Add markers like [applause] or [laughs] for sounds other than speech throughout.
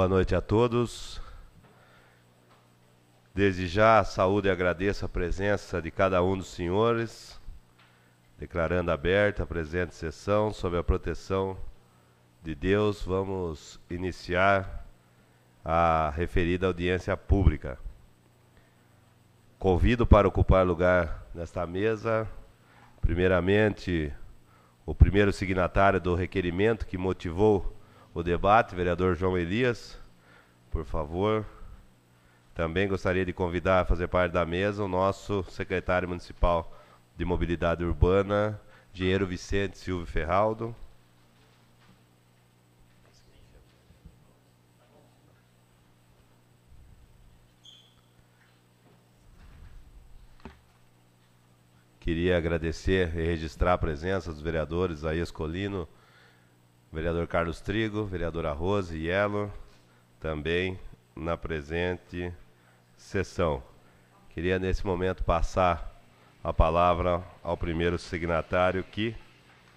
Boa noite a todos. Desde já, saúde e agradeço a presença de cada um dos senhores, declarando aberta a presente sessão sob a proteção de Deus. Vamos iniciar a referida audiência pública. Convido para ocupar lugar nesta mesa, primeiramente, o primeiro signatário do requerimento que motivou o debate, vereador João Elias, por favor. Também gostaria de convidar a fazer parte da mesa o nosso secretário municipal de mobilidade urbana, engenheiro Vicente Silvio Ferraldo. Queria agradecer e registrar a presença dos vereadores aí Escolino, vereador Carlos Trigo, vereadora Rose Yelo, também na presente sessão. Queria nesse momento passar a palavra ao primeiro signatário que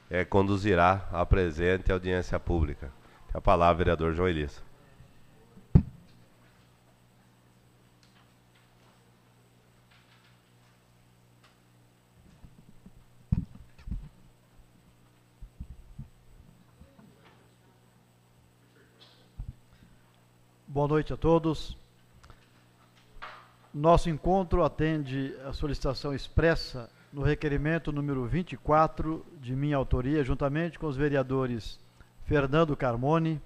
é, conduzirá a presente audiência pública. A palavra, vereador João. Boa noite a todos. Nosso encontro atende a solicitação expressa no requerimento número 24, de minha autoria, juntamente com os vereadores Fernando Carmone,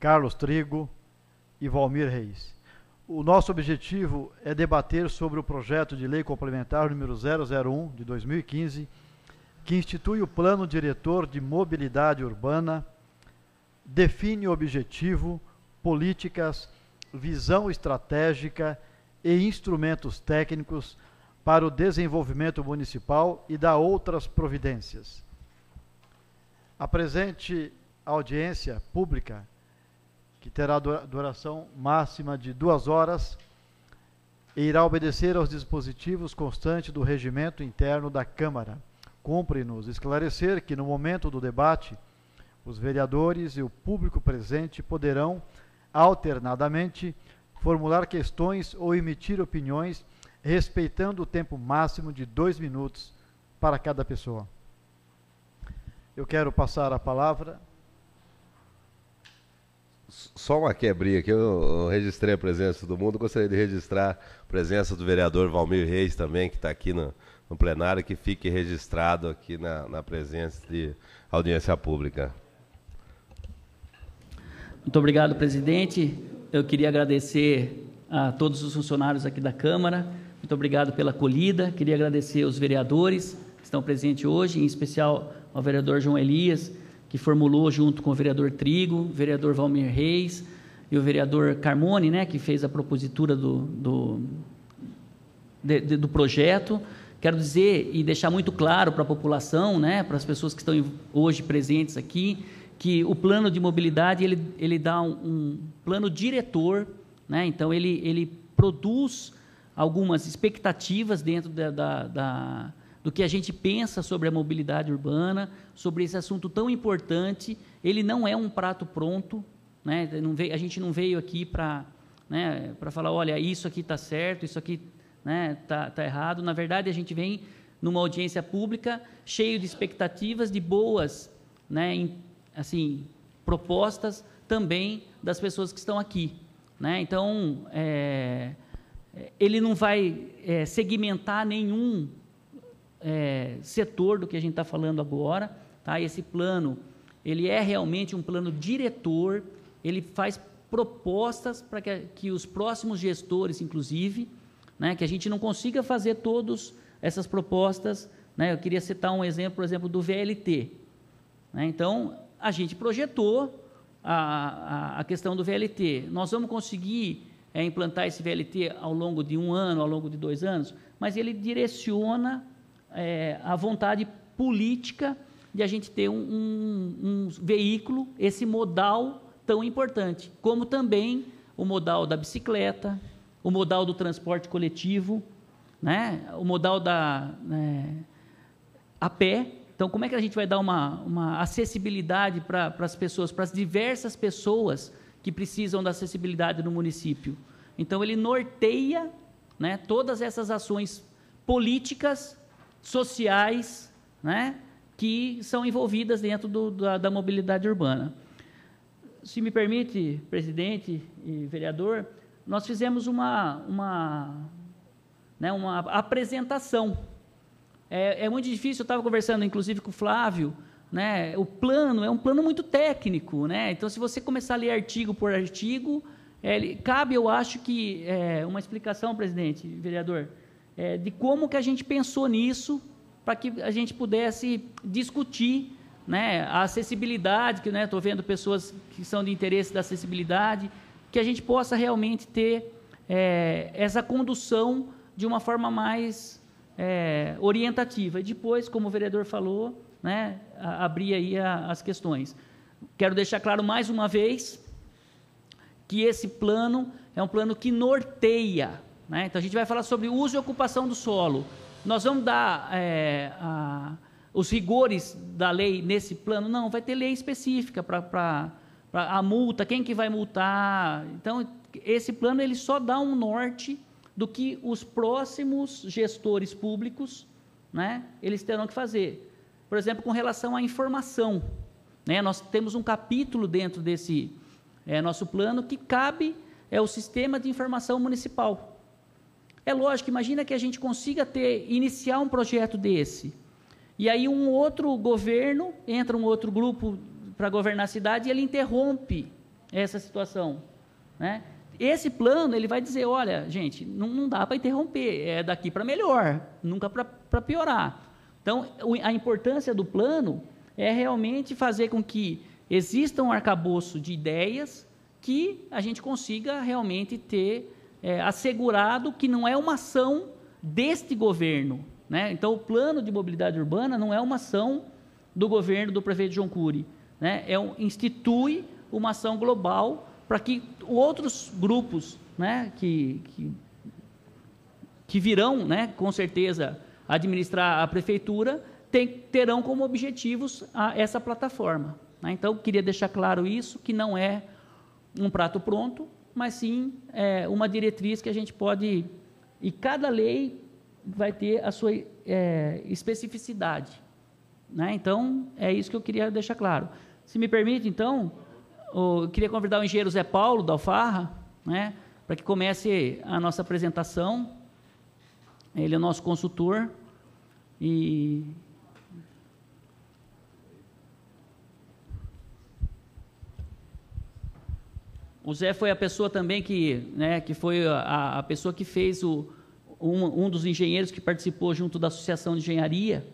Carlos Trigo e Valmir Reis. O nosso objetivo é debater sobre o projeto de lei complementar número 001 de 2015, que institui o Plano Diretor de Mobilidade Urbana, define o objetivo, políticas, visão estratégica e instrumentos técnicos para o desenvolvimento municipal e dá outras providências. A presente audiência pública, que terá duração máxima de duas horas, irá obedecer aos dispositivos constantes do regimento interno da Câmara. Cumpre-nos esclarecer que, no momento do debate, os vereadores e o público presente poderão alternadamente, formular questões ou emitir opiniões, respeitando o tempo máximo de dois minutos para cada pessoa. Eu quero passar a palavra. Só uma quebrinha aqui, eu registrei a presença do mundo, gostaria de registrar a presença do vereador Valmir Reis também, que está aqui no, no, plenário, que fique registrado aqui na, na presença de audiência pública. Muito obrigado, presidente. Eu queria agradecer a todos os funcionários aqui da Câmara. Muito obrigado pela acolhida. Queria agradecer aos vereadores que estão presentes hoje, em especial ao vereador João Elias, que formulou junto com o vereador Trigo, o vereador Valmir Reis e o vereador Carmone, né, que fez a propositura do, do, de, de, do projeto. Quero dizer e deixar muito claro para a população, né, para as pessoas que estão hoje presentes aqui, que o plano de mobilidade ele, ele dá um, um plano diretor, né? então ele, ele produz algumas expectativas dentro da, da, da, do que a gente pensa sobre a mobilidade urbana, sobre esse assunto tão importante. Ele não é um prato pronto, né? veio, a gente não veio aqui para né, falar, olha, isso aqui está certo, isso aqui está né, tá, tá errado. Na verdade, a gente vem numa audiência pública cheio de expectativas, de boas né, assim, propostas também das pessoas que estão aqui. Né? Então, é, ele não vai é, segmentar nenhum é, setor do que a gente está falando agora. Tá? Esse plano, ele é realmente um plano diretor, ele faz propostas para que, que os próximos gestores, inclusive, né, que a gente não consiga fazer todas essas propostas. Né? Eu queria citar um exemplo, por exemplo, do VLT. Né? Então, a gente projetou a, a, a questão do VLT. Nós vamos conseguir é, implantar esse VLT ao longo de um ano, ao longo de dois anos, mas ele direciona é, a vontade política de a gente ter um, um, um veículo, esse modal tão importante, como também o modal da bicicleta, o modal do transporte coletivo, né, o modal da né, a pé, então, como é que a gente vai dar uma, uma acessibilidade para as pessoas, para as diversas pessoas que precisam da acessibilidade no município. Então, ele norteia né, todas essas ações políticas, sociais, né, que são envolvidas dentro do, da, da mobilidade urbana. Se me permite, presidente e vereador, nós fizemos uma, uma, né, uma apresentação. É, é, muito difícil, eu estava conversando inclusive com o Flávio, né, o plano é um plano muito técnico, né, então se você começar a ler artigo por artigo, é, cabe, eu acho que, é, uma explicação, presidente, vereador, é, de como que a gente pensou nisso para que a gente pudesse discutir né, a acessibilidade, que estou né, vendo pessoas que são de interesse da acessibilidade, que a gente possa realmente ter é, essa condução de uma forma mais é, orientativa. E depois, como o vereador falou, né, abrir aí a, as questões. Quero deixar claro mais uma vez que esse plano é um plano que norteia. Né? Então, a gente vai falar sobre uso e ocupação do solo. Nós vamos dar é, a, os rigores da lei nesse plano? Não, vai ter lei específica para a multa, quem que vai multar. Então, esse plano ele só dá um norte do que os próximos gestores públicos, né, eles terão que fazer. Por exemplo, com relação à informação, né, nós temos um capítulo dentro desse é, nosso plano que cabe é o sistema de informação municipal. É lógico, imagina que a gente consiga ter, iniciar um projeto desse. E aí um outro governo, entra um outro grupo para governar a cidade e ele interrompe essa situação. Né? Esse plano, ele vai dizer, olha, gente, não, não dá para interromper, é daqui para melhor, nunca para piorar. Então, a importância do plano é realmente fazer com que exista um arcabouço de ideias que a gente consiga realmente ter é, assegurado que não é uma ação deste governo. Né? Então, o plano de mobilidade urbana não é uma ação do governo do prefeito João Cury. Né? É um, institui uma ação global para que outros grupos né, que, que, que virão, né, com certeza, administrar a prefeitura, tem, terão como objetivos a, essa plataforma. Né? Então, queria deixar claro isso, que não é um prato pronto, mas sim é, uma diretriz que a gente pode. E cada lei vai ter a sua é, especificidade. Né? Então, é isso que eu queria deixar claro. Se me permite, então, eu queria convidar o engenheiro Zé Paulo, da Alfarra, né, para que comece a nossa apresentação. Ele é o nosso consultor. E O Zé foi a pessoa também que, né, que foi a, a pessoa que fez o, um, um, dos engenheiros que participou junto da Associação de Engenharia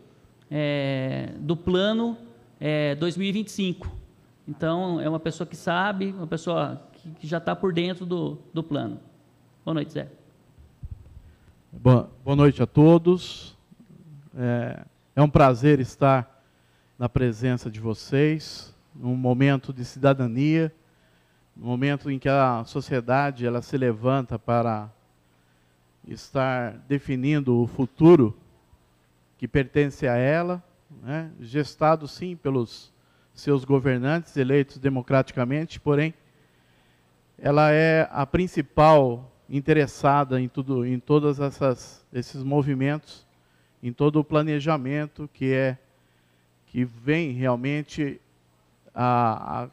é, do plano é, 2025. Então, é uma pessoa que sabe, uma pessoa que, já está por dentro do, do plano. Boa noite, Zé. Boa, boa noite a todos. É, é um prazer estar na presença de vocês, num momento de cidadania no momento em que a sociedade ela se levanta para estar definindo o futuro que pertence a ela, né, gestado sim pelos seus governantes eleitos democraticamente, porém ela é a principal interessada em tudo, em todas essas esses movimentos, em todo o planejamento que é que vem realmente a, a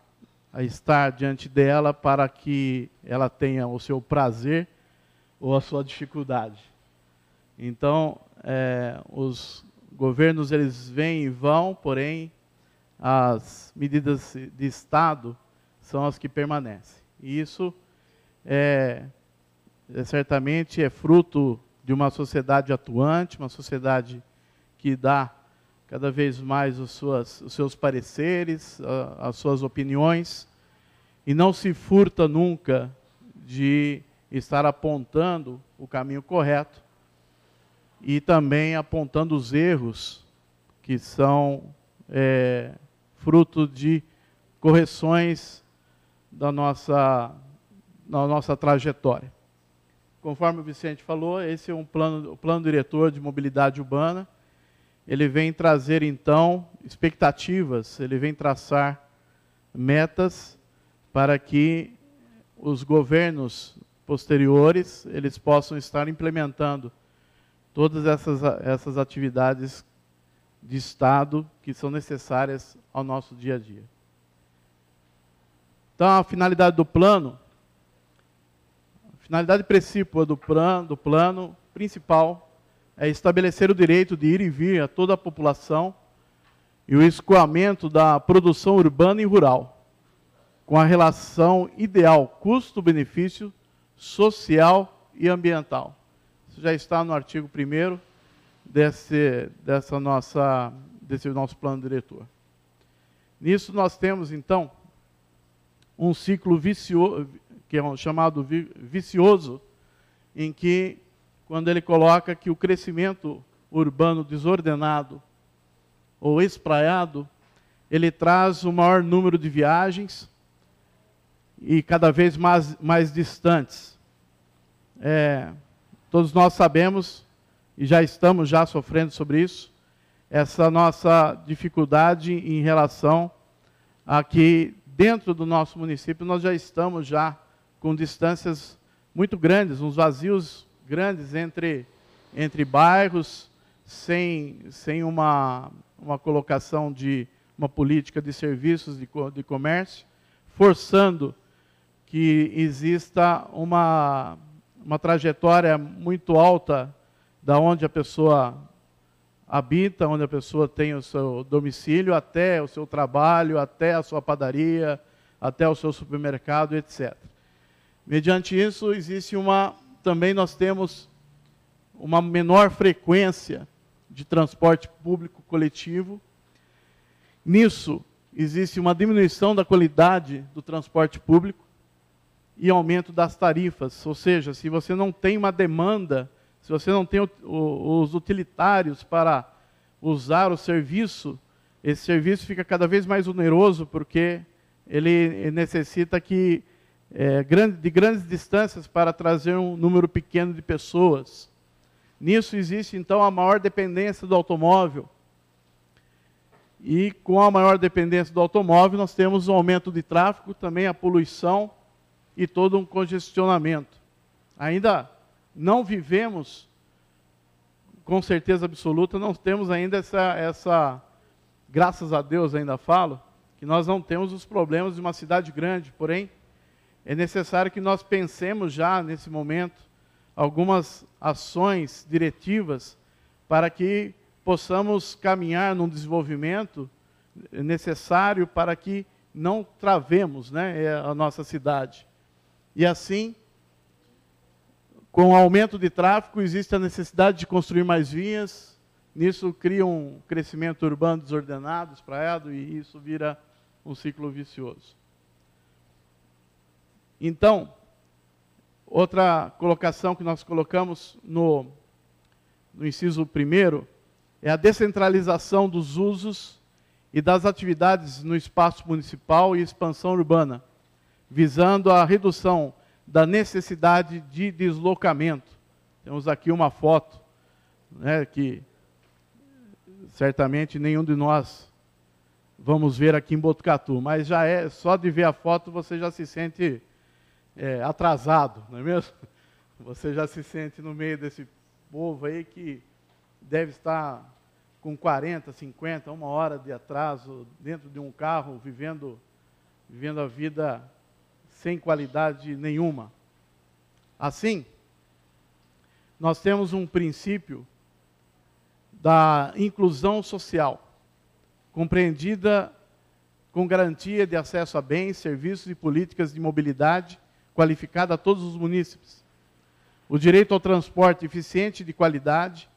a estar diante dela para que ela tenha o seu prazer ou a sua dificuldade. Então, é, os governos eles vêm e vão, porém as medidas de Estado são as que permanecem. E isso é, é certamente é fruto de uma sociedade atuante, uma sociedade que dá cada vez mais os, suas, os seus pareceres, as suas opiniões, e não se furta nunca de estar apontando o caminho correto e também apontando os erros que são é, fruto de correções da nossa, da nossa trajetória. Conforme o Vicente falou, esse é um plano, o plano diretor de mobilidade urbana ele vem trazer então expectativas, ele vem traçar metas para que os governos posteriores eles possam estar implementando todas essas, essas atividades de Estado que são necessárias ao nosso dia a dia. Então, a finalidade do plano, a finalidade principal do plano, do plano principal é estabelecer o direito de ir e vir a toda a população e o escoamento da produção urbana e rural, com a relação ideal custo-benefício social e ambiental. Isso já está no artigo 1 desse, dessa nossa, desse nosso plano diretor. Nisso nós temos, então, um ciclo vicioso, que é chamado vicioso, em que quando ele coloca que o crescimento urbano desordenado ou espraiado, ele traz o maior número de viagens e cada vez mais, mais distantes. É, todos nós sabemos, e já estamos já sofrendo sobre isso, essa nossa dificuldade em relação a que dentro do nosso município nós já estamos já com distâncias muito grandes, uns vazios grandes entre, entre bairros, sem, sem uma, uma colocação de uma política de serviços de, de comércio, forçando que exista uma, uma trajetória muito alta da onde a pessoa habita, onde a pessoa tem o seu domicílio, até o seu trabalho, até a sua padaria, até o seu supermercado, etc. Mediante isso, existe uma também nós temos uma menor frequência de transporte público coletivo. Nisso, existe uma diminuição da qualidade do transporte público e aumento das tarifas. Ou seja, se você não tem uma demanda, se você não tem o, o, os utilitários para usar o serviço, esse serviço fica cada vez mais oneroso porque ele necessita que é, de grandes distâncias para trazer um número pequeno de pessoas. Nisso existe então a maior dependência do automóvel. E com a maior dependência do automóvel, nós temos um aumento de tráfego, também a poluição e todo um congestionamento. Ainda não vivemos, com certeza absoluta, não temos ainda essa, essa graças a Deus ainda falo, que nós não temos os problemas de uma cidade grande, porém, é necessário que nós pensemos já nesse momento algumas ações diretivas para que possamos caminhar num desenvolvimento necessário para que não travemos né, é, a nossa cidade. E assim, com o aumento de tráfego, existe a necessidade de construir mais vias, nisso cria um crescimento urbano desordenado, espraiado, e isso vira um ciclo vicioso. Então, outra colocação que nós colocamos no, no inciso primeiro é a descentralização dos usos e das atividades no espaço municipal e expansão urbana, visando a redução da necessidade de deslocamento. Temos aqui uma foto né, que certamente nenhum de nós vamos ver aqui em Botucatu, mas já é só de ver a foto você já se sente é, atrasado, não é mesmo? [laughs] Você já se sente no meio desse povo aí que deve estar com 40, 50, uma hora de atraso dentro de um carro, vivendo, vivendo a vida sem qualidade nenhuma. Assim, nós temos um princípio da inclusão social compreendida com garantia de acesso a bens, serviços e políticas de mobilidade qualificada a todos os munícipes. O direito ao transporte eficiente de qualidade,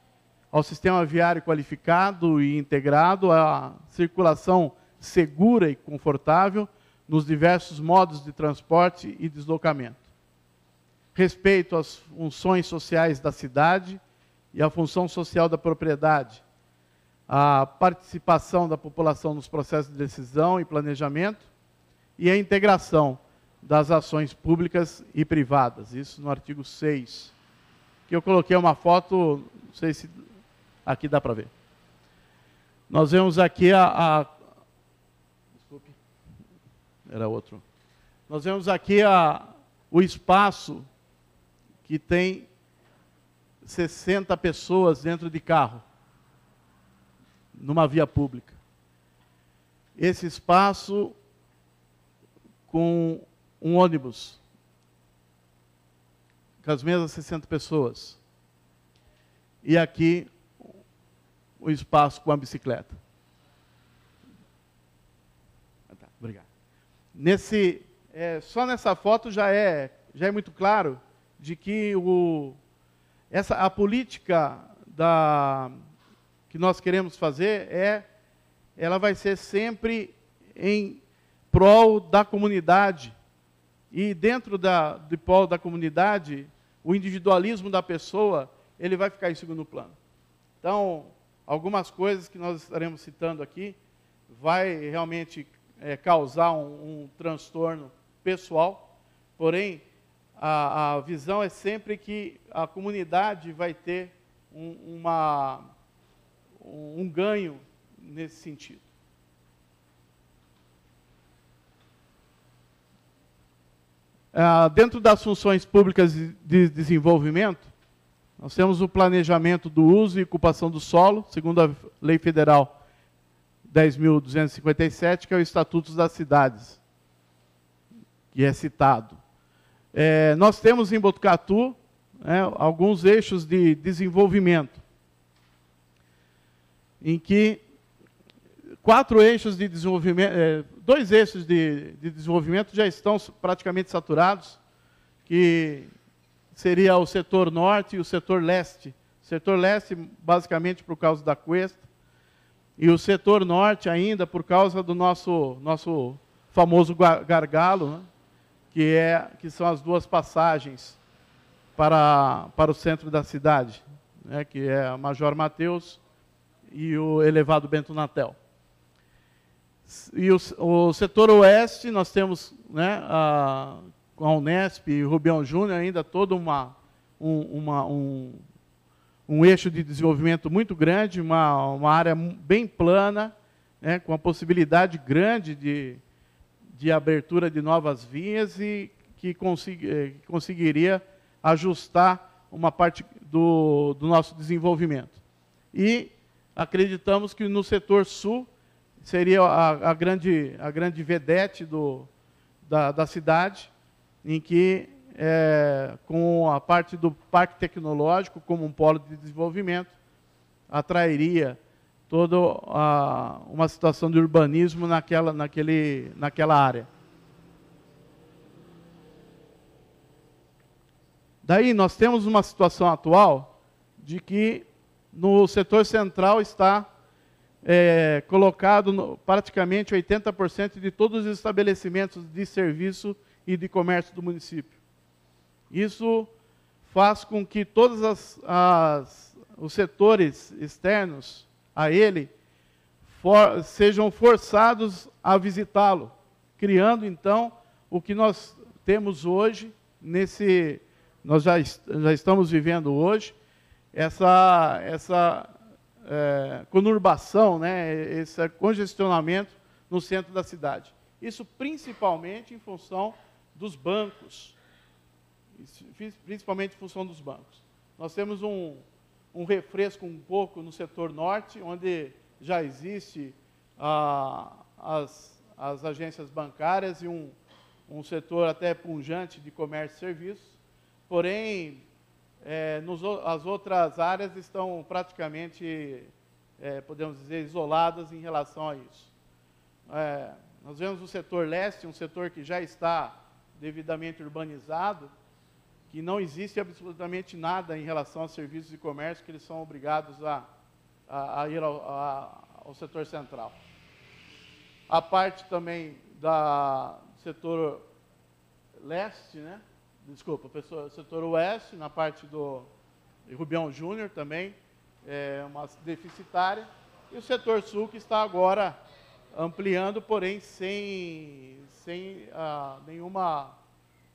ao sistema viário qualificado e integrado, à circulação segura e confortável nos diversos modos de transporte e deslocamento. Respeito às funções sociais da cidade e à função social da propriedade, a participação da população nos processos de decisão e planejamento e a integração das ações públicas e privadas. Isso no artigo 6. Que eu coloquei uma foto, não sei se aqui dá para ver. Nós vemos aqui a, a. Era outro. Nós vemos aqui a, o espaço que tem 60 pessoas dentro de carro, numa via pública. Esse espaço com um ônibus, com as mesmas 60 pessoas. E aqui o espaço com a bicicleta. Ah, tá, obrigado. Nesse, é, só nessa foto já é, já é muito claro de que o, essa, a política da, que nós queremos fazer é, ela vai ser sempre em prol da comunidade. E dentro da, de prol da comunidade, o individualismo da pessoa, ele vai ficar em segundo plano. Então, algumas coisas que nós estaremos citando aqui vai realmente é, causar um, um, transtorno pessoal, porém a, a, visão é sempre que a comunidade vai ter um, uma, um ganho nesse sentido. Ah, dentro das funções públicas de desenvolvimento, nós temos o planejamento do uso e ocupação do solo, segundo a Lei Federal 10.257, que é o Estatuto das Cidades, que é citado. É, nós temos em Botucatu né, alguns eixos de desenvolvimento, em que quatro eixos de desenvolvimento, é, dois eixos de, de desenvolvimento já estão praticamente saturados, que seria o setor norte e o setor leste. O setor leste, basicamente, por causa da Cuesta, e o setor norte ainda por causa do nosso, nosso famoso gargalo, né? que, é, que são as duas passagens para, para o centro da cidade, né? que é a Major Mateus e o elevado Bento Natel. E o, o setor oeste, nós temos né, a, a Unesp e Rubião Júnior ainda todo uma, um, uma, um, um eixo de desenvolvimento muito grande, uma, uma área bem plana, né, com a possibilidade grande de, de abertura de novas vias e que consegui, eh, conseguiria ajustar uma parte do, do nosso desenvolvimento. E acreditamos que no setor sul seria a, a grande, a grande vedete do, da, da cidade, em que, é, com a parte do parque tecnológico como um polo de desenvolvimento, atrairia toda a, uma situação de urbanismo naquela, naquele, naquela área. Daí nós temos uma situação atual de que no setor central está é, colocado no, praticamente 80% de todos os estabelecimentos de serviço e de comércio do município. Isso faz com que todos as, as, os setores externos a ele for, sejam forçados a visitá-lo, criando então o que nós temos hoje nesse nós já, já estamos vivendo hoje essa essa é, conurbação, né, esse congestionamento no centro da cidade. Isso principalmente em função dos bancos, principalmente em função dos bancos. Nós temos um, um refresco um pouco no setor norte, onde já existe ah, as, as agências bancárias e um, um setor até punjante de comércio e serviços. Porém, é, nos, as outras áreas estão praticamente, é, podemos dizer, isoladas em relação a isso. É, nós vemos o setor leste, um setor que já está devidamente urbanizado, que não existe absolutamente nada em relação aos serviços de comércio que eles são obrigados a, a, a ir ao, a, ao, setor central. A parte também da, setor leste, né? desculpa, o setor oeste, na parte do Rubião Júnior também, é uma deficitária, e o setor sul que está agora ampliando, porém sem, sem ah, nenhuma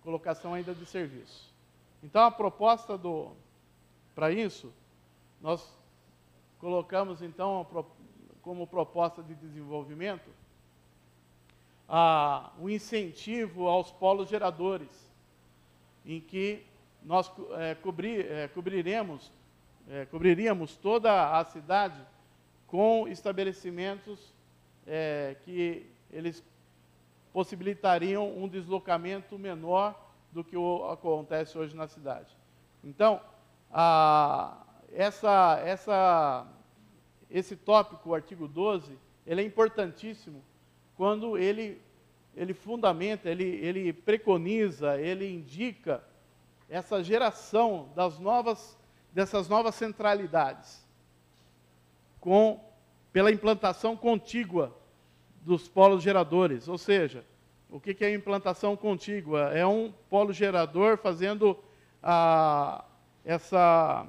colocação ainda de serviço. Então, a proposta do para isso, nós colocamos então como proposta de desenvolvimento a, o incentivo aos polos geradores, em que nós é, é, cobriremos, é, cobriríamos toda a cidade com estabelecimentos é, que eles possibilitariam um deslocamento menor do que o, acontece hoje na cidade. Então, a, essa, essa, esse tópico, o artigo 12, ele é importantíssimo quando ele, ele fundamenta, ele, ele preconiza, ele indica essa geração das novas, dessas novas centralidades, com, pela implantação contígua dos polos geradores. Ou seja, o que é implantação contígua? É um polo gerador fazendo a, essa.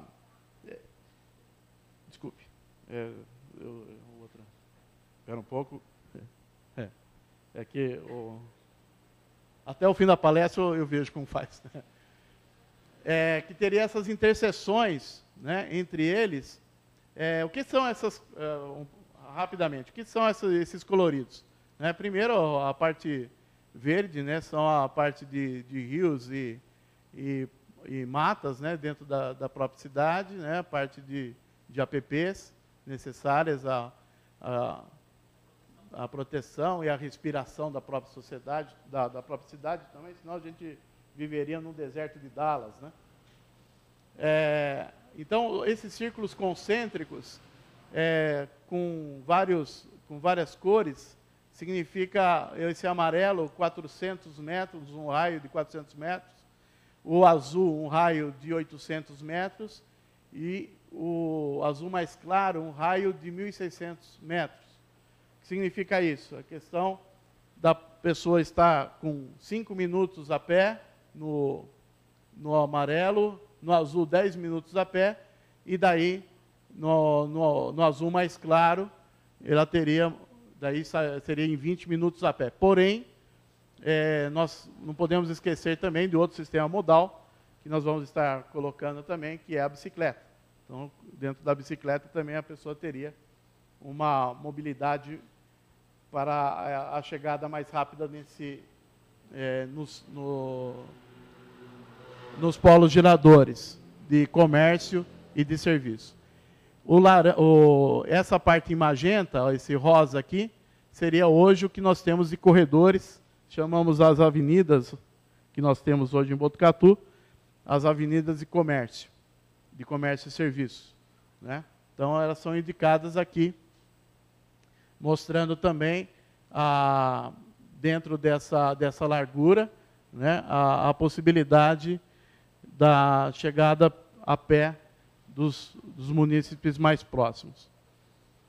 Desculpe. É, eu, outra. Espera um pouco. É, é que o, até o fim da palestra eu, eu vejo como faz. É, que teria essas interseções né, entre eles. É, o que são essas. Uh, rapidamente, o que são esses coloridos? Né, primeiro, a parte verde, né, são a parte de, de rios e, e, e, matas né, dentro da, da própria cidade, né, a parte de, de APPs necessárias à, proteção e à respiração da própria sociedade, da, da própria cidade também, senão a gente viveria num deserto de Dallas. Né? É, então, esses círculos concêntricos, é, com, vários, com várias cores, significa esse amarelo 400 metros, um raio de 400 metros, o azul um raio de 800 metros e o azul mais claro um raio de 1.600 metros. O que significa isso? A questão da pessoa estar com 5 minutos a pé no, no amarelo, no azul 10 minutos a pé e daí no, no, no azul mais claro ela teria daí seria em 20 minutos a pé. Porém, é, nós não podemos esquecer também de outro sistema modal, que nós vamos estar colocando também, que é a bicicleta. Então, dentro da bicicleta também a pessoa teria uma mobilidade para a chegada mais rápida nesse, é, nos, no, nos polos geradores de comércio e de serviço. O, o, essa parte em magenta, esse rosa aqui, seria hoje o que nós temos de corredores, chamamos as avenidas que nós temos hoje em Botucatu, as avenidas de comércio, de comércio e serviço. Né? Então, elas são indicadas aqui, mostrando também, a, dentro dessa, dessa largura, né, a, a possibilidade da chegada a pé dos, dos munícipes mais próximos.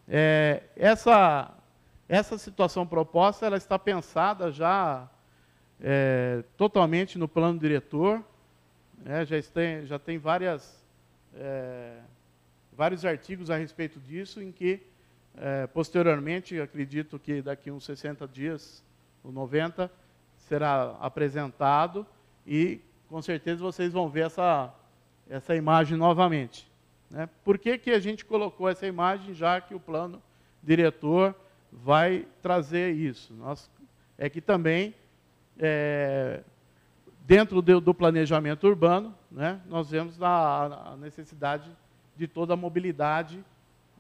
É, essa, essa situação proposta ela está pensada já é, totalmente no plano diretor, é, já, tem, já tem várias, é, vários artigos a respeito disso, em que, é, posteriormente, acredito que daqui uns 60 dias, ou 90, será apresentado e, com certeza, vocês vão ver essa, essa imagem novamente. Né? Por que, que a gente colocou essa imagem, já que o plano diretor vai trazer isso? Nós, é que também, é, dentro do, do, planejamento urbano, né, nós vemos a, a necessidade de toda a mobilidade,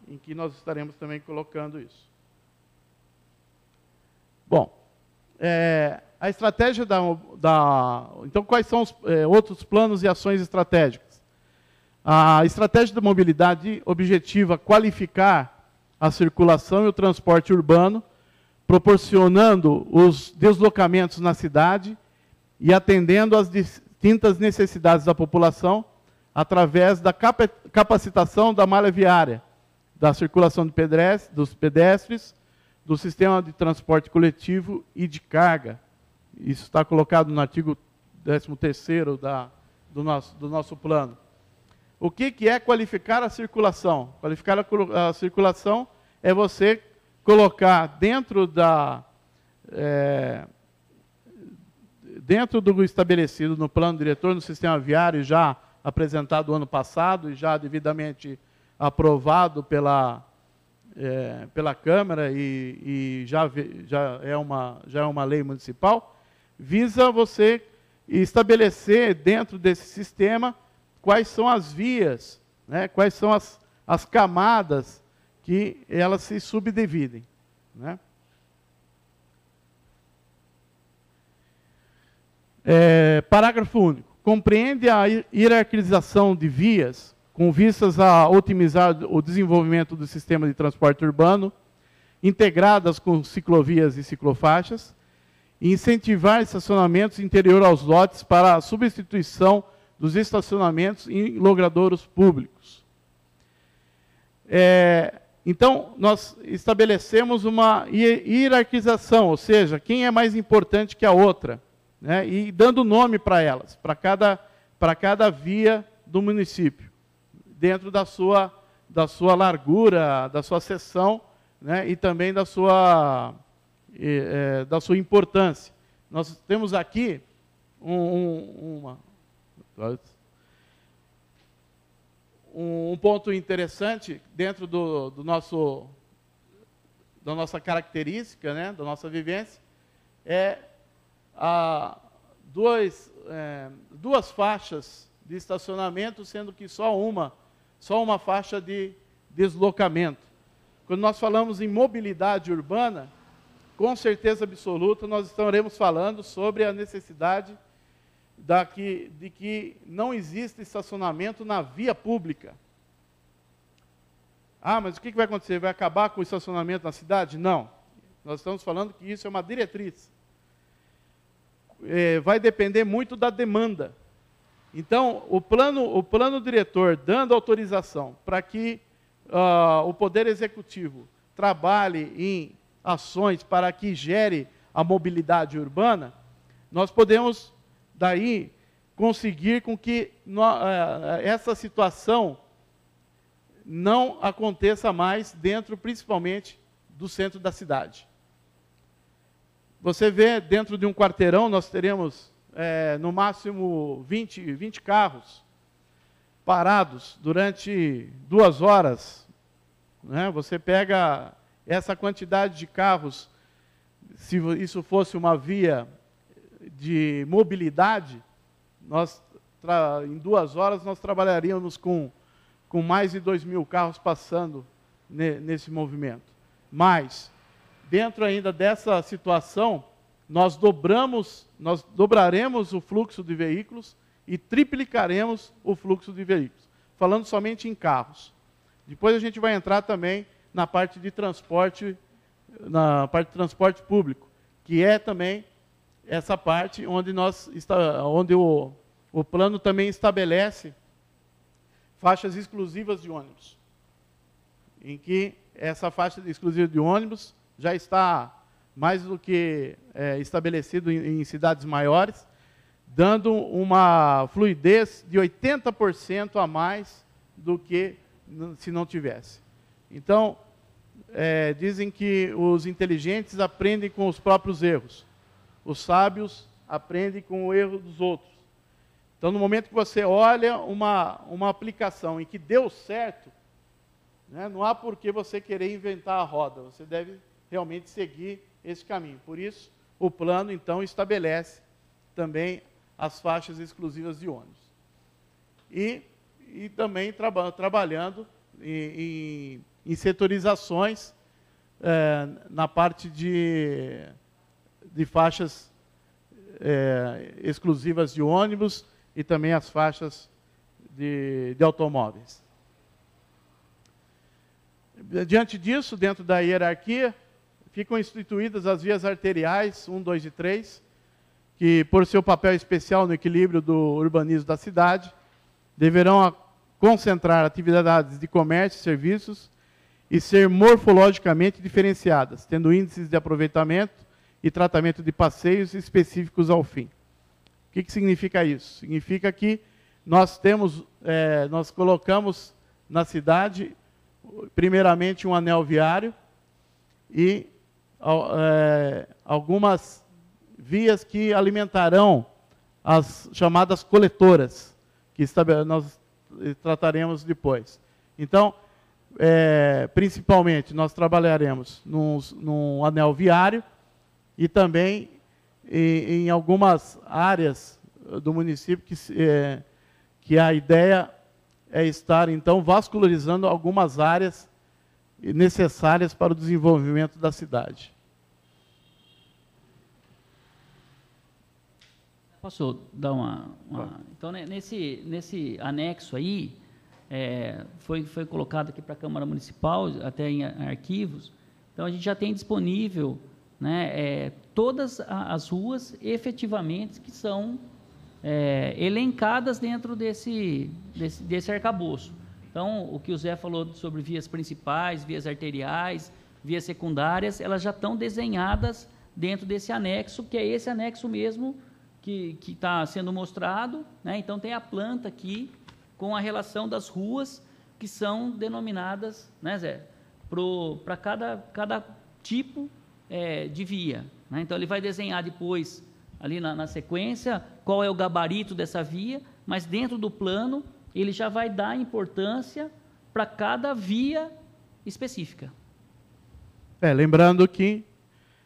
em que nós estaremos também colocando isso. Bom, é, a estratégia da, da, Então, quais são os é, outros planos e ações estratégicas? A estratégia da mobilidade objetiva qualificar a circulação e o transporte urbano, proporcionando os deslocamentos na cidade e atendendo às distintas necessidades da população através da capacitação da malha viária, da circulação dos pedestres, do sistema de transporte coletivo e de carga. Isso está colocado no artigo 13º da, do, nosso, do nosso plano. O que, que é qualificar a circulação? Qualificar a, circulação é você colocar dentro da é, dentro do estabelecido no plano diretor no sistema viário já apresentado ano passado e já devidamente aprovado pela é, pela Câmara e, e já, já, é uma, já é uma lei municipal, visa você estabelecer dentro desse sistema quais são as vias, né, quais são as, as camadas que elas se subdividem. Né? É, parágrafo único. Compreende a hierarquização de vias com vistas a otimizar o desenvolvimento do sistema de transporte urbano, integradas com ciclovias e ciclofaixas, e incentivar estacionamentos interior aos lotes para a substituição dos estacionamentos em logradouros públicos. É, então, nós estabelecemos uma hierarquização, ou seja, quem é mais importante que a outra, né, e dando nome para elas, para cada, cada via do município, dentro da sua, da sua largura, da sua seção, né, e também da sua, é, da sua importância. Nós temos aqui um, um, uma, um, ponto interessante dentro do, do, nosso, da nossa característica, né, da nossa vivência, é a, duas, é, duas faixas de estacionamento, sendo que só uma, só uma faixa de deslocamento. Quando nós falamos em mobilidade urbana, com certeza absoluta nós estaremos falando sobre a necessidade daqui, de que não exista estacionamento na via pública. Ah, mas o que vai acontecer? Vai acabar com o estacionamento na cidade? Não. Nós estamos falando que isso é uma diretriz. É, vai depender muito da demanda. Então, o plano, o plano diretor dando autorização para que uh, o Poder Executivo trabalhe em ações para que gere a mobilidade urbana, nós podemos daí conseguir com que no, uh, essa situação não aconteça mais dentro, principalmente, do centro da cidade. Você vê, dentro de um quarteirão, nós teremos é, no máximo 20, 20 carros parados durante duas horas. Né? Você pega essa quantidade de carros, se isso fosse uma via de mobilidade, nós em duas horas nós trabalharíamos com, com mais de 2 mil carros passando ne, nesse movimento. Mas, dentro ainda dessa situação, nós dobramos, nós dobraremos o fluxo de veículos e triplicaremos o fluxo de veículos, falando somente em carros. Depois a gente vai entrar também na parte de transporte, na parte de transporte público, que é também essa parte onde, nós está, onde o, o plano também estabelece faixas exclusivas de ônibus, em que essa faixa exclusiva de ônibus já está mais do que é, estabelecido em, em cidades maiores, dando uma fluidez de 80% a mais do que se não tivesse. Então, é, dizem que os inteligentes aprendem com os próprios erros os sábios aprendem com o erro dos outros. Então, no momento que você olha uma, uma aplicação em que deu certo, né, não há por que você querer inventar a roda, você deve realmente seguir esse caminho. Por isso, o plano, então, estabelece também as faixas exclusivas de ônibus. E, e também traba, trabalhando em, em, em setorizações é, na parte de de faixas é, exclusivas de ônibus e também as faixas de, de automóveis. Diante disso, dentro da hierarquia, ficam instituídas as vias arteriais 1, 2 e 3, que, por seu papel especial no equilíbrio do urbanismo da cidade, deverão concentrar atividades de comércio e serviços e ser morfologicamente diferenciadas, tendo índices de aproveitamento e tratamento de passeios específicos ao fim. O que, que significa isso? Significa que nós temos, é, nós colocamos na cidade, primeiramente, um anel viário e é, algumas vias que alimentarão as chamadas coletoras, que nós trataremos depois. Então, é, principalmente, nós trabalharemos num, num anel viário, e também em, em algumas áreas do município que, é, que a ideia é estar, então, vascularizando algumas áreas necessárias para o desenvolvimento da cidade. Posso dar uma. uma... Então, né, nesse, nesse anexo aí, é, foi, foi colocado aqui para a Câmara Municipal, até em arquivos. Então, a gente já tem disponível né, é, todas as ruas efetivamente que são é, elencadas dentro desse, desse, desse arcabouço. Então, o que o Zé falou sobre vias principais, vias arteriais, vias secundárias, elas já estão desenhadas dentro desse anexo, que é esse anexo mesmo que está sendo mostrado. Né? Então, tem a planta aqui com a relação das ruas que são denominadas, né, Zé? Para cada, cada tipo é, de via. Né? Então, ele vai desenhar depois, ali na, na sequência, qual é o gabarito dessa via, mas dentro do plano, ele já vai dar importância para cada via específica. É, lembrando que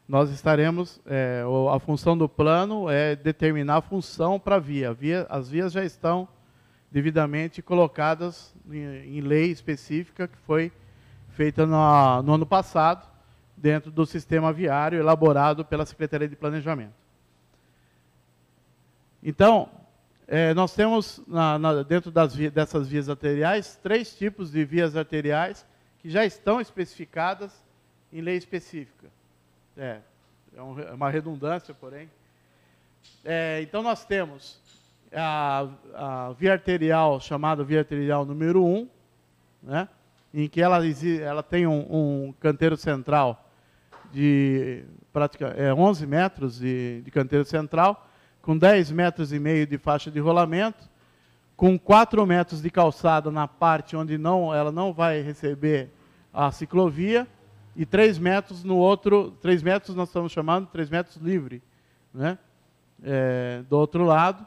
nós estaremos, é, a função do plano é determinar a função para a via. via. As vias já estão devidamente colocadas em, em lei específica que foi feita no, no, ano passado, dentro do sistema viário elaborado pela Secretaria de Planejamento. Então, é, nós temos, na, na, dentro dessas vias arteriais, três tipos de vias arteriais que já estão especificadas em lei específica. É, é, é uma redundância, porém. É, então nós temos a, a, via arterial, chamada via arterial número 1, né, em que ela, ela tem um, um canteiro central de prática, é, 11 metros de, de canteiro central, com 10 metros e meio de faixa de rolamento, com 4 metros de calçada na parte onde não, ela não vai receber a ciclovia, e 3 metros no outro, 3 metros nós estamos chamando 3 metros livre, né? É, do outro lado,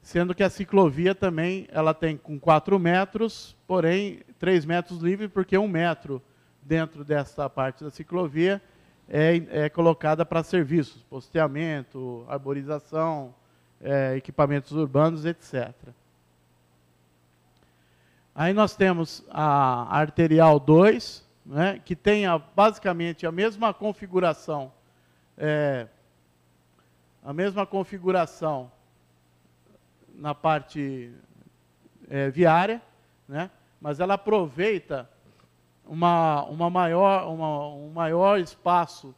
sendo que a ciclovia também ela tem com 4 metros, porém 3 metros livre, porque 1 metro dentro dessa parte da ciclovia é, é colocada para serviços, posteamento, arborização, é, equipamentos urbanos, etc. Aí nós temos a arterial 2, né, que tenha basicamente a mesma configuração, é, a mesma configuração na parte é, viária, né, mas ela aproveita uma, uma maior, uma, um maior espaço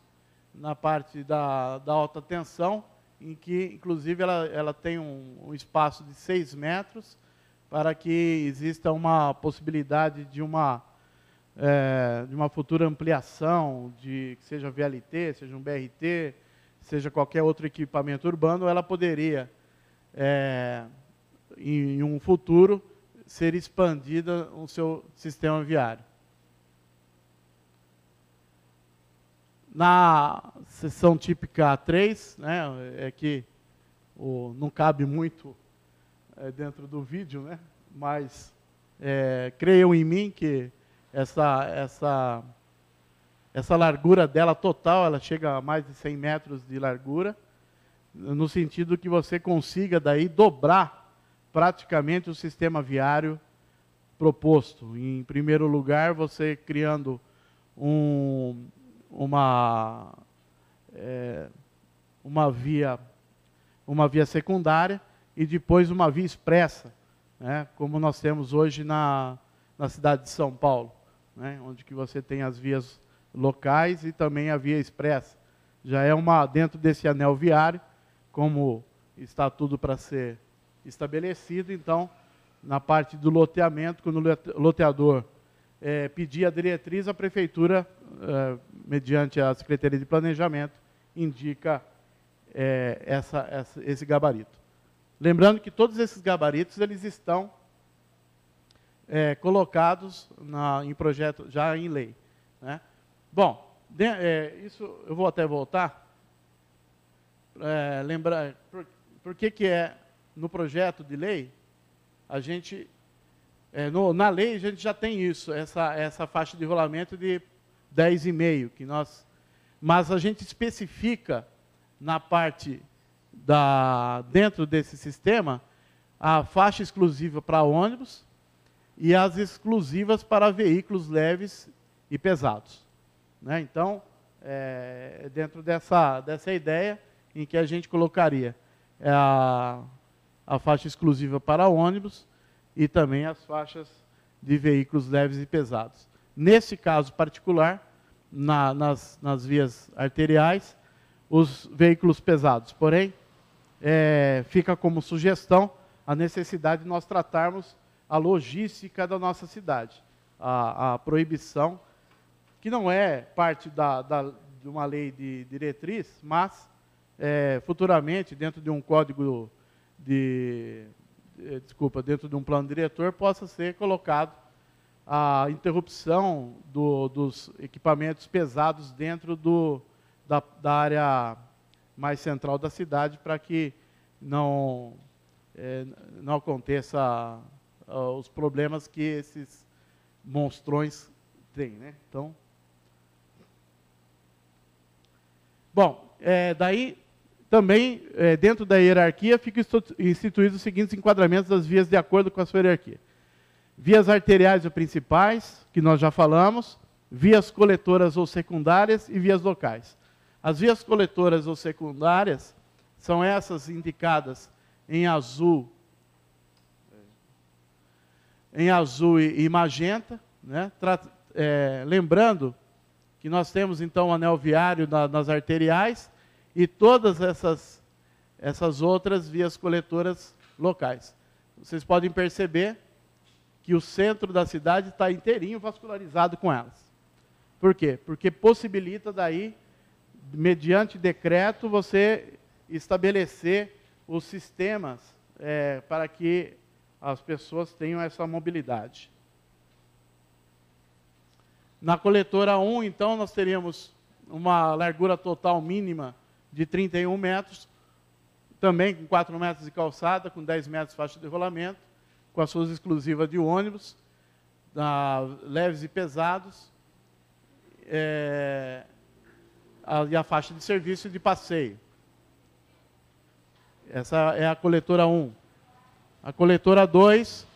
na parte da, da alta tensão, em que, inclusive, ela, ela tem um, um espaço de 6 metros para que exista uma possibilidade de uma é, de uma futura ampliação, de que seja VLT, seja um BRT, seja qualquer outro equipamento urbano, ela poderia, é, em, em um futuro, ser expandida o seu sistema viário. Na sessão típica A3, né, é que o, não cabe muito é, dentro do vídeo, né, mas é, creiam em mim que essa, essa, essa largura dela total, ela chega a mais de 100 metros de largura, no sentido que você consiga daí dobrar praticamente o sistema viário proposto. Em primeiro lugar, você criando um, uma, é, uma, via, uma via secundária e depois uma via expressa, né, como nós temos hoje na, na cidade de São Paulo né, onde que você tem as vias locais e também a via expressa. Já é uma dentro desse anel viário, como está tudo para ser estabelecido, então, na parte do loteamento, quando o loteador é, pedir a diretriz, a prefeitura, é, mediante a Secretaria de Planejamento, indica é, essa, essa, esse gabarito. Lembrando que todos esses gabaritos eles estão é, colocados na, em projeto, já em lei. Né? Bom, de, é, isso eu vou até voltar. É, lembrar, por, por, que, que é no projeto de lei, a gente, no, na lei a gente já tem isso, essa, essa faixa de rolamento de 10,5, que nós, mas a gente especifica na parte da, dentro desse sistema a faixa exclusiva para ônibus e as exclusivas para veículos leves e pesados. Né? Então, é, dentro dessa, dessa ideia em que a gente colocaria a, a faixa exclusiva para ônibus e também as faixas de veículos leves e pesados. Nesse caso particular, na, nas, nas vias arteriais, os veículos pesados. Porém, é, fica como sugestão a necessidade de nós tratarmos a logística da nossa cidade. A, a proibição, que não é parte da, da, de uma lei de diretriz, mas é, futuramente, dentro de um código de, de, desculpa, dentro de um plano diretor, possa ser colocado a interrupção do, dos equipamentos pesados dentro do, da, da área mais central da cidade para que não, é, não aconteça uh, os problemas que esses monstrões têm. Né? Então, bom, é, daí também, é, dentro da hierarquia, ficam instituídos os seguintes enquadramentos das vias de acordo com a sua hierarquia. Vias arteriais ou principais, que nós já falamos, vias coletoras ou secundárias e vias locais. As vias coletoras ou secundárias são essas indicadas em azul, em azul e, magenta, né? É, lembrando que nós temos então o anel viário na, nas arteriais e todas essas, essas outras vias coletoras locais. Vocês podem perceber que o centro da cidade está inteirinho vascularizado com elas. Por quê? Porque possibilita daí, mediante decreto, você estabelecer os sistemas é, para que as pessoas tenham essa mobilidade. Na coletora 1, então, nós teríamos uma largura total mínima de 31 metros, também com 4 metros de calçada, com 10 metros de faixa de rolamento, com as suas exclusivas de ônibus, leves e pesados, é, a, e a faixa de serviço e de passeio. Essa é a coletora 1. A coletora 2,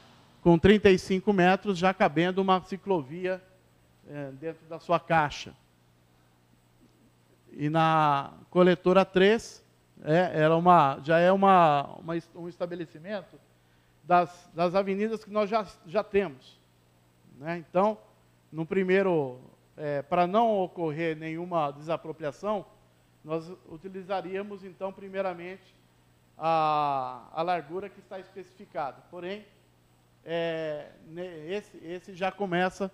com 35 metros, já cabendo uma ciclovia é, dentro da sua caixa. E na coletora 3, é, era uma, já é uma, uma, um estabelecimento das, das avenidas que nós já, já temos. Né? Então, no primeiro, é, para não ocorrer nenhuma desapropriação, nós utilizaríamos, então, primeiramente, a, a largura que está especificada. Porém, é, esse, esse já começa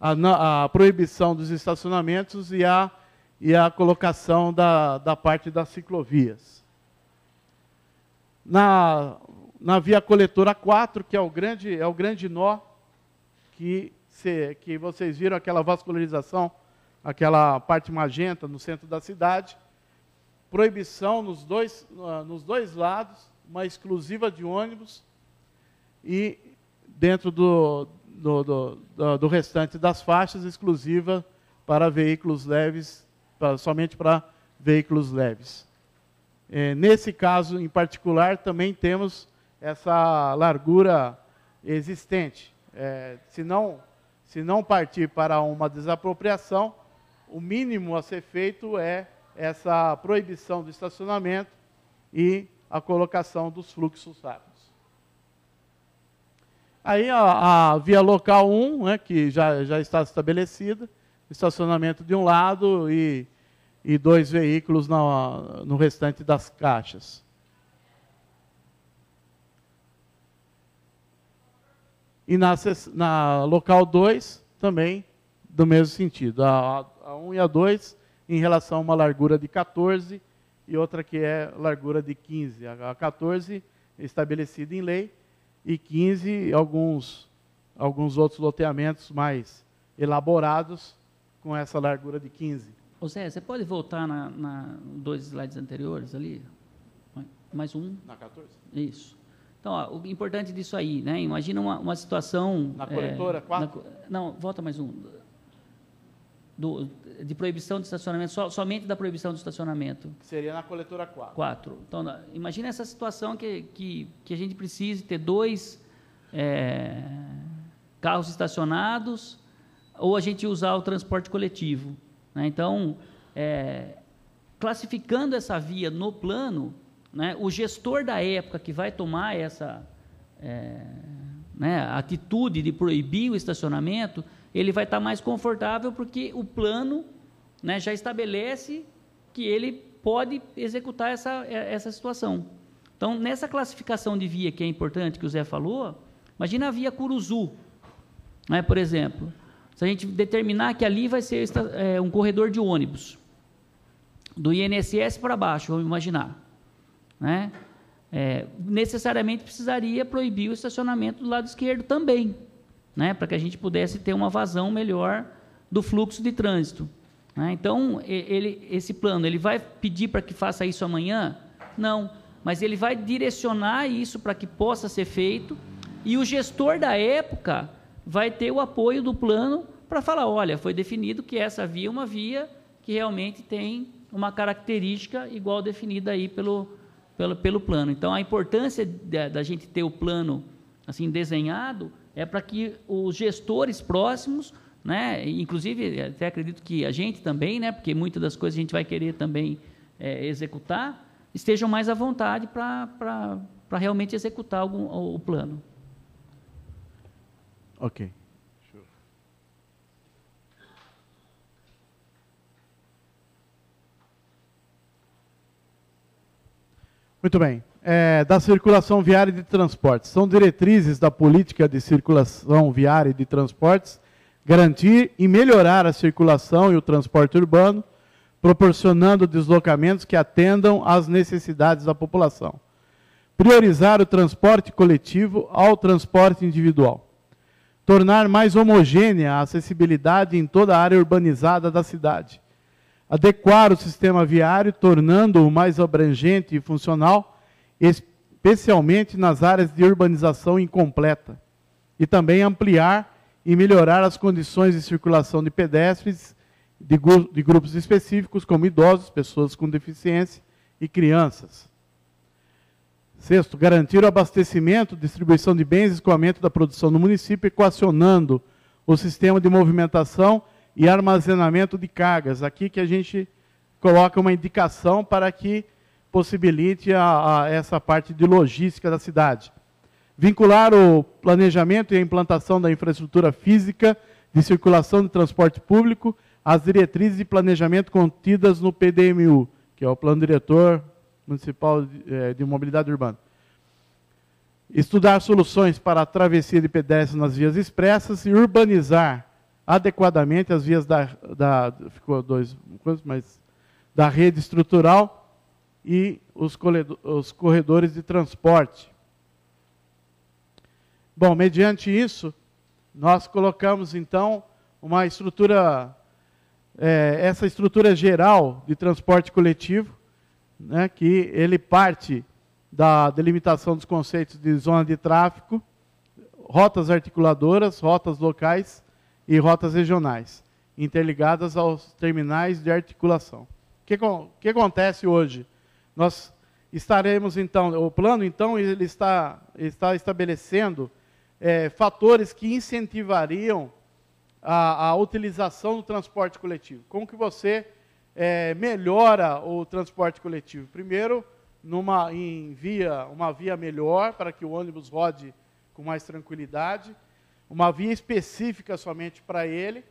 a, a proibição dos estacionamentos e a e a colocação da, da parte das ciclovias. Na, na via coletora 4, que é o grande, é o grande nó, que, se, que vocês viram aquela vascularização, aquela parte magenta no centro da cidade, proibição nos dois, nos dois lados, uma exclusiva de ônibus e dentro do, do, do, do restante das faixas, exclusiva para veículos leves pra, somente para veículos leves. É, nesse caso em particular, também temos essa largura existente. É, se, não, se não partir para uma desapropriação, o mínimo a ser feito é essa proibição do estacionamento e a colocação dos fluxos rápidos. Aí a, a via local 1, né, que já, já está estabelecida, estacionamento de um lado e, e dois veículos no, no restante das caixas. E na, na local 2, também do mesmo sentido. A, a 1 e a 2 em relação a uma largura de 14 e outra que é largura de 15. A 14 estabelecida em lei e 15 alguns, alguns outros loteamentos mais elaborados com essa largura de 15. Ô Zé, você pode voltar na, na dois slides anteriores ali? Mais um? Na 14? Isso. Então, ó, o importante disso aí, né? Imagina uma, uma situação... Na coletora, é, 4? Na, não, volta mais um. do, de proibição de estacionamento, so, somente da proibição de estacionamento? Seria na coletora 4. 4. Então, imagine essa situação que, que, que a gente precise ter dois é, carros estacionados ou a gente usar o transporte coletivo. Né? Então, é, classificando essa via no plano, né, o gestor da época que vai tomar essa é, né, atitude de proibir o estacionamento, ele vai estar mais confortável porque o plano né, já estabelece que ele pode executar essa, essa situação. Então, nessa classificação de via que é importante, que o Zé falou, imagina a via Curuzu, né, por exemplo. Se a gente determinar que ali vai ser é, um corredor de ônibus, do INSS para baixo, vamos imaginar, né? É, necessariamente precisaria proibir o estacionamento do lado esquerdo também, né? para que a gente pudesse ter uma vazão melhor do fluxo de trânsito. Né? Então, ele, esse plano, ele vai pedir para que faça isso amanhã? Não, mas ele vai direcionar isso para que possa ser feito e o gestor da época vai ter o apoio do plano para falar, olha, foi definido que essa via é uma via que realmente tem uma característica igual definida aí pelo, pelo, pelo plano. Então, a importância da, da gente ter o plano assim desenhado é para que os gestores próximos, né, inclusive até acredito que a gente também, né, porque muitas das coisas a gente vai querer também é, executar, estejam mais à vontade para realmente executar algum, o, o plano. Ok. Muito bem. É, da circulação viária e de transportes. São diretrizes da política de circulação viária e de transportes garantir e melhorar a circulação e o transporte urbano, proporcionando deslocamentos que atendam às necessidades da população. Priorizar o transporte coletivo ao transporte individual tornar mais homogênea a acessibilidade em toda a área urbanizada da cidade, adequar o sistema viário, tornando-o mais abrangente e funcional, especialmente nas áreas de urbanização incompleta, e também ampliar e melhorar as condições de circulação de pedestres de, de grupos específicos, como idosos, pessoas com deficiência e crianças. Sexto, garantir o abastecimento, distribuição de bens e escoamento da produção no município, equacionando o sistema de movimentação e armazenamento de cargas. Aqui que a gente coloca uma indicação para que possibilite a, a essa parte de logística da cidade. Vincular o planejamento e a implantação da infraestrutura física de circulação de transporte público às diretrizes de planejamento contidas no PDMU, que é o Plano Diretor Municipal de, de Mobilidade Urbana. Estudar soluções para a travessia de pedestres nas vias expressas e urbanizar adequadamente as vias da, da ficou dois mas da rede estrutural e os, os corredores de transporte. Bom, mediante isso, nós colocamos então uma estrutura, é, essa estrutura geral de transporte coletivo, né, que ele parte da delimitação dos conceitos de zona de tráfego, rotas articuladoras, rotas locais e rotas regionais, interligadas aos terminais de articulação. O que, que acontece hoje? Nós estaremos, então, o plano, então, ele está, está estabelecendo é, fatores que incentivariam a, a utilização do transporte coletivo. Como que você é, melhora o transporte coletivo? Primeiro, numa, em via, uma via melhor para que o ônibus rode com mais tranquilidade, uma via específica somente para ele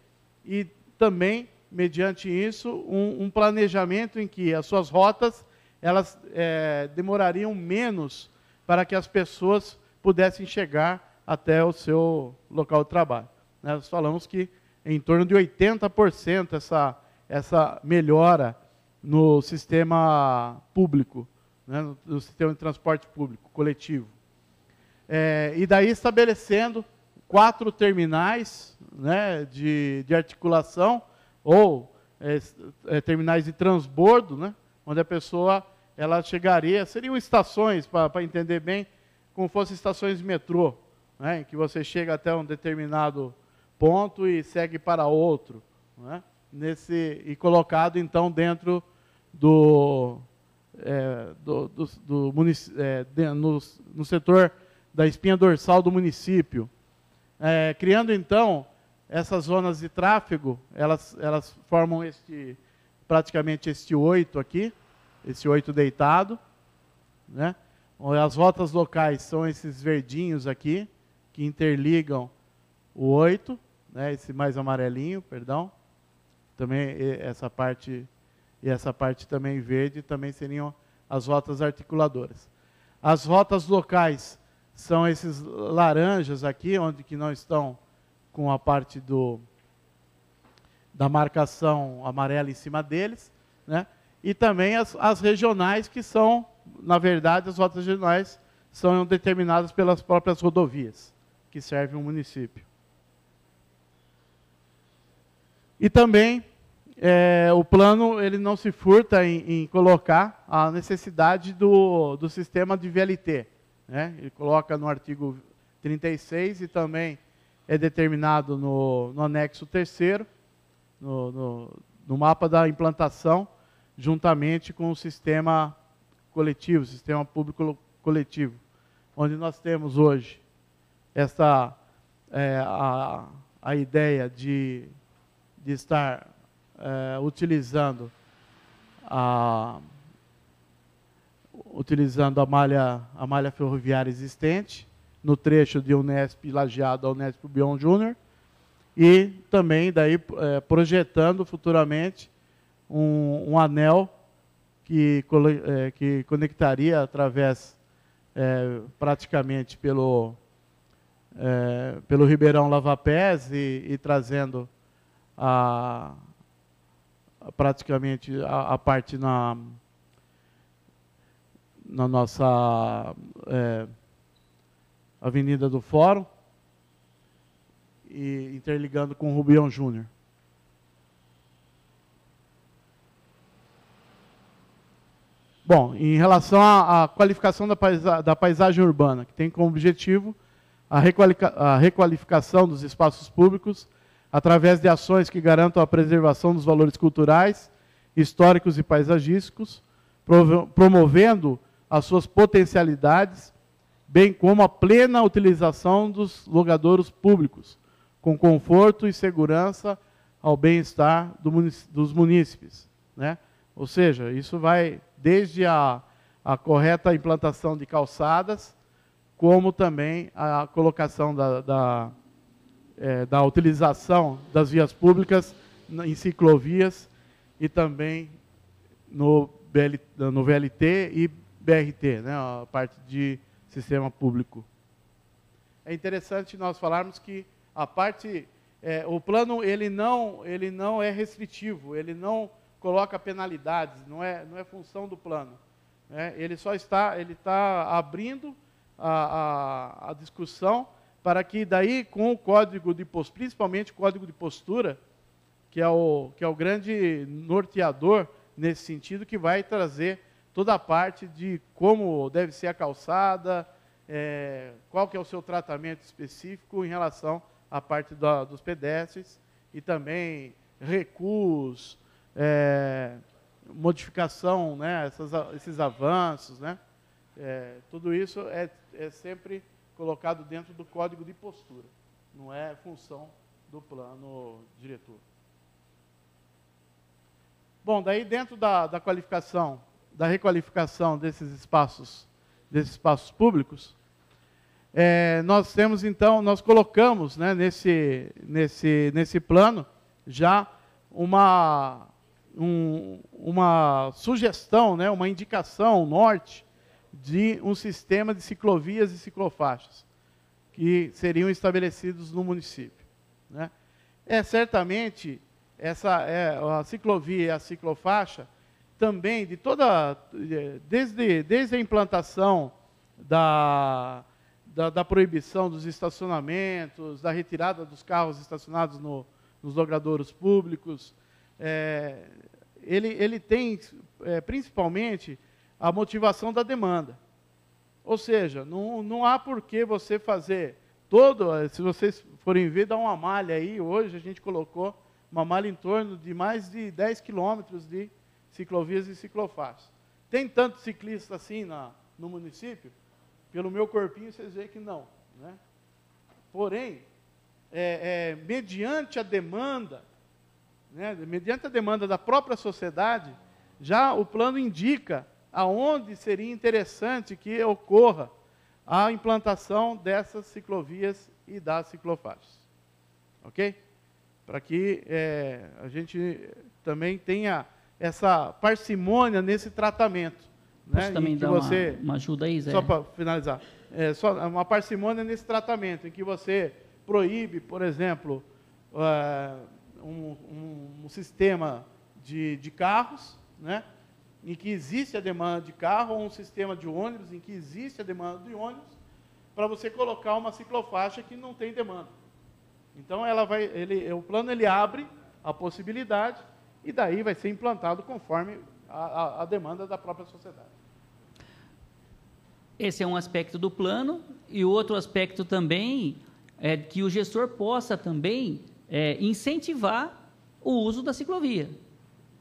e também, mediante isso, um, um, planejamento em que as suas rotas elas é, demorariam menos para que as pessoas pudessem chegar até o seu local de trabalho. Nós falamos que em torno de 80% essa essa melhora no sistema público, né, no, sistema de transporte público coletivo. É, e daí estabelecendo quatro terminais né, de, de articulação ou é, é, terminais de transbordo, né, onde a pessoa ela chegaria, seriam estações, para entender bem, como fossem estações de metrô, né, em que você chega até um determinado ponto e segue para outro. Né? nesse e colocado então dentro do, é, do, do, do é, de, no, no, setor da espinha dorsal do município, é, criando então essas zonas de tráfego, elas, elas formam este praticamente este oito aqui, esse oito deitado, né? As rotas locais são esses verdinhos aqui que interligam o oito, né? Esse mais amarelinho, perdão. Também essa parte e essa parte também verde também seriam as rotas articuladoras. As rotas locais são esses laranjas aqui, onde que não estão com a parte do, da marcação amarela em cima deles, né? e também as, as regionais, que são, na verdade, as rotas regionais são determinadas pelas próprias rodovias que servem o município. E também é, o plano ele não se furta em, em, colocar a necessidade do, do sistema de VLT. Né? Ele coloca no artigo 36 e também é determinado no, no anexo 3 no, no, no, mapa da implantação, juntamente com o sistema coletivo, sistema público coletivo, onde nós temos hoje essa é, a, a ideia de, de estar é, utilizando a utilizando a malha, a malha ferroviária existente no trecho de Unesp lajeado ao Unesp Bion Júnior e também daí é, projetando futuramente um, um anel que, é, que conectaria através é, praticamente pelo é, pelo Ribeirão Lavapés e, e trazendo a, praticamente a, a parte na, na nossa é, Avenida do Fórum e interligando com o Rubião Júnior. Bom, em relação à, qualificação da, paisa, da, paisagem urbana, que tem como objetivo a, a requalificação dos espaços públicos através de ações que garantam a preservação dos valores culturais, históricos e paisagísticos, promovendo as suas potencialidades, bem como a plena utilização dos logadouros públicos, com conforto e segurança ao bem-estar do dos munícipes. Né? Ou seja, isso vai desde a, a correta implantação de calçadas, como também a colocação da, da é, da utilização das vias públicas em ciclovias e também no, BL, no VLT e BRT, né, a parte de sistema público. É interessante nós falarmos que a parte, é, o plano ele não, ele não é restritivo, ele não coloca penalidades, não é, não é função do plano. Né, ele só está, ele está abrindo a, a, a discussão para que daí com o código de postura, principalmente o código de postura, que é o, que é o grande norteador nesse sentido, que vai trazer toda a parte de como deve ser a calçada, é, qual que é o seu tratamento específico em relação à parte da, dos pedestres e também recuos, é, modificação, né, essas, esses avanços, né, é, tudo isso é, é sempre colocado dentro do código de postura. Não é função do plano diretor. Bom, daí dentro da, da qualificação, da requalificação desses espaços, desses espaços públicos, é, nós temos então, nós colocamos né, nesse, nesse, nesse plano já uma, um, uma sugestão, né, uma indicação, norte, de um sistema de ciclovias e ciclofaixas que seriam estabelecidos no município. Né? É certamente essa é, a ciclovia e a ciclofaixa também de toda desde, desde a implantação da, da, da proibição dos estacionamentos, da retirada dos carros estacionados no, nos logradouros públicos, é, ele, ele tem é, principalmente a motivação da demanda. Ou seja, não, não há por que você fazer todo, se vocês forem ver, dá uma malha aí, hoje a gente colocou uma malha em torno de mais de 10 quilômetros de ciclovias e ciclofaixas. Tem tanto ciclista assim na, no município? Pelo meu corpinho, vocês veem que não. Né? Porém, é, é, mediante a demanda, né, mediante a demanda da própria sociedade, já o plano indica aonde seria interessante que ocorra a implantação dessas ciclovias e das ciclofaixas. Ok? Para que é, a gente também tenha essa parcimônia nesse tratamento. Posso né? também dar você, uma, uma, ajuda aí, Zé? Só para finalizar. É, só uma parcimônia nesse tratamento, em que você proíbe, por exemplo, uh, um, um, um, sistema de, de carros, né? em que existe a demanda de carro, ou um sistema de ônibus em que existe a demanda de ônibus, para você colocar uma ciclofaixa que não tem demanda. Então ela vai, ele, o plano ele abre a possibilidade e daí vai ser implantado conforme a, a, a demanda da própria sociedade. Esse é um aspecto do plano e outro aspecto também é que o gestor possa também é, incentivar o uso da ciclovia.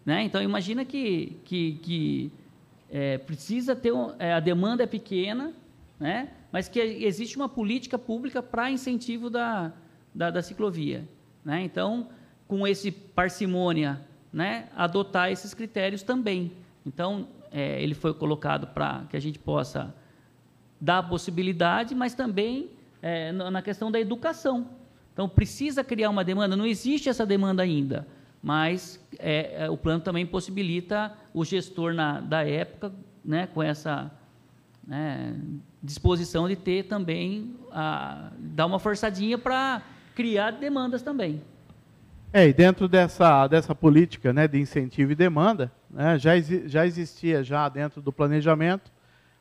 Né? Então, imagina que, que, que é, precisa ter, um, é, a demanda é pequena, né? mas que existe uma política pública para incentivo da, da, da ciclovia. Né? Então, com esse parcimônia, né, adotar esses critérios também. Então, é, ele foi colocado para que a gente possa dar a possibilidade, mas também é, na questão da educação. Então, precisa criar uma demanda, não existe essa demanda ainda mas é, é, o plano também possibilita o gestor na, da época, né, com essa né, disposição de ter também, a, dar uma forçadinha para criar demandas também. É, e dentro dessa, dessa política né, de incentivo e demanda, né, já, já existia já dentro do planejamento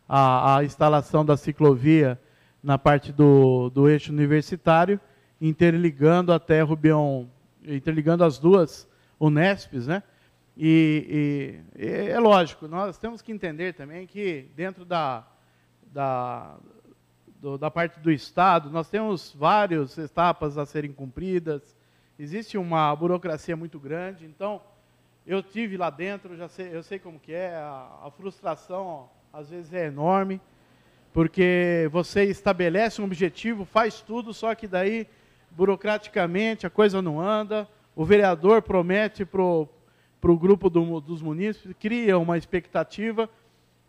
a, a instalação da ciclovia na parte do, do eixo universitário, interligando até Rubião, interligando as duas Unespes, né? E, e, é lógico, nós temos que entender também que dentro da, da, do, da parte do Estado, nós temos várias etapas a serem cumpridas, existe uma burocracia muito grande, então eu tive lá dentro, já sei, eu sei como que é, a, a frustração às vezes é enorme, porque você estabelece um objetivo, faz tudo, só que daí burocraticamente a coisa não anda, o vereador promete para o grupo do, dos munícipes, cria uma expectativa.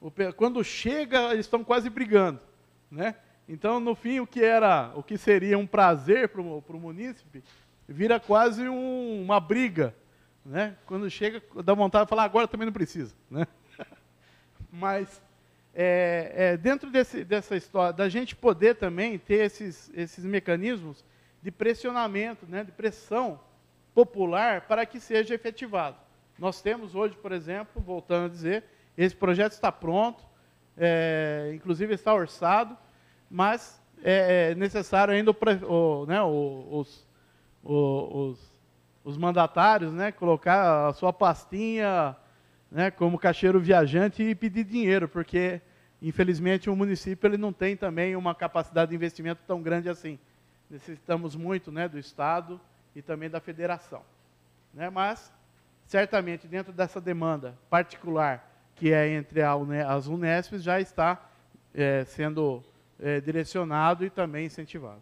O, quando chega, eles estão quase brigando. Né? Então, no fim, o que era, o que seria um prazer para o munícipe, vira quase um, uma briga. Né? Quando chega, dá vontade de falar, agora também não precisa. Né? [laughs] Mas, é, é, dentro desse, dessa história, da gente poder também ter esses, esses mecanismos de pressionamento, né, de pressão popular para que seja efetivado. Nós temos hoje, por exemplo, voltando a dizer, esse projeto está pronto, é, inclusive está orçado, mas é, é necessário ainda o, o, né, os, os, os, mandatários né, colocar a sua pastinha né, como caixeiro viajante e pedir dinheiro, porque infelizmente o município ele não tem também uma capacidade de investimento tão grande assim. Necessitamos muito né, do Estado, e também da federação. Né? Mas, certamente, dentro dessa demanda particular que é entre as Unesps, já está é, sendo é, direcionado e também incentivado.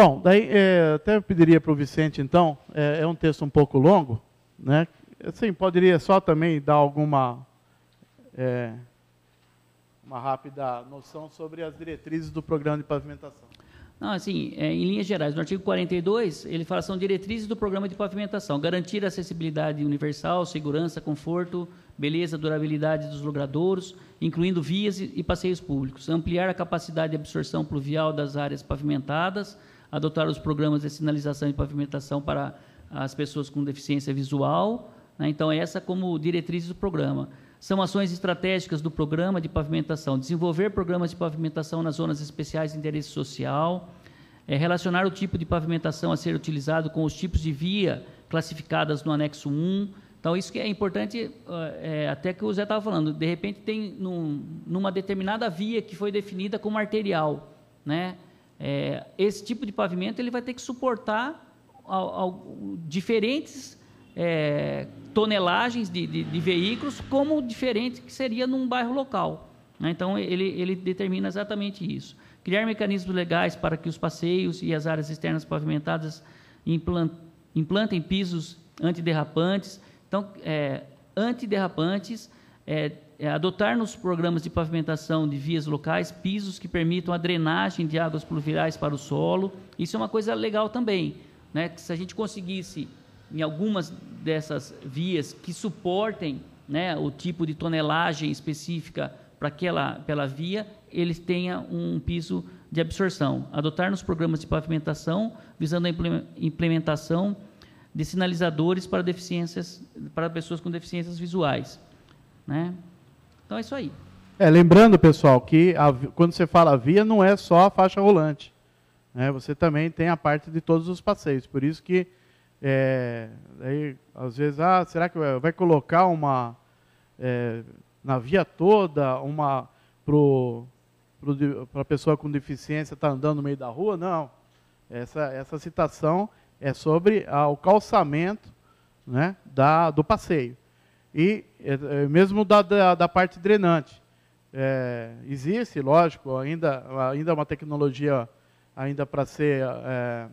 Bom, daí é, até pediria para o Vicente, então, é, é, um texto um pouco longo, né? Assim, poderia só também dar alguma é, uma rápida noção sobre as diretrizes do programa de pavimentação. Não, assim, é, em linhas gerais, no artigo 42, ele fala são diretrizes do programa de pavimentação, garantir acessibilidade universal, segurança, conforto, beleza, durabilidade dos logradouros, incluindo vias e passeios públicos, ampliar a capacidade de absorção pluvial das áreas pavimentadas, adotar os programas de sinalização e pavimentação para as pessoas com deficiência visual, né? então essa como diretrizes do programa são ações estratégicas do programa de pavimentação, desenvolver programas de pavimentação nas zonas especiais de interesse social, é, relacionar o tipo de pavimentação a ser utilizado com os tipos de via classificadas no anexo 1. Então, isso que é importante, é, até que o Zé estava falando, de repente tem num, numa determinada via que foi definida como arterial, né? É, esse tipo de pavimento ele vai ter que suportar ao, ao, diferentes é, tonelagens de, de, de, veículos, como diferente que seria num bairro local. Né? Então, ele, ele determina exatamente isso. Criar mecanismos legais para que os passeios e as áreas externas pavimentadas implantem pisos antiderrapantes. Então, é, antiderrapantes, é, é, adotar nos programas de pavimentação de vias locais pisos que permitam a drenagem de águas pluviais para o solo. Isso é uma coisa legal também. Né? Que se a gente conseguisse, em algumas dessas vias que suportem né, o tipo de tonelagem específica para aquela pela via, eles tenha um piso de absorção. Adotar nos programas de pavimentação, visando a implementação de sinalizadores para deficiências para pessoas com deficiências visuais, né? Então é isso aí. É, lembrando, pessoal, que a, quando você fala via, não é só a faixa rolante. Né? Você também tem a parte de todos os passeios. Por isso que, é, aí, às vezes, ah, será que vai colocar uma é, na via toda, uma para a pessoa com deficiência estar tá andando no meio da rua? Não. Essa, essa citação é sobre ah, o calçamento né, da, do passeio. E é, é, mesmo da, da, da, parte drenante. É, existe, lógico, ainda, ainda uma tecnologia ainda para ser é,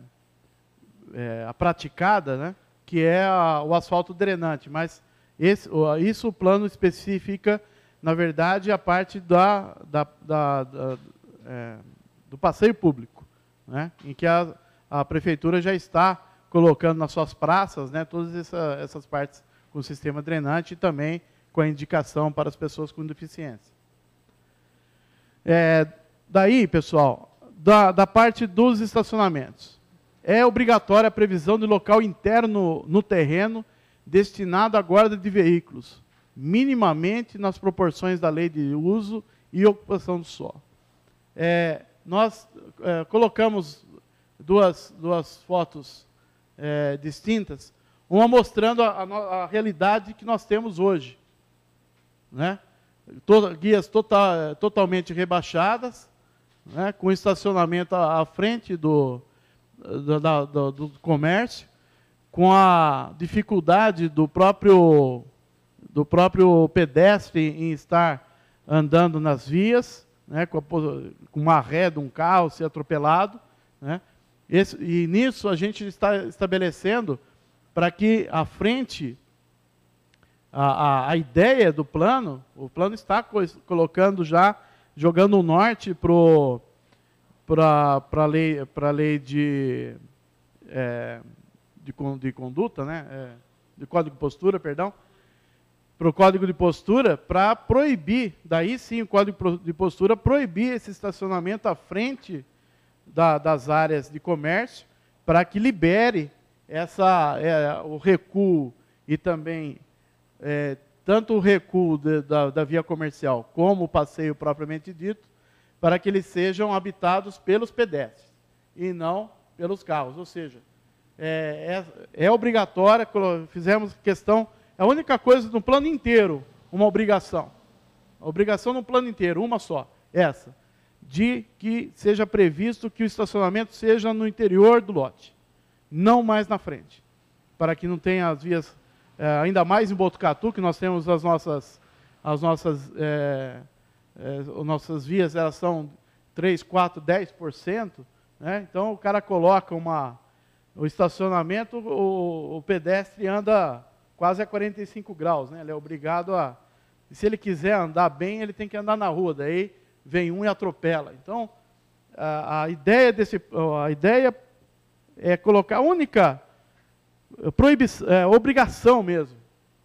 é, praticada, né, que é a, o asfalto drenante. Mas esse, isso o plano especifica, na verdade, a parte da, da, da, é, do passeio público, né, em que a, a prefeitura já está colocando nas suas praças né, todas essa, essas partes com o sistema drenante e também com a indicação para as pessoas com deficiência. É, daí, pessoal, da, da parte dos estacionamentos. É obrigatória a previsão de local interno no terreno destinado à guarda de veículos, minimamente nas proporções da lei de uso e ocupação do solo. É, nós é, colocamos duas, duas fotos é, distintas uma mostrando a, a, a realidade que nós temos hoje. Né? guias total, totalmente rebaixadas, né? com estacionamento à, frente do, do, da, do, do, comércio, com a dificuldade do próprio, do próprio pedestre em estar andando nas vias, né? com, a, com uma ré de um carro ser atropelado. Né? Esse, e nisso a gente está estabelecendo para que a frente, a, a, a, ideia do plano, o plano está co colocando já, jogando o norte para a lei, pra lei de, é, de, de, conduta, né? É, de código de postura, perdão, para o código de postura, para proibir, daí sim o código de postura proibir esse estacionamento à frente da, das áreas de comércio, para que libere essa, é, o recuo e também é, tanto o recuo de, da, da via comercial como o passeio propriamente dito, para que eles sejam habitados pelos pedestres e não pelos carros. Ou seja, é, é, é obrigatória, fizemos questão, é a única coisa no plano inteiro, uma obrigação. A obrigação no plano inteiro, uma só, essa, de que seja previsto que o estacionamento seja no interior do lote não mais na frente. Para que não tenha as vias, é, ainda mais em Botucatu, que nós temos as nossas, as nossas, é, é, as nossas vias, elas são 3, 4, 10%, né? então o cara coloca uma, o estacionamento, o, o pedestre anda quase a 45 graus, né? ele é obrigado a, se ele quiser andar bem, ele tem que andar na rua, daí vem um e atropela. Então, a, a ideia desse, a ideia é colocar a única proibição, é, obrigação mesmo,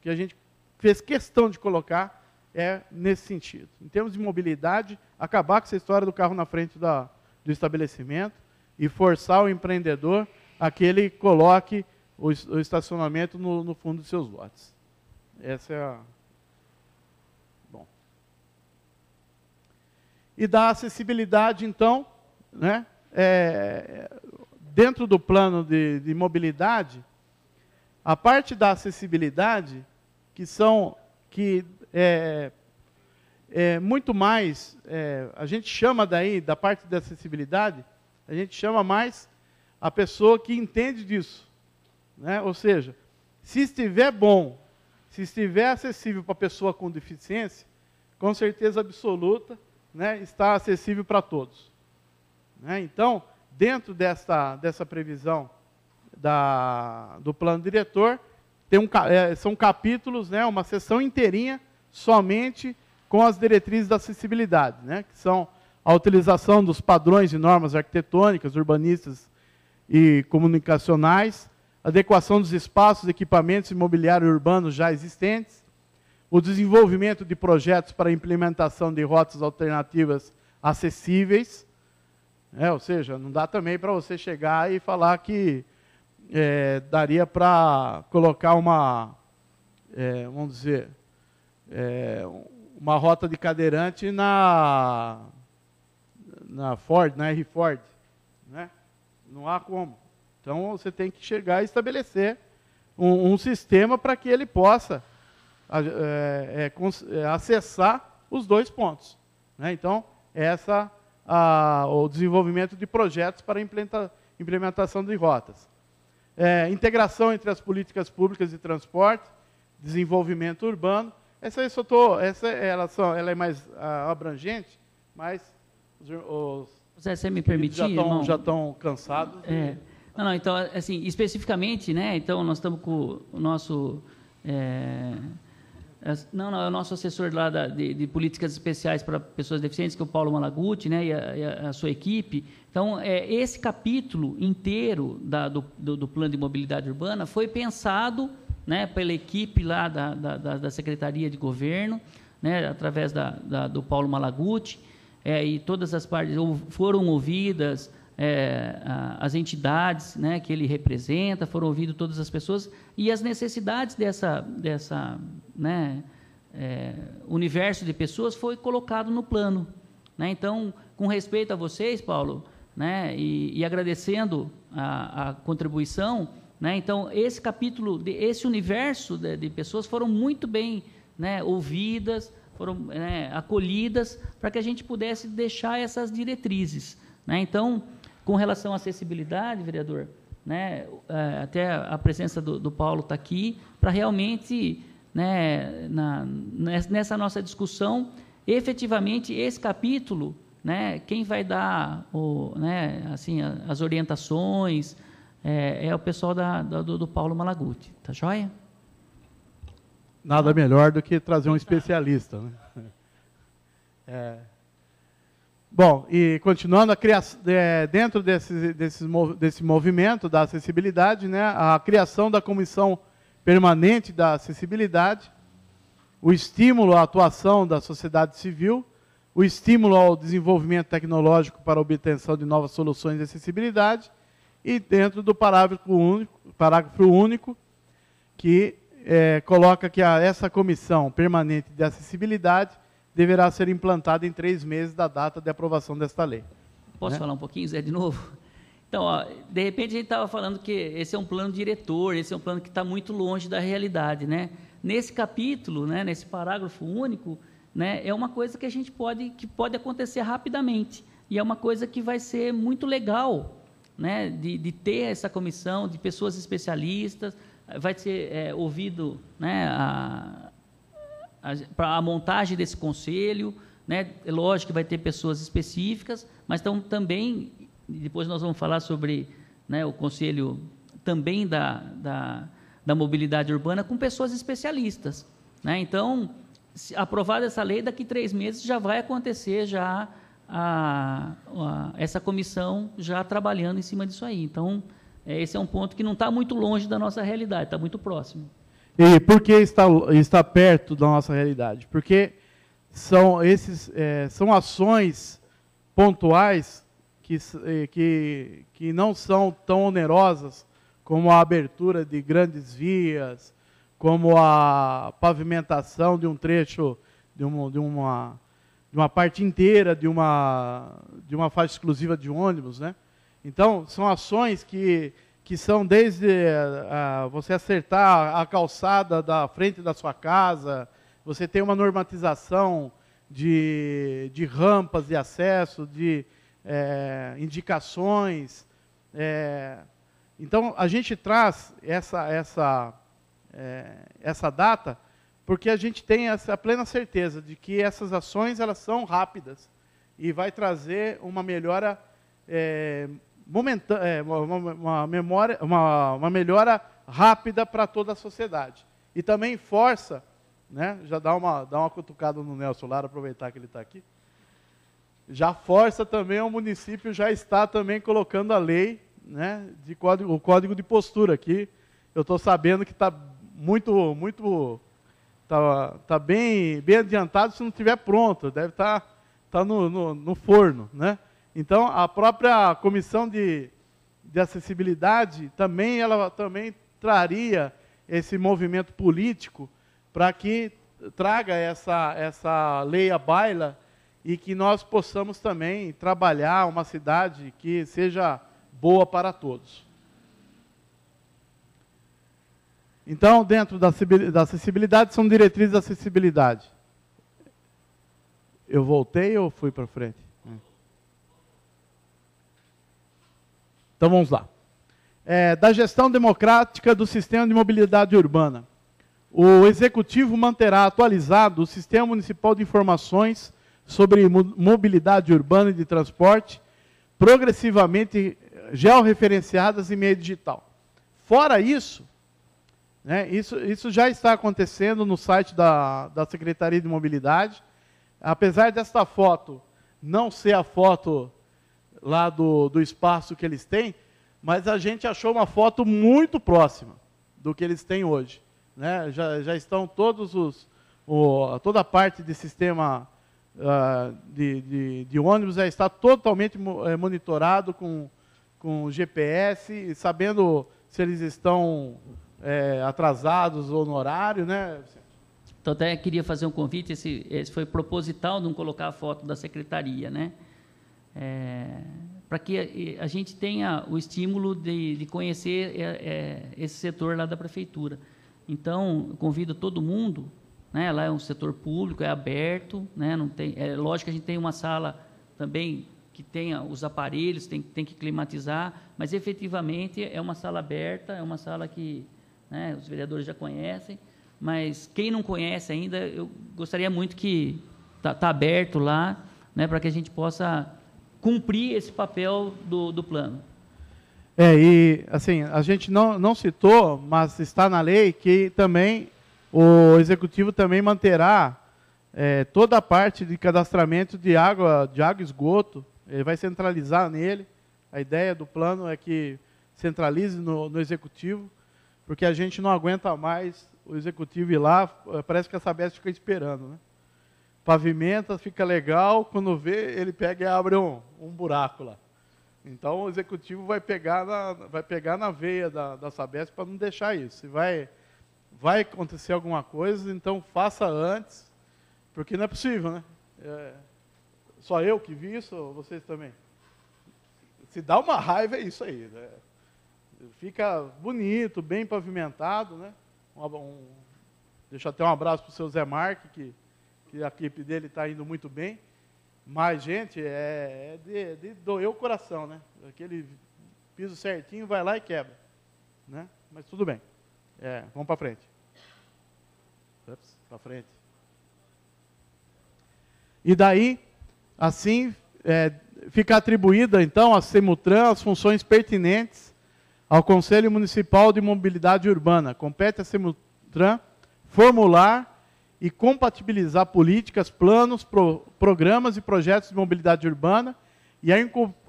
que a gente fez questão de colocar, é nesse sentido. Em termos de mobilidade, acabar com essa história do carro na frente da, do estabelecimento e forçar o empreendedor a que ele coloque o, o estacionamento no, no fundo dos seus lotes. Essa é a. Bom. E da acessibilidade, então, né? É, dentro do plano de, de mobilidade, a parte da acessibilidade, que são que é, é muito mais, é, a gente chama daí da parte da acessibilidade, A gente chama mais a pessoa que entende disso. Né? Ou seja, se estiver bom, se estiver acessível para a pessoa com deficiência, com certeza absoluta, né, está acessível para todos. Né? Então, dentro dessa, dessa previsão da, do plano diretor, tem um, é, são capítulos, né, uma sessão inteirinha somente com as diretrizes da acessibilidade, né, que são a utilização dos padrões e normas arquitetônicas, urbanistas e comunicacionais, adequação dos espaços, equipamentos e mobiliário urbano já existentes, o desenvolvimento de projetos para implementação de rotas alternativas acessíveis, é, ou seja, não dá também para você chegar e falar que é, daria para colocar uma, é, vamos dizer, é, uma rota de cadeirante na, na Ford, na R Ford. Né? Não há como. Então você tem que chegar e estabelecer um, um sistema para que ele possa é, é, é, acessar os dois pontos. Né? Então, essa a, o desenvolvimento de projetos para implementação de rotas é, integração entre as políticas públicas de transporte, desenvolvimento urbano. Essa, eu tô, essa ela, são, ela é mais uh, abrangente, mas os, os Zé, você me permitir, já estão já estão cansados. É. Não, não, então, assim, especificamente, né, então nós estamos com o nosso... É, não, não, é o nosso assessor lá da, de, de, políticas especiais para pessoas deficientes, que é o Paulo Malaguti, né, e a, e a sua equipe. Então, é, esse capítulo inteiro da, do, do, do, plano de mobilidade urbana foi pensado né, pela equipe lá da, da, da Secretaria de Governo, né, através da, do Paulo Malaguti, é, e todas as partes foram ouvidas, é, as entidades né, que ele representa, foram ouvidas todas as pessoas e as necessidades dessa, dessa né, é, universo de pessoas foi colocado no plano. Né? Então, com respeito a vocês, Paulo, né, e, e agradecendo a, a contribuição, né, então esse capítulo, de, esse universo de, de, pessoas foram muito bem né, ouvidas, foram né, acolhidas para que a gente pudesse deixar essas diretrizes. Né? Então, com relação à acessibilidade, vereador, né, é, até a presença do, do Paulo está aqui, para realmente, né, na, nessa nossa discussão, efetivamente esse capítulo, né, quem vai dar o, né, assim, as orientações é, é o pessoal da, do, do Paulo Malaguti, tá joia? Nada melhor do que trazer um especialista. Né? [laughs] É, Bom, e continuando, criação, é, dentro desse, desse, desse movimento da acessibilidade, né, a criação da Comissão Permanente da Acessibilidade, o estímulo à atuação da sociedade civil, o estímulo ao desenvolvimento tecnológico para a obtenção de novas soluções de acessibilidade, e dentro do parágrafo único, parágrafo único que é, coloca que a, essa comissão permanente de acessibilidade deverá ser implantado em três meses da data de aprovação desta lei. Posso né? falar um pouquinho, Zé, de novo? Então, ó, de repente a gente estava falando que esse é um plano diretor, esse é um plano que está muito longe da realidade, né? Nesse capítulo, né, nesse parágrafo único, né, é uma coisa que a gente pode, que pode acontecer rapidamente e é uma coisa que vai ser muito legal, né, de, de ter essa comissão de pessoas especialistas, vai ser é, ouvido, né, a, para a montagem desse conselho, né? É lógico que vai ter pessoas específicas, mas então, também, depois nós vamos falar sobre né, o conselho também da, da, da mobilidade urbana com pessoas especialistas. Né? Então, aprovada essa lei, daqui três meses já vai acontecer já a, a, essa comissão já trabalhando em cima disso aí. Então, é, esse é um ponto que não está muito longe da nossa realidade, está muito próximo. E por que está, está perto da nossa realidade? Porque são, esses, é, são ações pontuais que, é, que, que não são tão onerosas como a abertura de grandes vias, como a pavimentação de um trecho, de uma, de uma, de uma parte inteira de uma, de uma faixa exclusiva de ônibus. Né? Então, são ações que que são desde uh, você acertar a calçada da frente da sua casa, você tem uma normatização de, de rampas de acesso, de, é, indicações. É, então, a gente traz essa, essa, é, essa data porque a gente tem essa plena certeza de que essas ações elas são rápidas e vai trazer uma melhora momentânea, é, uma, uma, memória, uma, uma melhora rápida para toda a sociedade. E também força, né, já dá uma, dá uma cutucada no Nelson Lara, aproveitar que ele está aqui, já força também o município, já está também colocando a lei, né, de código, o código de postura aqui. Eu estou sabendo que está muito, muito, está tá bem, bem adiantado se não estiver pronto, deve estar tá, tá no, no, no forno, né? Então, a própria comissão de, de acessibilidade também, ela também traria esse movimento político para que traga essa, essa lei à baila e que nós possamos também trabalhar uma cidade que seja boa para todos. Então, dentro da acessibilidade, são diretrizes da acessibilidade. Eu voltei ou fui para frente? Então vamos lá. É, da gestão democrática do sistema de mobilidade urbana. O Executivo manterá atualizado o Sistema Municipal de Informações sobre Mobilidade Urbana e de Transporte, progressivamente georreferenciadas em meio digital. Fora isso, né, isso, isso já está acontecendo no site da, da Secretaria de Mobilidade. Apesar desta foto não ser a foto lá do, do espaço que eles têm, mas a gente achou uma foto muito próxima do que eles têm hoje. Né? Já, já estão todos os, o, toda a parte de sistema uh, de, de, de, ônibus já está totalmente eh, monitorado com, com GPS, sabendo se eles estão é, atrasados ou no horário, né? Então, até queria fazer um convite, esse, esse foi proposital não colocar a foto da secretaria, né? É, para que a gente tenha o estímulo de, de conhecer é, é, esse setor lá da prefeitura. Então, convido todo mundo, né, lá é um setor público, é aberto, né, não tem, é lógico que a gente tem uma sala também que tenha os aparelhos, tem, tem que climatizar, mas efetivamente é uma sala aberta, é uma sala que né, os vereadores já conhecem, mas quem não conhece ainda, eu gostaria muito que está tá aberto lá, né, para que a gente possa cumprir esse papel do, do plano. É, e assim, a gente não, não citou, mas está na lei que também o executivo também manterá é, toda a parte de cadastramento de água, de água e esgoto, ele vai centralizar nele. A ideia do plano é que centralize no, no executivo, porque a gente não aguenta mais o executivo ir lá, parece que a Sabesp fica esperando, né? Pavimenta, fica legal, quando vê, ele pega e abre um, um buraco lá. Então o executivo vai pegar na, vai pegar na veia da, da Sabesp para não deixar isso. Se vai, vai acontecer alguma coisa, então faça antes, porque não é possível, né? É, só eu que vi isso, ou vocês também? Se dá uma raiva, é isso aí. Né? Fica bonito, bem pavimentado, né? Um, um, deixa até um abraço para o seu Zé Marque, que que a equipe dele está indo muito bem. Mas, gente, é, é de, de doer o coração, né? Aquele piso certinho, vai lá e quebra. Né? Mas tudo bem. É, vamos para frente. Para frente. E daí, assim, é, fica atribuída, então, à Semutran as funções pertinentes ao Conselho Municipal de Mobilidade Urbana. Compete à Semutran formular e compatibilizar políticas, planos, pro, programas e projetos de mobilidade urbana e a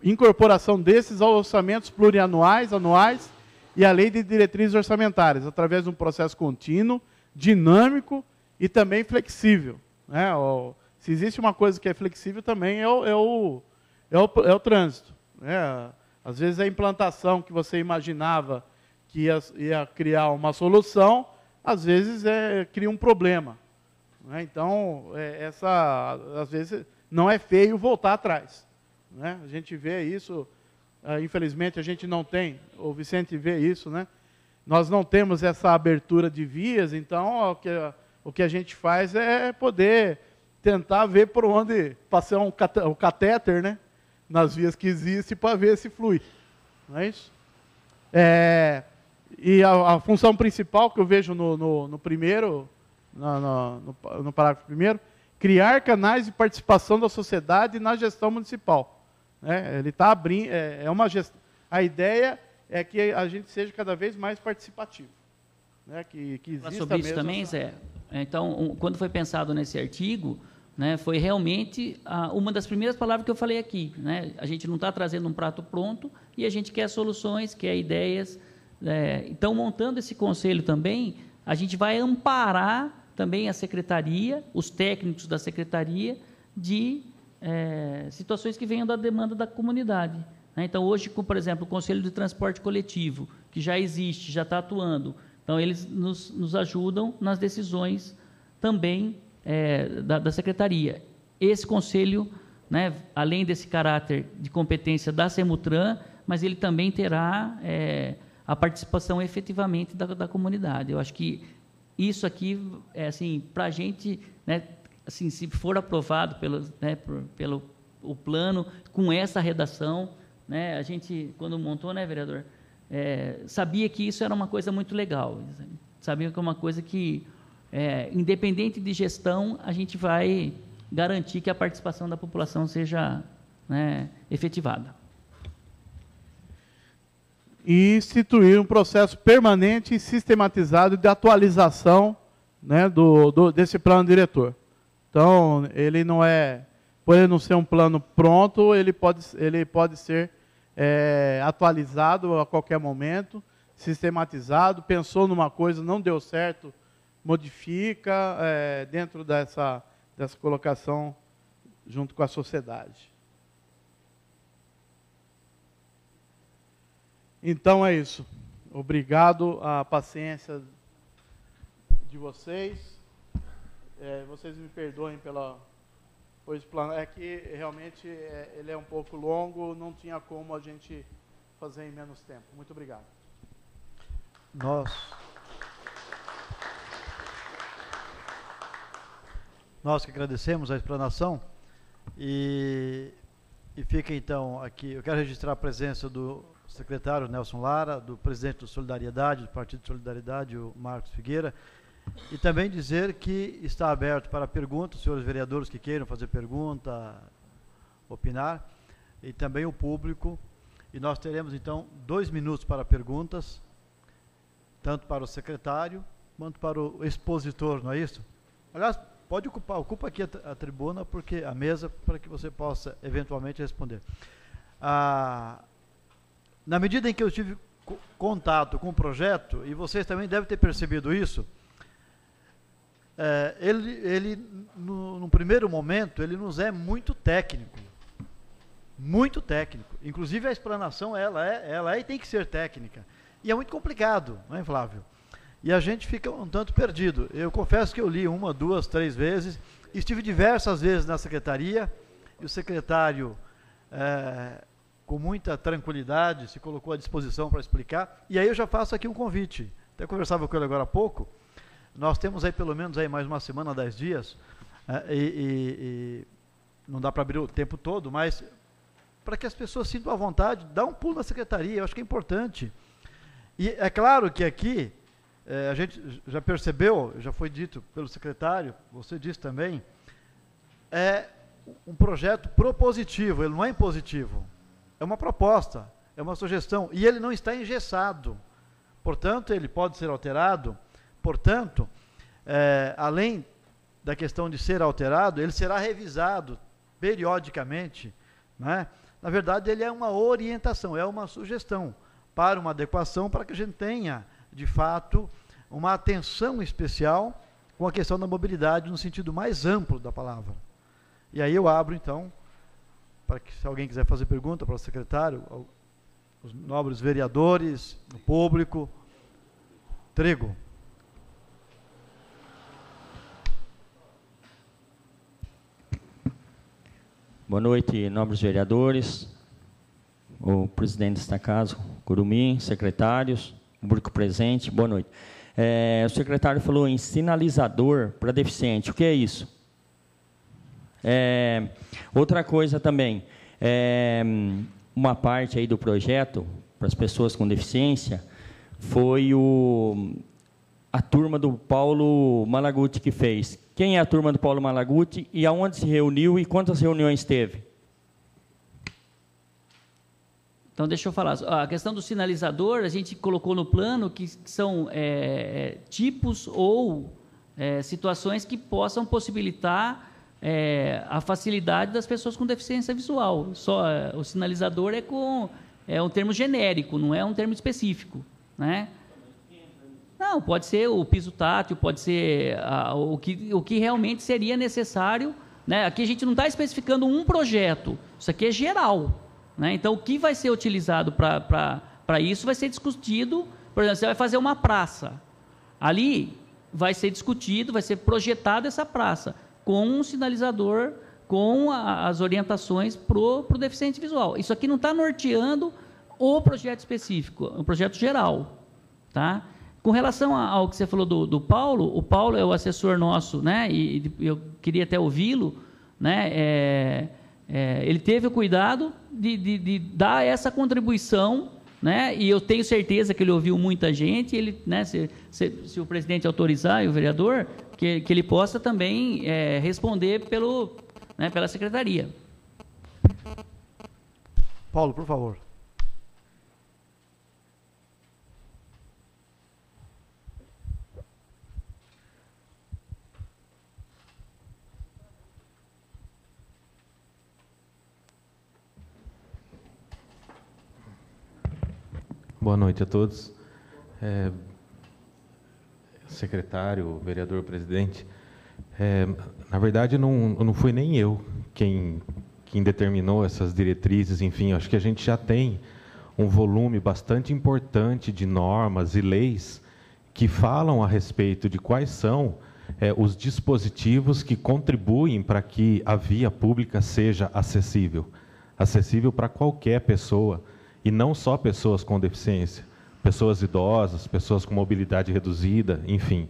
incorporação desses aos orçamentos plurianuais, anuais e à lei de diretrizes orçamentárias, através de um processo contínuo, dinâmico e também flexível. Né? Se existe uma coisa que é flexível também é o, é o, é o, é o trânsito. Né? Às vezes a implantação que você imaginava que ia, ia criar uma solução, às vezes é, cria um problema. Né? Então, é, essa, às vezes, não é feio voltar atrás. Né? A gente vê isso, uh, infelizmente, a gente não tem, o Vicente vê isso, né? nós não temos essa abertura de vias, então o que, o que a gente faz é poder tentar ver por onde passar um o catéter, né? nas vias que existem para ver se flui. Não é isso? É, e a, a, função principal que eu vejo no, no, no primeiro, no, no, no, parágrafo primeiro, criar canais de participação da sociedade na gestão municipal. É, ele está abrindo, é, é uma gestão. A ideia é que a gente seja cada vez mais participativo. Né? Que, que exista sobre isso também. Zé. Então, um, quando foi pensado nesse artigo, né, foi realmente a, uma das primeiras palavras que eu falei aqui. Né? A gente não está trazendo um prato pronto e a gente quer soluções, quer ideias. É, então, montando esse conselho também, a gente vai amparar também a secretaria, os técnicos da secretaria, de é, situações que venham da demanda da comunidade. Né? Então, hoje, por exemplo, o Conselho de Transporte Coletivo, que já existe, já está atuando, então eles nos, nos ajudam nas decisões também é, da, da, secretaria. Esse conselho, né, além desse caráter de competência da Semutran, mas ele também terá é, a participação efetivamente da, da, comunidade. Eu acho que isso aqui, é, assim, para a gente, né, assim, se for aprovado pelo, né, por, pelo o plano, com essa redação, né, a gente, quando montou, né, vereador, é, sabia que isso era uma coisa muito legal. Sabia que é uma coisa que é, independente de gestão, a gente vai garantir que a participação da população seja né, efetivada. E instituir um processo permanente e sistematizado de atualização né, do, do, desse plano diretor. Então, ele não é, por ele não ser um plano pronto, ele pode, ele pode ser é, atualizado a qualquer momento, sistematizado, pensou numa coisa, não deu certo, modifica é, dentro dessa, dessa colocação junto com a sociedade. Então é isso. Obrigado a paciência de vocês. É, vocês me perdoem pela pois é que realmente é, ele é um pouco longo, não tinha como a gente fazer em menos tempo. Muito obrigado. Nós Nós que agradecemos a explanação e, e fica então aqui, eu quero registrar a presença do secretário Nelson Lara, do presidente do Solidariedade, do Partido de Solidariedade, o Marcos Figueira, e também dizer que está aberto para perguntas, senhores vereadores que queiram fazer pergunta, opinar, e também o público. E nós teremos então dois minutos para perguntas, tanto para o secretário quanto para o expositor, não é isso? Aliás, Pode ocupar, ocupa aqui a, a tribuna, porque a mesa, para que você possa eventualmente responder. Ah, na medida em que eu tive contato com o projeto, e vocês também devem ter percebido isso, é, ele, ele no, no, primeiro momento, ele nos é muito técnico. Muito técnico. Inclusive a explanação, ela é, ela é e tem que ser técnica. E é muito complicado, não é, Flávio? e a gente fica um tanto perdido. Eu confesso que eu li uma, duas, três vezes, estive diversas vezes na secretaria, e o secretário, é, com muita tranquilidade, se colocou à disposição para explicar, e aí eu já faço aqui um convite. Até conversava com ele agora há pouco, nós temos aí pelo menos aí mais uma semana, dez dias, é, e, e, e não dá para abrir o tempo todo, mas para que as pessoas sintam a vontade, dá um pulo na secretaria, eu acho que é importante. E é claro que aqui é, a gente já percebeu, já foi dito pelo secretário, você disse também, é um projeto propositivo, ele não é impositivo. É uma proposta, é uma sugestão, e ele não está engessado. Portanto, ele pode ser alterado. Portanto, é, além da questão de ser alterado, ele será revisado periodicamente. Né? Na verdade, ele é uma orientação, é uma sugestão para uma adequação, para que a gente tenha de fato, uma atenção especial com a questão da mobilidade no sentido mais amplo da palavra. E aí eu abro, então, para que se alguém quiser fazer pergunta para o secretário, os nobres vereadores, o público. Trigo. Boa noite, nobres vereadores, o presidente desta casa, Curumim, secretários, público presente, boa noite. É, o secretário falou em sinalizador para deficiente. O que é isso? É, outra coisa também, É, uma parte aí do projeto para as pessoas com deficiência foi o, a turma do Paulo Malaguti que fez. Quem é a turma do Paulo Malaguti e aonde se reuniu e quantas reuniões teve? Então, deixa eu falar. A questão do sinalizador, a gente colocou no plano que são é, tipos ou é, situações que possam possibilitar é, a facilidade das pessoas com deficiência visual. Só é, o sinalizador é com é um termo genérico, não é um termo específico, né? Não, pode ser o piso tátil, pode ser a, o, que, o que realmente seria necessário. Né? Aqui a gente não está especificando um projeto, isso aqui é geral. Né? Então, o que vai ser utilizado para isso vai ser discutido. Por exemplo, você vai fazer uma praça. Ali vai ser discutido, vai ser projetada essa praça com um sinalizador, com a, as orientações para o deficiente visual. Isso aqui não está norteando o projeto específico, o projeto geral. Tá? Com relação ao que você falou do, do Paulo, o Paulo é o assessor nosso, né? E, eu queria até ouvi-lo, né? É, é, ele teve o cuidado de, de, de, dar essa contribuição, né? E eu tenho certeza que ele ouviu muita gente. Ele, né? Se, se, se o presidente autorizar e o vereador, que, que ele possa também é, responder pelo, né, pela secretaria. Paulo, por favor. Boa noite a todos. É, secretário, vereador, presidente. É, na verdade, não, não fui nem eu quem, quem determinou essas diretrizes, enfim, acho que a gente já tem um volume bastante importante de normas e leis que falam a respeito de quais são é, os dispositivos que contribuem para que a via pública seja acessível acessível para qualquer pessoa e não só pessoas com deficiência, pessoas idosas, pessoas com mobilidade reduzida, enfim.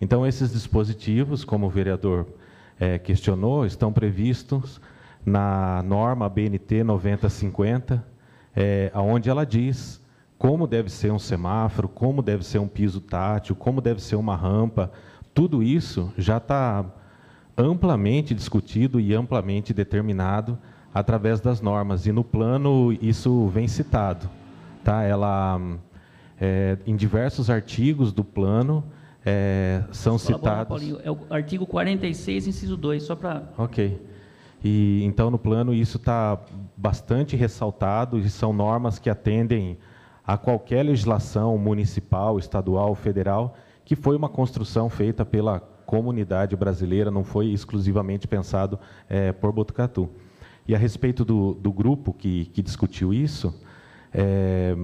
Então, esses dispositivos, como o vereador é, questionou, estão previstos na norma BNT 9050, é, onde ela diz como deve ser um semáforo, como deve ser um piso tátil, como deve ser uma rampa. Tudo isso já está amplamente discutido e amplamente determinado através das normas. E no plano isso vem citado. Tá? Ela, é, em diversos artigos do plano, é, são citados. Paulinho, é o artigo 46, inciso 2, só para. Ok. E, então, no plano, isso está bastante ressaltado, e são normas que atendem a qualquer legislação municipal, estadual, federal, que foi uma construção feita pela comunidade brasileira, não foi exclusivamente pensado é, por Botucatu. E a respeito do, do grupo que, que discutiu isso, é,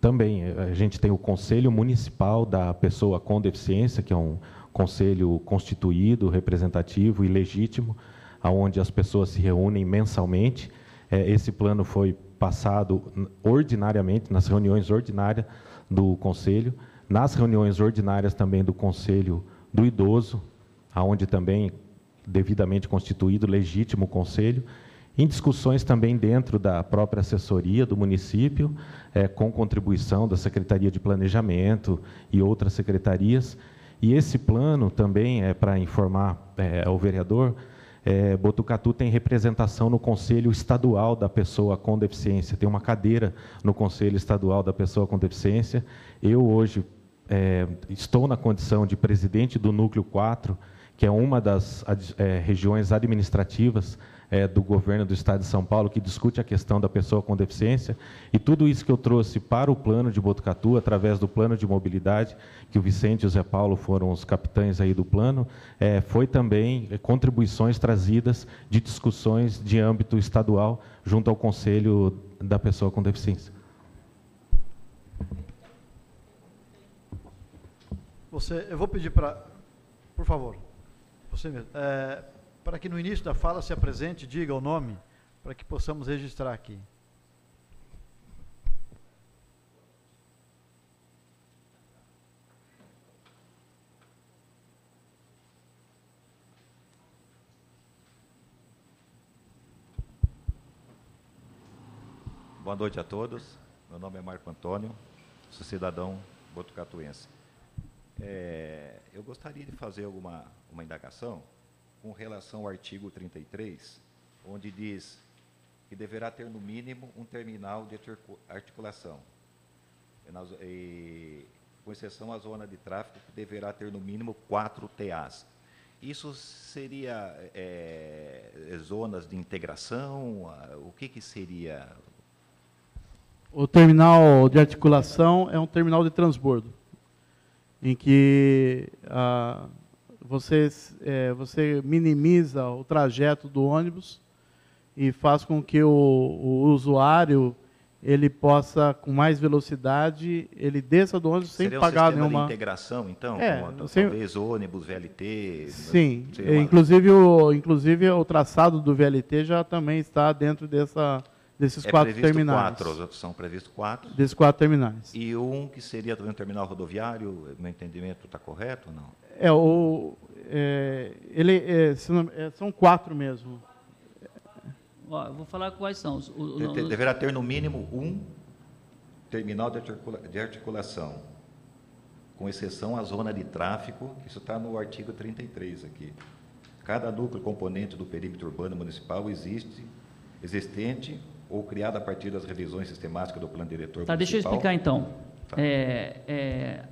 também a gente tem o Conselho Municipal da Pessoa com Deficiência, que é um conselho constituído, representativo e legítimo, aonde as pessoas se reúnem mensalmente. É, esse plano foi passado ordinariamente nas reuniões ordinárias do conselho, nas reuniões ordinárias também do conselho do idoso, aonde também devidamente constituído, legítimo conselho, em discussões também dentro da própria assessoria do município, é, com contribuição da Secretaria de Planejamento e outras secretarias. E esse plano também é para informar é, ao vereador, é, Botucatu tem representação no Conselho Estadual da Pessoa com Deficiência, tem uma cadeira no Conselho Estadual da Pessoa com Deficiência. Eu hoje é, estou na condição de presidente do Núcleo 4, que é uma das regiões administrativas é, do governo do Estado de São Paulo, que discute a questão da pessoa com deficiência. E tudo isso que eu trouxe para o plano de Botucatu, através do plano de mobilidade, que o Vicente e o Zé Paulo foram os capitães aí do plano, é, foi também contribuições trazidas de discussões de âmbito estadual junto ao Conselho da Pessoa com Deficiência. Você, eu vou pedir para, por favor. Você mesmo. É, para que no início da fala se apresente, diga o nome, para que possamos registrar aqui. Boa noite a todos. Meu nome é Marco Antônio, sou cidadão botucatuense. É, eu gostaria de fazer alguma uma indagação com relação ao artigo 33, onde diz que deverá ter no mínimo um terminal de articulação, e, com exceção à zona de tráfego, que deverá ter no mínimo quatro TAs. Isso seria é, zonas de integração? O que, que seria? O terminal de articulação é um terminal de transbordo, em que ah, você, é, você minimiza o trajeto do ônibus e faz com que o, o usuário ele possa, com mais velocidade, ele desça do ônibus Seria sem pagar um nenhuma... de integração, então? É, com, sem... talvez ônibus, VLT... Sim, uma... inclusive, o, inclusive o traçado do VLT já também está dentro dessa, desses é quatro terminais. Quatro, são previstos quatro. Desses quatro terminais. E um que seria também um terminal rodoviário, meu entendimento está correto ou não? É, o, é, ele, é, é são quatro mesmo. Ó, eu vou falar quais são. O, o, Deverá ter no mínimo um terminal de, articula, de articulação, com exceção à zona de tráfego, isso está no artigo 33 aqui. Cada núcleo componente do perímetro urbano municipal existe, existente ou criado a partir das revisões sistemáticas do plano diretor tá, municipal. Deixa eu explicar então. Tá. É, é,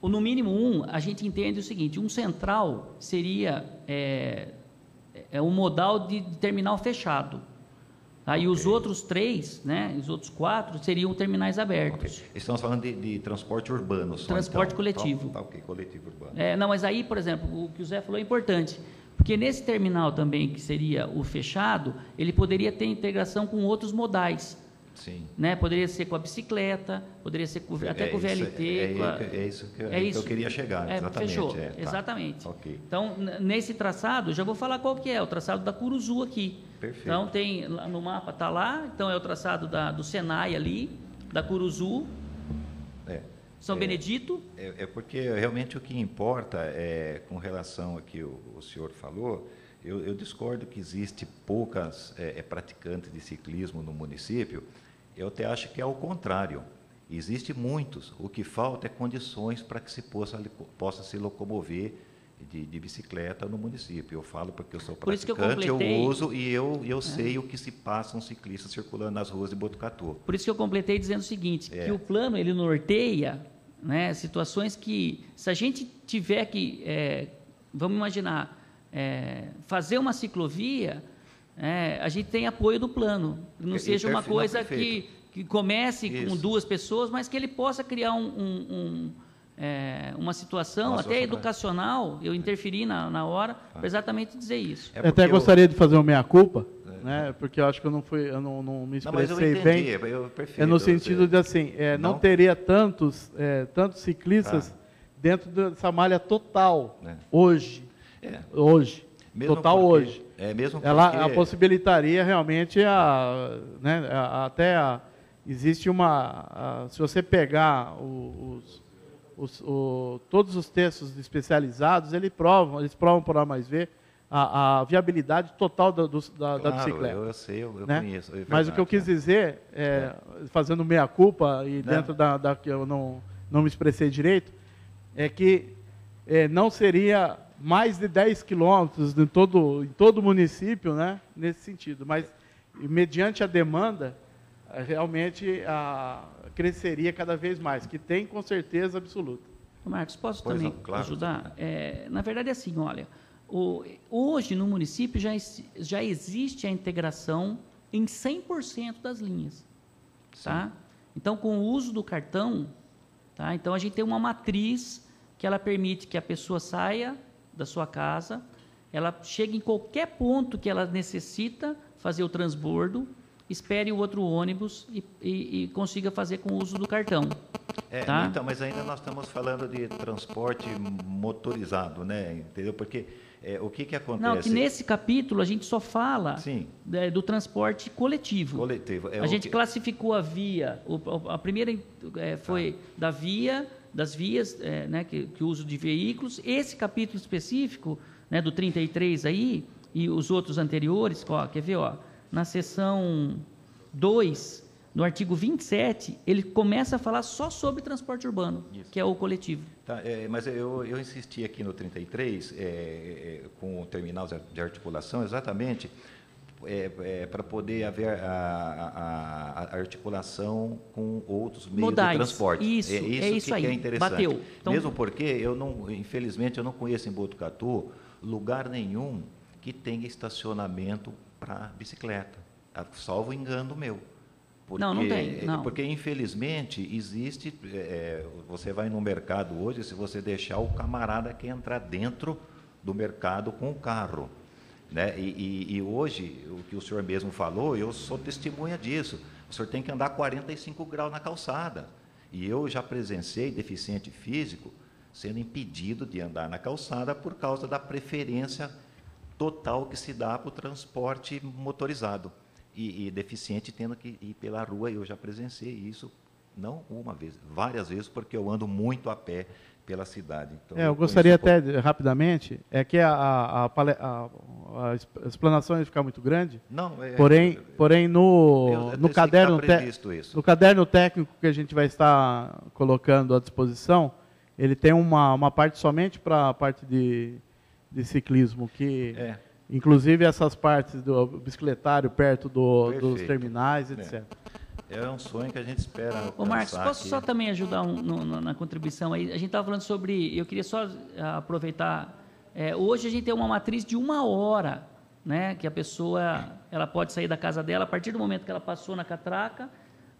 o no mínimo um, a gente entende o seguinte: um central seria é, é um modal de terminal fechado. Aí okay. os outros três, né, os outros quatro, seriam terminais abertos. Okay. Estamos falando de, de transporte urbano só, Transporte então. coletivo. Tá, tá, ok, coletivo urbano. É, não, mas aí, por exemplo, o que o Zé falou é importante. Porque nesse terminal também, que seria o fechado, ele poderia ter integração com outros modais. Sim. Né? Poderia ser com a bicicleta, poderia ser com, até é com o VLT. É, com a... é, isso que, é isso. eu queria chegar, exatamente. Fechou, é, tá. exatamente. Okay. Então, nesse traçado, já vou falar qual que é, o traçado da Curuzu aqui. Perfeito. Então, tem, no mapa está lá, então é o traçado da, do Senai ali, da Curuzu, é, São é, Benedito. É, é, porque realmente o que importa é, com relação a que o, o senhor falou, eu, eu, discordo que existe poucas é, praticantes de ciclismo no município, eu até acho que é o contrário. Existe muitos. O que falta é condições para que se possa, possa se locomover de, de, bicicleta no município. Eu falo porque eu sou praticante, eu, eu, uso e eu, eu é. sei o que se passa um ciclista circulando nas ruas de Botucatu. Por isso que eu completei dizendo o seguinte, é. que o plano ele norteia né, situações que, se a gente tiver que, é, vamos imaginar, é, fazer uma ciclovia, é, a gente tem apoio do plano. Não e, seja uma coisa que, que comece Isso. com duas pessoas, mas que ele possa criar um, um, um, é, uma situação Nossa, até educacional. Eu interferi na, na hora ah. para exatamente dizer isso. É eu até gostaria eu... de fazer uma meia-culpa, é. né, porque eu acho que eu não, fui, eu não, não me expressei não, bem. Eu é no sentido de assim, é, não? não? teria tantos, é, tantos ciclistas ah. dentro dessa malha total é. hoje. Hoje. Mesmo total porque... hoje. É mesmo porque... Ela possibilitaria realmente a, né, a, até a, existe uma a, se você pegar os, os, o, todos os textos especializados, eles provam, eles provam por A mais V a, a viabilidade total da, do, da, claro, da bicicleta. Eu, eu sei, eu, eu né? conheço. É Mas o que eu quis é. dizer, é, é. fazendo meia culpa e dentro da, da que eu não, não me expressei direito, é que é, não seria mais de 10 quilômetros em todo, em todo o município, né, nesse sentido. Mas, mediante a demanda, eh, realmente a, cresceria cada vez mais, que tem com certeza absoluta. Marcos, posso pois também não, claro. ajudar? É, na verdade, é assim, olha, o, hoje no município já, já existe a integração em 100% das linhas. Tá? Então, com o uso do cartão, tá? então a gente tem uma matriz que ela permite que a pessoa saia da sua casa, ela chega em qualquer ponto que ela necessita fazer o transbordo, espere o outro ônibus e, e, e consiga fazer com o uso do cartão. É, tá? Então, mas ainda nós estamos falando de transporte motorizado, né? Entendeu? Porque é, o que, que acontece? Não, que nesse capítulo a gente só fala do transporte coletivo. Coletivo. É a gente que... classificou a via. O, a primeira é, foi tá. da via das vias, é, né, que, que uso de veículos. Esse capítulo específico, né, do 33 aí, e os outros anteriores, ó, quer ver, ó, na seção 2, no artigo 27, ele começa a falar só sobre transporte urbano, Isso. que é o coletivo. Tá, é, mas eu, eu insisti aqui no 33, é, é, com o terminal de articulação, exatamente é, é, para poder haver a, a, a, articulação com outros meios Modais. de transporte. Isso, é isso, é isso que, aí. é interessante. Bateu. Então- Mesmo porque eu não, infelizmente, eu não conheço em Botucatu lugar nenhum que tenha estacionamento para bicicleta, a- salvo engano meu. Não, não tem, não. Porque, infelizmente, existe. é, você vai no mercado hoje, se você deixar o camarada que entrar dentro do mercado com o carro. Né? E, e- e hoje, o que o senhor mesmo falou, eu sou testemunha disso. O senhor tem que andar 45 graus na calçada. E eu já presenciei deficiente físico sendo impedido de andar na calçada por causa da preferência total que se dá para o transporte motorizado. E, e deficiente tendo que ir pela rua, eu já presenciei isso, não uma vez, várias vezes, porque eu ando muito a pé pela cidade. Então, É, eu gostaria pouco. até, rapidamente, é que a, a, a a- explanação ia ficar muito grande, Não, é, porém, porém eu- no, eu no, sei que caderno no caderno técnico que a gente vai estar colocando à disposição, ele tem uma, uma parte somente para a parte de, de ciclismo, que É. inclusive essas partes do bicicletário perto do- dos terminais, É. etc. É um sonho que a gente espera. Ô, Marcos, posso aqui. só também ajudar um- no- no- na contribuição aí? A gente estava falando sobre. Eu queria só ah, aproveitar. é, hoje a gente tem uma matriz de uma hora, né? Que a pessoa ela pode sair da casa dela a partir do momento que ela passou na catraca.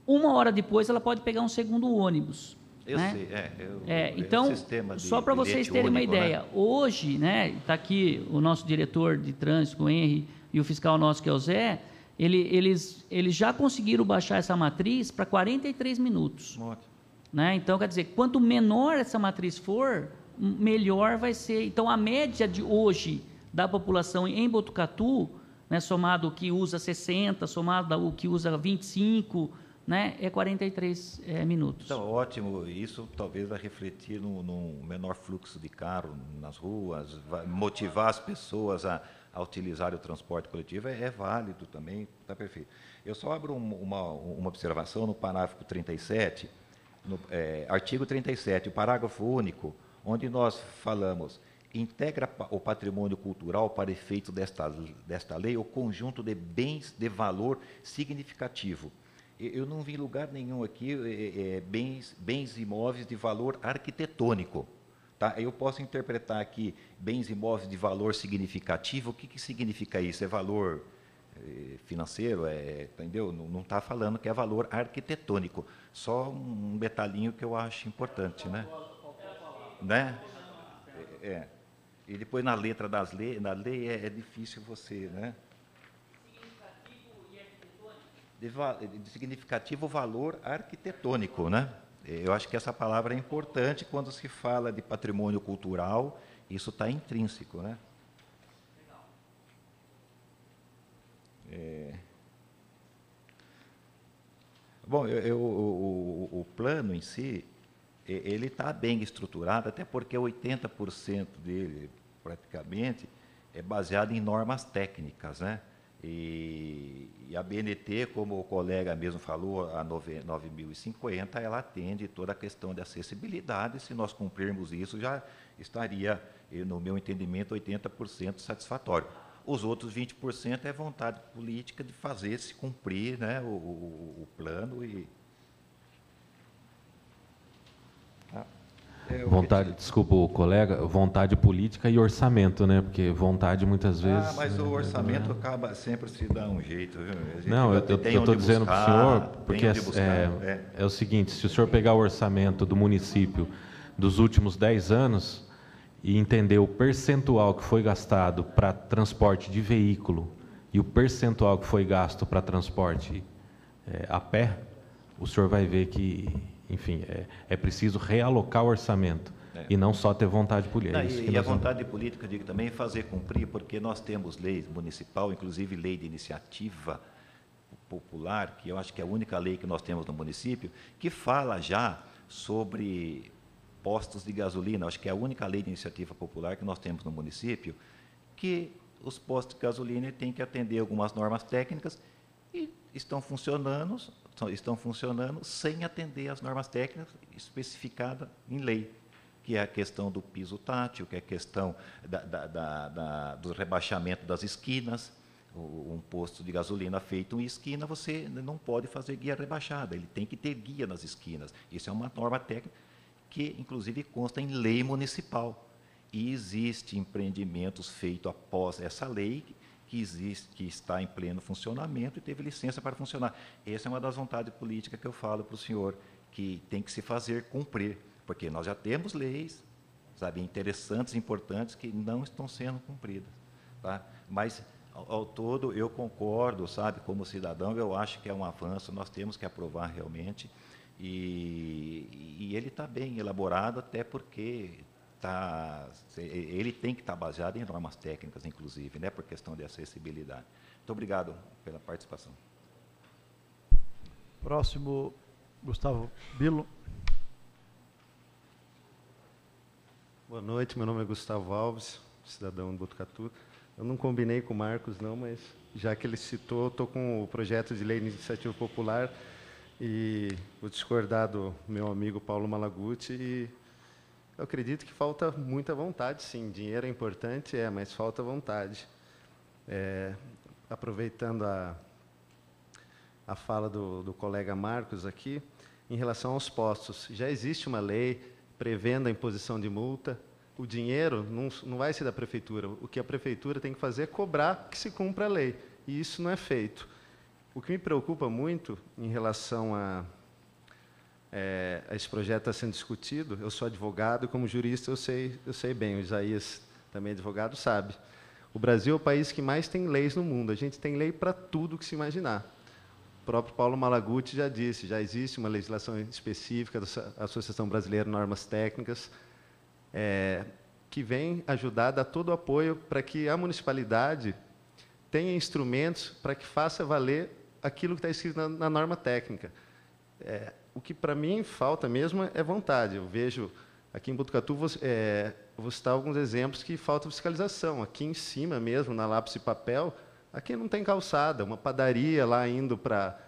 Uma hora depois ela pode pegar um segundo ônibus. Eu né? sei, é. eu- É, é então, de só para vocês terem uma único, né? ideia, hoje, né, está aqui o nosso diretor de trânsito, o Henry, e o fiscal nosso, que é o Zé, ele- eles, eles já conseguiram baixar essa matriz para 43 minutos. Ótimo. Né? Então, quer dizer, quanto menor essa matriz for, melhor vai ser. Então, a média de hoje da população em Botucatu, né, somado o que usa 60, somado o que usa 25, né, é 43 é, minutos. Então, ótimo. Isso talvez vai refletir num menor fluxo de carro nas ruas, vai motivar as pessoas a, a utilizar o transporte coletivo. É, é válido também, está perfeito. Eu só abro um- uma, uma observação no parágrafo 37, no é, artigo 37, o parágrafo único, onde nós falamos integra o patrimônio cultural para efeito desta, desta lei o conjunto de bens de valor significativo. Eu não vi lugar nenhum aqui é, é, bens, bens imóveis de valor arquitetônico. Tá? Eu posso interpretar aqui bens imóveis de valor significativo. O que, que significa isso? É valor eh, financeiro? É, entendeu? Não está falando que é valor arquitetônico. Só um detalhinho que eu acho importante. Né? né? É, é. E depois na letra das leis, na lei é, é difícil você, né? De, va- de significativo valor arquitetônico, né? Eu acho que essa palavra é importante quando se fala de patrimônio cultural, isso está intrínseco, né? É. Bom, eu- eu- o, o- plano em si, ele está bem estruturado, até porque 80% dele, praticamente, é baseado em normas técnicas, né? E, e a BNT, como o colega mesmo falou, a nove- 9050, ela atende toda a questão de acessibilidade. Se nós cumprirmos isso, já estaria, eh, no meu entendimento, 80% satisfatório. Os outros 20% é vontade política de fazer se cumprir né, o, o- o plano e. Ah, é o Vontade, desculpa o colega, vontade política e orçamento, né? Porque vontade muitas vezes. Ah, mas o né, orçamento acaba sempre se dá um jeito, viu? Não, eu estou dizendo para o senhor, porque é, buscar, é- é o seguinte: se o senhor pegar o orçamento do município dos últimos 10 anos e entender o percentual que foi gastado para transporte de veículo e o percentual que foi gasto para transporte é, a pé, o senhor vai ver que, enfim, é, é preciso realocar o orçamento É. e não só ter vontade política. Não, É e, e a nós vamos- vontade política, digo também, é fazer cumprir, porque nós temos lei municipal, inclusive lei de iniciativa popular, que eu acho que é a única lei que nós temos no município, que fala já sobre postos de gasolina. Acho que é a única lei de iniciativa popular que nós temos no município, que os postos de gasolina têm que atender algumas normas técnicas e estão funcionando, estão funcionando sem atender às normas técnicas especificadas em lei, que é a questão do piso tátil, que é a questão da, da, da, do rebaixamento das esquinas. Um posto de gasolina feito em esquina, você não pode fazer guia rebaixada, ele tem que ter guia nas esquinas. Isso é uma norma técnica que, inclusive, consta em lei municipal. E existe empreendimentos feitos após essa lei que existe, que está em pleno funcionamento e teve licença para funcionar. Essa é uma das vontades políticas que eu falo para o senhor, que tem que se fazer cumprir, porque nós já temos leis, sabe, interessantes, importantes, que não estão sendo cumpridas. Tá? Mas, ao, ao todo, eu concordo, sabe, como cidadão, eu acho que é um avanço, nós temos que aprovar realmente, e, e ele está bem elaborado, até porque tá, ele tem que estar tá baseado em normas técnicas, inclusive, né, por questão de acessibilidade. Muito obrigado pela participação. Próximo, Gustavo Bilo. Boa noite, meu nome é Gustavo Alves, cidadão de Botucatu. Eu não combinei com o Marcos, não, mas já que ele citou, estou com o projeto de lei de iniciativa popular e vou discordar do meu amigo Paulo Malaguti e eu acredito que falta muita vontade, sim. Dinheiro é importante, é, mas falta vontade. É, aproveitando a, a fala do, do colega Marcos aqui, em relação aos postos, já existe uma lei prevendo a imposição de multa. O dinheiro não, não vai ser da prefeitura. O que a prefeitura tem que fazer é cobrar que se cumpra a lei. E isso não é feito. O que me preocupa muito em relação a é, esse projeto está sendo discutido. Eu sou advogado, como jurista eu sei, eu sei bem. O Isaías, também advogado, sabe. O Brasil é o país que mais tem leis no mundo. A gente tem lei para tudo que se imaginar. O próprio Paulo Malaguti já disse, já existe uma legislação específica da Associação Brasileira de Normas Técnicas, é, que vem ajudar, dar todo o apoio para que a municipalidade tenha instrumentos para que faça valer aquilo que está escrito na, na norma técnica. É, o que para mim falta mesmo é vontade. Eu vejo aqui em Botucatu, vou, é, vou citar alguns exemplos que falta fiscalização. Aqui em cima mesmo, na lápis e papel, aqui não tem calçada. Uma padaria lá indo para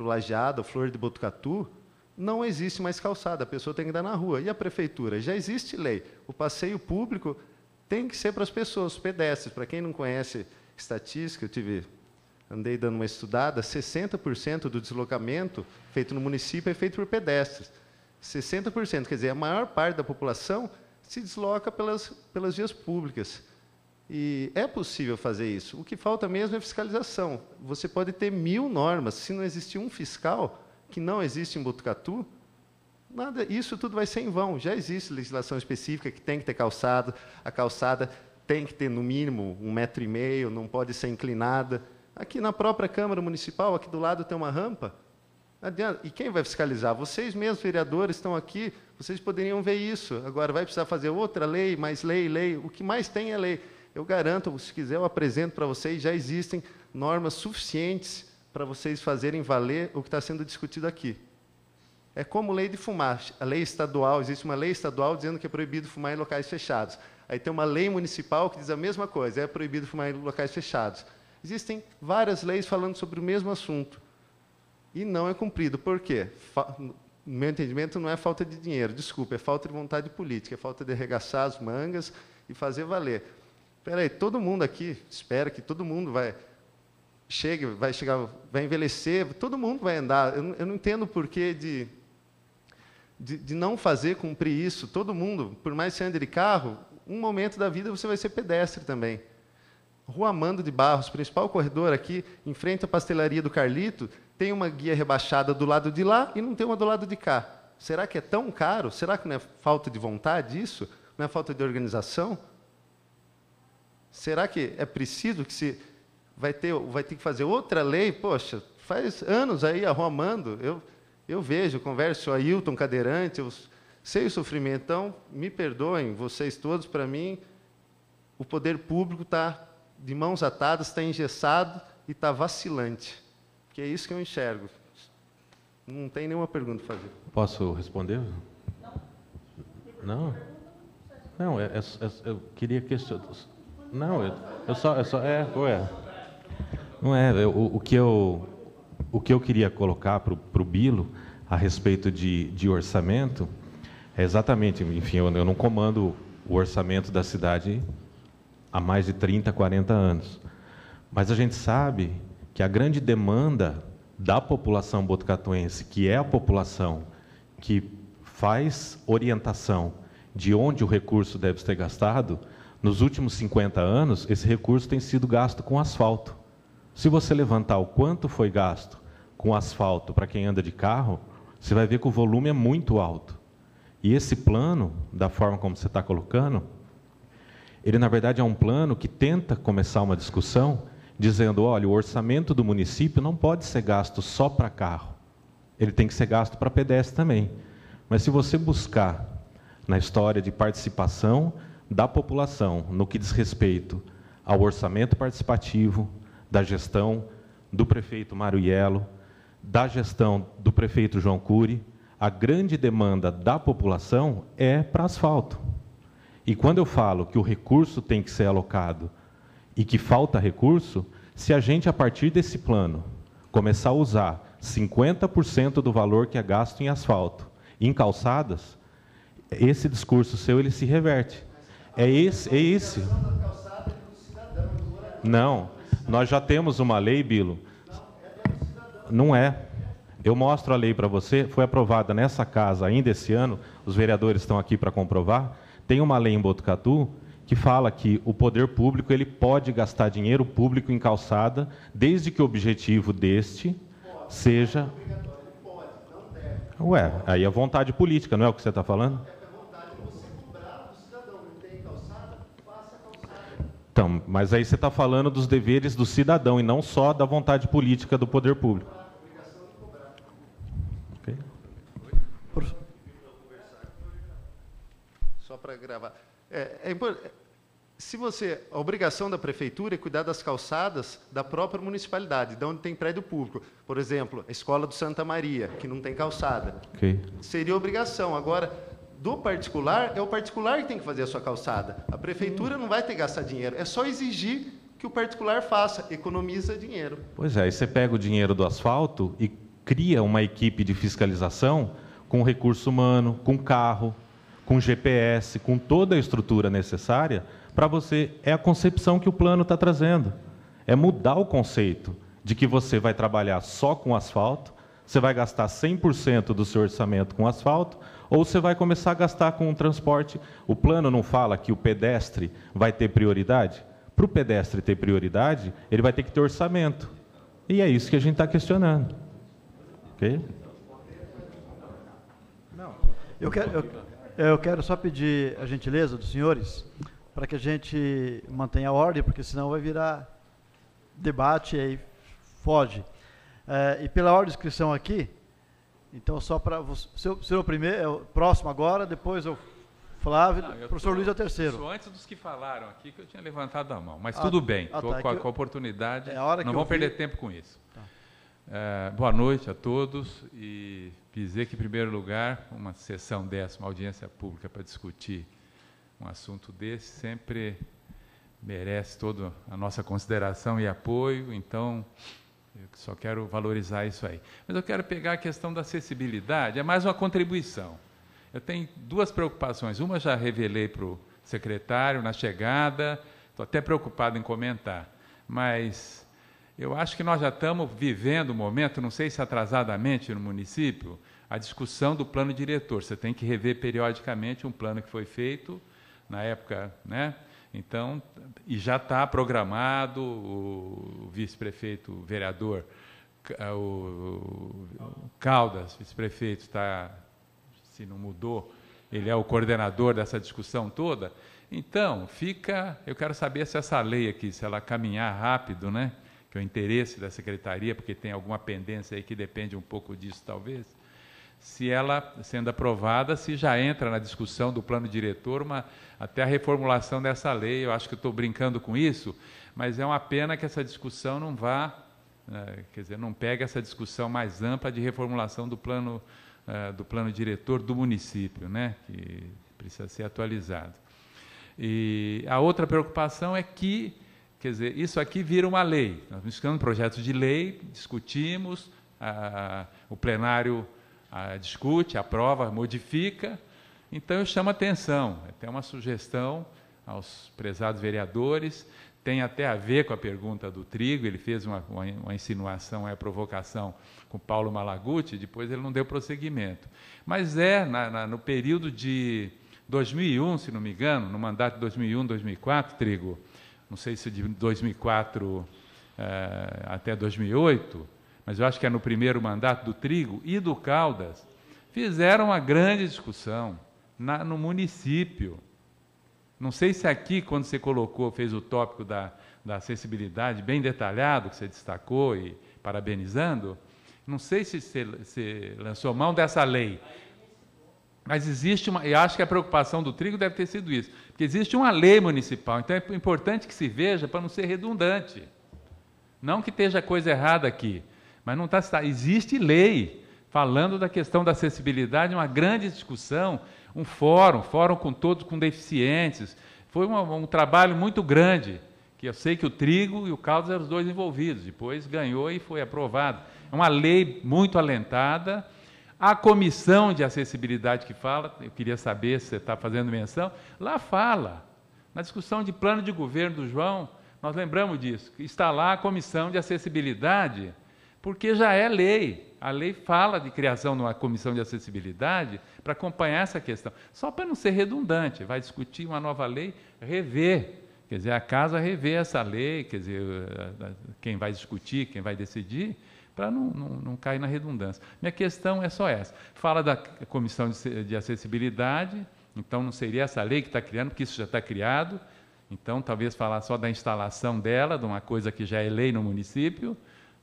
o Lajeado, Flor de Botucatu, não existe mais calçada, a pessoa tem que andar na rua. E a prefeitura? Já existe lei. O passeio público tem que ser para as pessoas, pedestres. Para quem não conhece estatística, eu tive andei dando uma estudada, 60% do deslocamento feito no município é feito por pedestres. 60%, quer dizer, a maior parte da população se desloca pelas, pelas vias públicas. E é possível fazer isso. O que falta mesmo é fiscalização. Você pode ter mil normas, se não existir um fiscal, que não existe em Botucatu, nada, isso tudo vai ser em vão. Já existe legislação específica que tem que ter calçado, a calçada tem que ter no mínimo um metro e meio, não pode ser inclinada. Aqui na própria Câmara Municipal, aqui do lado tem uma rampa. E quem vai fiscalizar? Vocês mesmos, vereadores, estão aqui, vocês poderiam ver isso. Agora vai precisar fazer outra lei, mais lei, lei. O que mais tem é lei. Eu garanto, se quiser, eu apresento para vocês, já existem normas suficientes para vocês fazerem valer o que está sendo discutido aqui. É como lei de fumar. A lei estadual, existe uma lei estadual dizendo que é proibido fumar em locais fechados. Aí tem uma lei municipal que diz a mesma coisa, é proibido fumar em locais fechados. Existem várias leis falando sobre o mesmo assunto. E não é cumprido. Por quê? no meu entendimento, não é falta de dinheiro, desculpa, é falta de vontade política, é falta de arregaçar as mangas e fazer valer. Espera aí, todo mundo aqui espera que todo mundo vai chegue, vai chegar, vai envelhecer, todo mundo vai andar. Eu não, eu não entendo o porquê de, de, de, não fazer cumprir isso. Todo mundo, por mais que você ande de carro, um momento da vida você vai ser pedestre também. Rua Amando de Barros, principal corredor aqui, em frente à pastelaria do Carlito, tem uma guia rebaixada do lado de lá e não tem uma do lado de cá. Será que é tão caro? Será que não é falta de vontade isso? Não é falta de organização? Será que é preciso que se vai ter, vai ter que fazer outra lei? Poxa, faz anos aí a Rua Amando, eu, eu vejo, converso a Hilton Cadeirante, eu sei o sofrimento. Então, me perdoem, vocês todos, para mim, o poder público está de mãos atadas, está engessado e está vacilante. Que é isso que eu enxergo. Não tem nenhuma pergunta a fazer. Posso responder? Não? Não, é, é, é, eu queria questionar. Não, eu, eu, só, eu só. É, ué. Não é, eu, o, o, que eu. o que eu queria colocar para o Bilo a respeito de, de orçamento é exatamente, enfim, eu, eu não comando o orçamento da cidade há mais de 30, 40 anos. Mas a gente sabe que a grande demanda da população botucatuense, que é a população que faz orientação de onde o recurso deve ser gastado, nos últimos 50 anos, esse recurso tem sido gasto com asfalto. Se você levantar o quanto foi gasto com asfalto para quem anda de carro, você vai ver que o volume é muito alto. E esse plano, da forma como você está colocando, ele na verdade é um plano que tenta começar uma discussão dizendo: olha, o orçamento do município não pode ser gasto só para carro, ele tem que ser gasto para pedestre também. Mas se você buscar na história de participação da população no que diz respeito ao orçamento participativo, da gestão do prefeito Mário Ielo, da gestão do prefeito João Cury, a grande demanda da população é para asfalto. E quando eu falo que o recurso tem que ser alocado e que falta recurso, se a gente, a partir desse plano, começar a usar 50% do valor que é gasto em asfalto em calçadas, esse discurso seu ele se reverte. É esse, é esse. Não, nós já temos uma lei, Bilo. Não é. Eu mostro a lei para você, foi aprovada nessa casa ainda esse ano, os vereadores estão aqui para comprovar. Tem uma lei em Botucatu que fala que o poder público ele pode gastar dinheiro público em calçada, desde que o objetivo deste seja. Ué, aí é vontade política, não é o que você está falando? Então, mas aí você está falando dos deveres do cidadão e não só da vontade política do poder público. Só para gravar. É, é, se você a obrigação da prefeitura é cuidar das calçadas da própria municipalidade, de onde tem prédio público. Por exemplo, a escola do Santa Maria, que não tem calçada. Okay. Seria obrigação. Agora, do particular, é o particular que tem que fazer a sua calçada. A prefeitura não vai ter que gastar dinheiro. É só exigir que o particular faça, economiza dinheiro. Pois é, aí você pega o dinheiro do asfalto e cria uma equipe de fiscalização com recurso humano, com carro, com GPS, com toda a estrutura necessária para você. É a concepção que o plano está trazendo. É mudar o conceito de que você vai trabalhar só com asfalto, você vai gastar 100% do seu orçamento com asfalto, ou você vai começar a gastar com o transporte. O plano não fala que o pedestre vai ter prioridade? Para o pedestre ter prioridade, ele vai ter que ter orçamento. E é isso que a gente está questionando. Ok? Não. Eu quero, eu, eu quero só pedir a gentileza dos senhores para que a gente mantenha a ordem, porque senão vai virar debate e aí foge. É, e pela ordem de inscrição aqui, então só para você, ser o primeiro, é o próximo agora, depois o Flávio, Não, o professor tô, Luiz é o terceiro. Antes dos que falaram aqui que eu tinha levantado a mão, mas ah, tudo bem, estou ah, tá, com, a, com, a oportunidade, é a não vamos perder vi... tempo com isso. Tá. É, boa noite a todos e dizer que, em primeiro lugar, uma sessão dessa, uma audiência pública para discutir um assunto desse sempre merece toda a nossa consideração e apoio, então eu só quero valorizar isso aí. Mas eu quero pegar a questão da acessibilidade, é mais uma contribuição. Eu tenho duas preocupações. Uma já revelei para o secretário na chegada, estou até preocupado em comentar, mas eu acho que nós já estamos vivendo um momento, não sei se atrasadamente no município, a discussão do plano diretor. Você tem que rever periodicamente um plano que foi feito na época, né? Então, e já está programado o vice-prefeito, o vereador, o Caldas, vice-prefeito, está, se não mudou, ele é o coordenador dessa discussão toda. Então, fica, eu quero saber se essa lei aqui, se ela caminhar rápido, né? Que é o interesse da secretaria, porque tem alguma pendência aí que depende um pouco disso, talvez se ela, sendo aprovada, se já entra na discussão do plano diretor, uma, até a reformulação dessa lei. Eu acho que estou brincando com isso, mas é uma pena que essa discussão não vá, né, quer dizer, não pegue essa discussão mais ampla de reformulação do plano, uh, do plano diretor do município, né, que precisa ser atualizado. E a outra preocupação é que, quer dizer, isso aqui vira uma lei. Nós buscamos projetos de lei, discutimos, a, o plenário a, discute, aprova, modifica. Então eu chamo a atenção, tem uma sugestão aos prezados vereadores, tem até a ver com a pergunta do Trigo, ele fez uma, uma, uma insinuação, uma provocação com Paulo Malaguti, depois ele não deu prosseguimento. Mas é, na, na, no período de 2001, se não me engano, no mandato de 2001, 2004, Trigo, não sei se de 2004 eh, até 2008, mas eu acho que é no primeiro mandato do Trigo e do Caldas, fizeram uma grande discussão na, no município não sei se aqui, quando você colocou, fez o tópico da, da acessibilidade bem detalhado, que você destacou e parabenizando, não sei se você, você lançou mão dessa lei. Mas existe uma, eu acho que a preocupação do trigo deve ter sido isso, porque existe uma lei municipal, então é importante que se veja para não ser redundante. Não que esteja coisa errada aqui, mas não está, existe lei falando da questão da acessibilidade, uma grande discussão um fórum, fórum com todos com deficientes. Foi um, um trabalho muito grande, que eu sei que o Trigo e o Caldas eram os dois envolvidos. Depois ganhou e foi aprovado. É uma lei muito alentada. A comissão de acessibilidade que fala, eu queria saber se você está fazendo menção, lá fala. Na discussão de plano de governo do João, nós lembramos disso. Está lá a comissão de acessibilidade, porque já é lei. A lei fala de criação de uma comissão de acessibilidade para acompanhar essa questão. Só para não ser redundante, vai discutir uma nova lei, rever. Quer dizer, a casa rever essa lei, quer dizer, quem vai discutir, quem vai decidir, para não, não, não, cair na redundância. Minha questão é só essa. Fala da comissão de, de acessibilidade, então não seria essa lei que está criando, porque isso já está criado. Então, talvez falar só da instalação dela, de uma coisa que já é lei no município,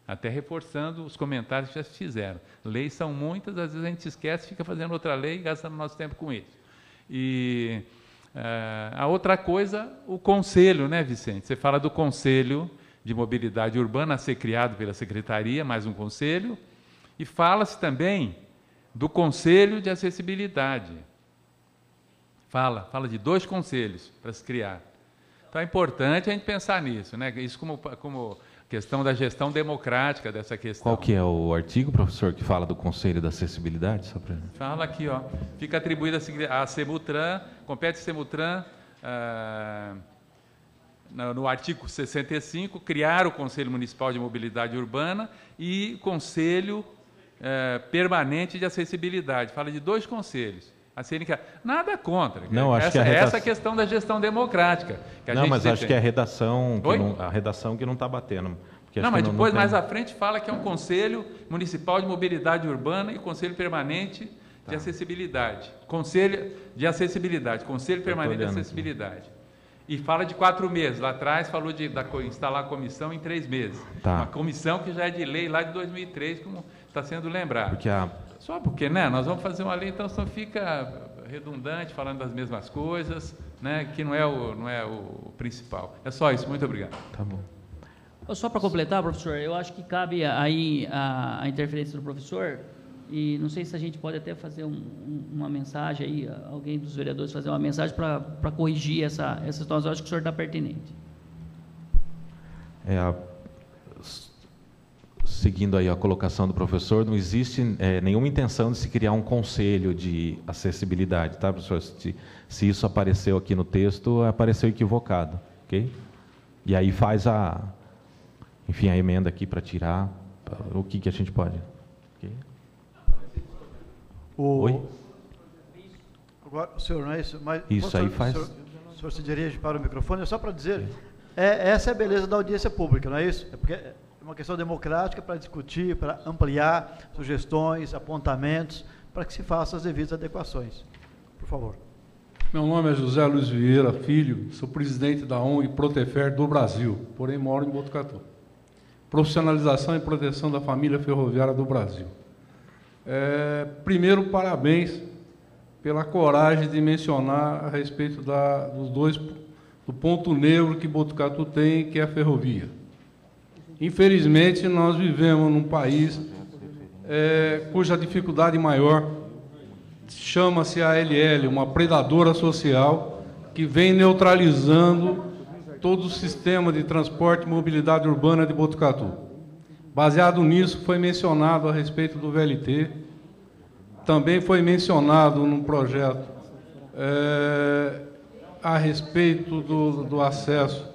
até reforçando os comentários que já se fizeram. Leis são muitas, às vezes a gente esquece, fica fazendo outra lei e gastando nosso tempo com isso. E uh, a outra coisa, o conselho, né, Vicente? Você fala do conselho de mobilidade urbana a ser criado pela secretaria, mais um conselho, e fala-se também do conselho de acessibilidade. Fala, fala de dois conselhos para se criar. Então é importante a gente pensar nisso, né? Isso como, como questão da gestão democrática dessa questão. Qual que é o artigo, professor, que fala do Conselho da Acessibilidade? Só pra... Fala aqui, ó. Fica atribuída a Semutran, compete Semutran, ah, no, no artigo 65, criar o Conselho Municipal de Mobilidade Urbana e Conselho eh, Permanente de Acessibilidade. Fala de dois conselhos. A CNK, nada contra. Não, acho essa, que a redação... essa é questão da gestão democrática. não, mas acho que é a redação que não, a redação que não está batendo. Não, mas não, depois, não mais à frente, fala que é um Conselho Municipal de Mobilidade Urbana e Conselho Permanente tá. de Acessibilidade. Conselho de Acessibilidade, Conselho Permanente de Acessibilidade. Aqui. E fala de quatro meses. Lá atrás falou de da, instalar a comissão em três meses. Tá. Uma comissão que já é de lei lá de 2003, como está sendo lembrado. Porque a só porque, né, nós vamos fazer uma lei, então só fica redundante, falando das mesmas coisas, né, que não é o, não é o principal. É só isso, muito obrigado. Tá bom. Só para completar, professor, eu acho que cabe aí a, a, interferência do professor, e não sei se a gente pode até fazer um, uma mensagem aí, alguém dos vereadores fazer uma mensagem para corrigir essa, essa situação. Eu acho que o senhor está pertinente. É, seguindo aí a colocação do professor, não existe é, nenhuma intenção de se criar um conselho de acessibilidade, tá, professor? Se, se, isso apareceu aqui no texto, apareceu equivocado, ok? E aí faz a, enfim, a emenda aqui para tirar o que, que a gente pode. O... Oi? Agora, o senhor, não é isso? Mas, isso aí faz. O senhor, o senhor se dirige para o microfone, é só para dizer, é, essa é a beleza da audiência pública, não é isso? É porque é uma questão democrática para discutir, para ampliar sugestões, apontamentos, para que se façam as devidas adequações. Por favor. Meu nome é José Luiz Vieira Filho, sou presidente da ONG Protefer do Brasil, porém moro em Botucatu. Profissionalização e proteção da família ferroviária do Brasil. É, primeiro, parabéns pela coragem de mencionar a respeito da, dos dois, do ponto negro que Botucatu tem, que é a ferrovia. Infelizmente, nós vivemos num país é, cuja dificuldade maior chama-se ALL, uma predadora social que vem neutralizando todo o sistema de transporte e mobilidade urbana de Botucatu. Baseado nisso, foi mencionado a respeito do VLT, também foi mencionado num projeto é, a respeito do, do acesso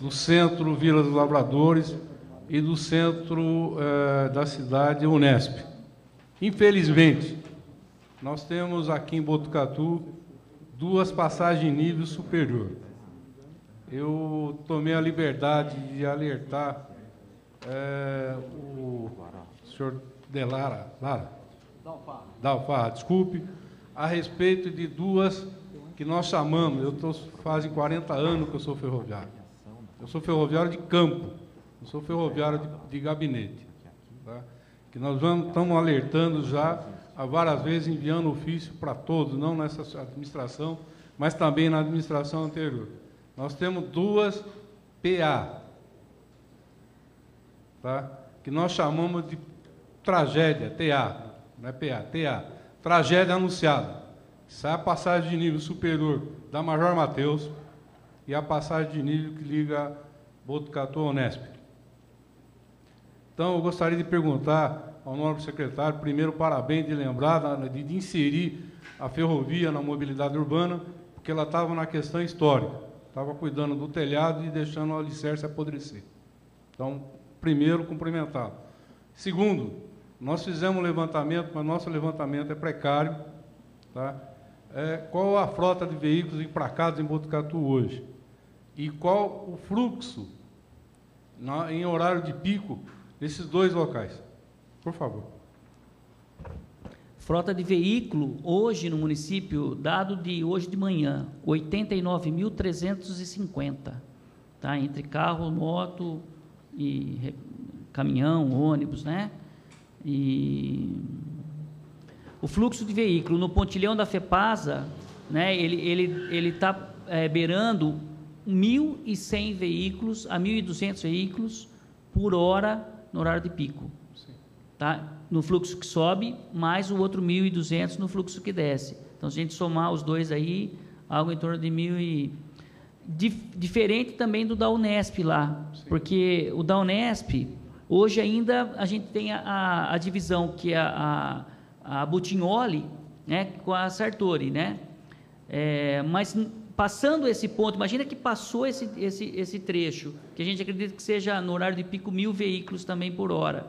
do centro Vila dos Lavradores e do centro é, da cidade Unesp. Infelizmente, nós temos aqui em Botucatu duas passagens nível superior. Eu tomei a liberdade de alertar é, o senhor Delara, Lara, Dalfarra, desculpe, a respeito de duas que nós chamamos, eu tô, fazem 40 anos que eu sou ferroviário. Eu sou ferroviário de campo, eu sou ferroviário de, de gabinete. Tá? Que nós vamos, estamos alertando já há várias vezes, enviando ofício para todos, não nessa administração, mas também na administração anterior. Nós temos duas PA, tá? que nós chamamos de tragédia, TA, não é PA, TA, tragédia anunciada. Sai a passagem de nível superior da Major Mateus e a passagem de nível que liga Botucatu ao Unesp. Então, eu gostaria de perguntar ao nobre secretário, primeiro, parabéns de lembrar, de, de inserir a ferrovia na mobilidade urbana, porque ela estava na questão histórica, estava cuidando do telhado e deixando o alicerce apodrecer. Então, primeiro, cumprimentá-lo. Segundo, nós fizemos um levantamento, mas nosso levantamento é precário. Tá? É, qual a frota de veículos emplacados em Botucatu hoje? E qual o fluxo na, em horário de pico nesses dois locais? Por favor. Frota de veículo, hoje no município, dado de hoje de manhã, 89.350. Tá? Entre carro, moto e caminhão, ônibus, né? E o fluxo de veículo no pontilhão da FEPASA, né, ele ele ele está é, beirando 1.100 veículos a 1.200 veículos por hora no horário de pico. Sim. Tá? No fluxo que sobe, mais o outro 1.200 no fluxo que desce. Então, se a gente somar os dois aí, algo em torno de 1.000 e... Dif diferente também do da Unesp lá, Sim. porque o da Unesp, Hoje ainda a gente tem a, a, divisão que é a, a, a Butignoli né, com a Sartori, né? É, mas passando esse ponto, imagina que passou esse, esse, esse trecho, que a gente acredita que seja no horário de pico mil veículos também por hora.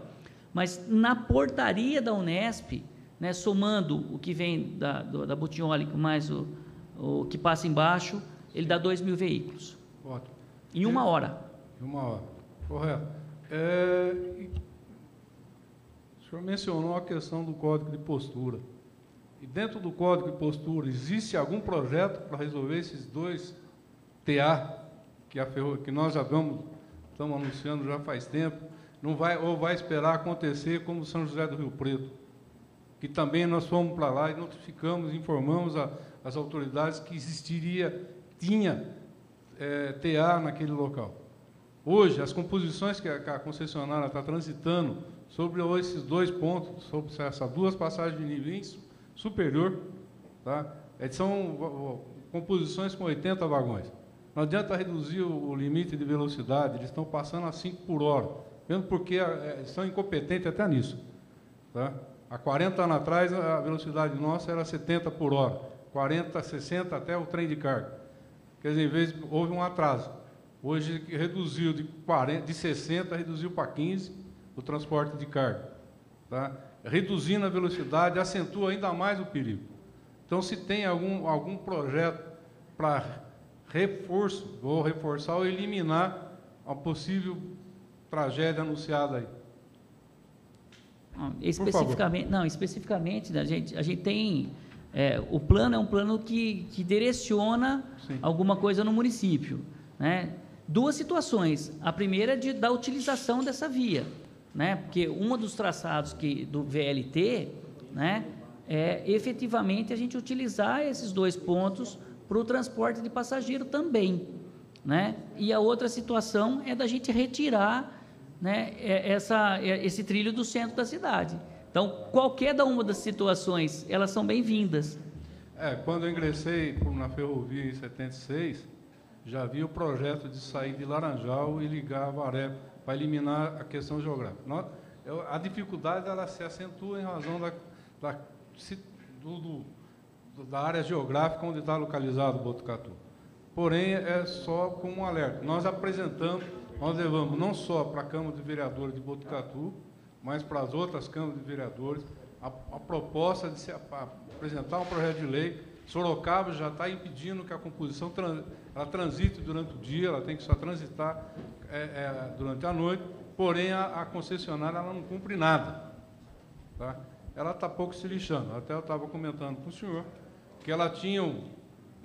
Mas na portaria da Unesp, né, somando o que vem da, do, da Butignoli mais o, o que passa embaixo, ele dá dois mil veículos. Ótimo. Em uma hora. Em uma hora. Correto. É, o senhor mencionou a questão do código de postura. E dentro do código de postura, existe algum projeto para resolver esses dois TA que, a Ferro, que nós já vamos, estamos anunciando já faz tempo, não vai, ou vai esperar acontecer como São José do Rio Preto, que também nós fomos para lá e notificamos, informamos a, as autoridades que existiria, tinha é, TA naquele local. Hoje, as composições que a, concessionária está transitando sobre esses dois pontos, sobre essas duas passagens de nível superior, tá? É, são composições com 80 vagões. Não adianta reduzir o limite de velocidade, eles estão passando a 5 por hora, mesmo porque é, são incompetentes até nisso. Tá? Há 40 anos atrás, a velocidade nossa era 70 por hora, 40, 60 até o trem de carga. Quer dizer, em vez, houve um atraso. Hoje reduziu de, 40, de 60, reduziu para 15 o transporte de carga. Tá? Reduzindo a velocidade, acentua ainda mais o perigo. Então, se tem algum, algum projeto para reforço, ou reforçar ou eliminar a possível tragédia anunciada aí. Não, especificamente, não, especificamente a gente, a gente tem é, o plano é um plano que, que direciona Sim. alguma coisa no município, né? duas situações. A primeira é de, da utilização dessa via, né? porque um dos traçados que, do VLT né, é efetivamente a gente utilizar esses dois pontos para o transporte de passageiro também. Né? E a outra situação é da gente retirar né, é, essa, é, esse trilho do centro da cidade. Então, qualquer da uma das situações, elas são bem-vindas. É, quando eu ingressei na ferrovia em 76, já havia o projeto de sair de Laranjal e ligar Avaré para eliminar a questão geográfica. A dificuldade ela se acentua em razão da, da, do, do, da área geográfica onde está localizado o Botucatu. Porém, é só como um alerta. Nós apresentamos, nós levamos não só para a Câmara de Vereadores de Botucatu, mas para as outras câmaras de vereadores, a, a proposta de se, apresentar um projeto de lei. Sorocaba já está impedindo que a composição trans, ela transite durante o dia, ela tem que só transitar é, é, durante a noite, porém a, a, concessionária ela não cumpre nada. Tá? Ela está pouco se lixando. Até eu estava comentando com o senhor que ela tinha um,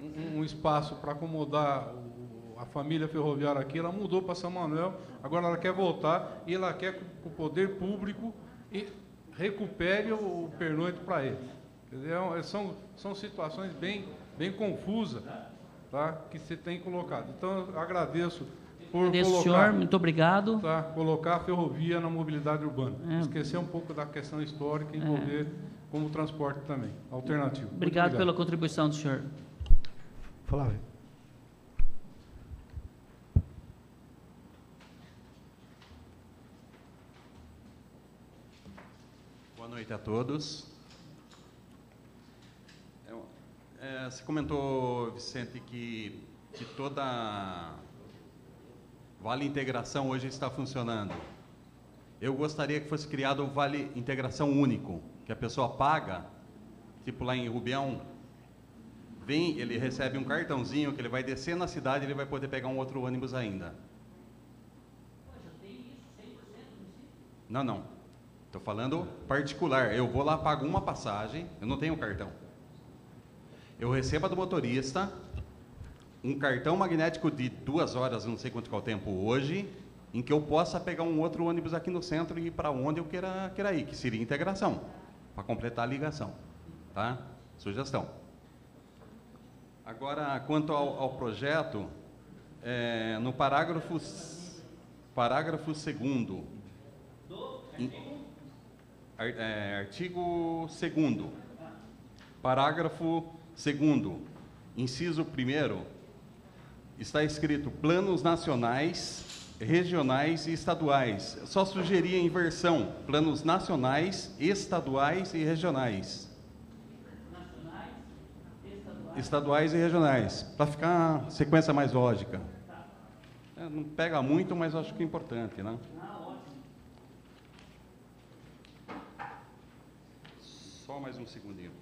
um, um espaço para acomodar o, a família ferroviária aqui, ela mudou para São Manuel, agora ela quer voltar e ela quer que o poder público recupere o pernoite para ele. Dizer, são, são situações bem, bem confusas tá, que você tem colocado. Então, eu agradeço por agradeço, colocar, senhor, muito obrigado. Tá, colocar a ferrovia na mobilidade urbana. É. Esquecer um pouco da questão histórica e envolver é. como transporte também, alternativo. Obrigado, obrigado, pela contribuição do senhor. Flávio. Boa noite a todos. É, você comentou, Vicente, que, que toda Vale Integração hoje está funcionando. Eu gostaria que fosse criado o Vale Integração Único, que a pessoa paga, tipo lá em Rubião, vem, ele recebe um cartãozinho que ele vai descer na cidade e ele vai poder pegar um outro ônibus ainda. Não, não. Estou falando particular. Eu vou lá, pago uma passagem, eu não tenho cartão. Eu recebo do motorista um cartão magnético de duas horas, não sei quanto é o tempo hoje, em que eu possa pegar um outro ônibus aqui no centro e ir para onde eu queira, queira ir, que seria integração, para completar a ligação. Tá? Sugestão. Agora, quanto ao, ao projeto, é, no parágrafo, parágrafo 2 é, artigo 2 parágrafo Segundo, inciso primeiro, está escrito planos nacionais, regionais e estaduais. Só sugeria inversão, planos nacionais, estaduais e regionais. Estaduais e regionais, para ficar sequência mais lógica. É, não pega muito, mas acho que é importante, né? Só mais um segundinho.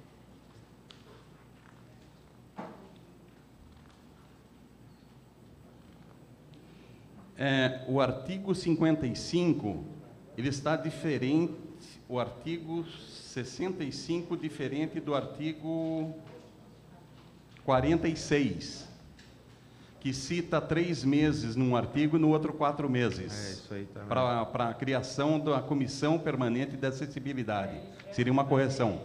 é, o artigo 55, ele está diferente, o artigo 65 diferente do artigo 46, que cita três meses num artigo e no outro quatro meses. É Para a criação da Comissão Permanente de Acessibilidade. Seria uma correção.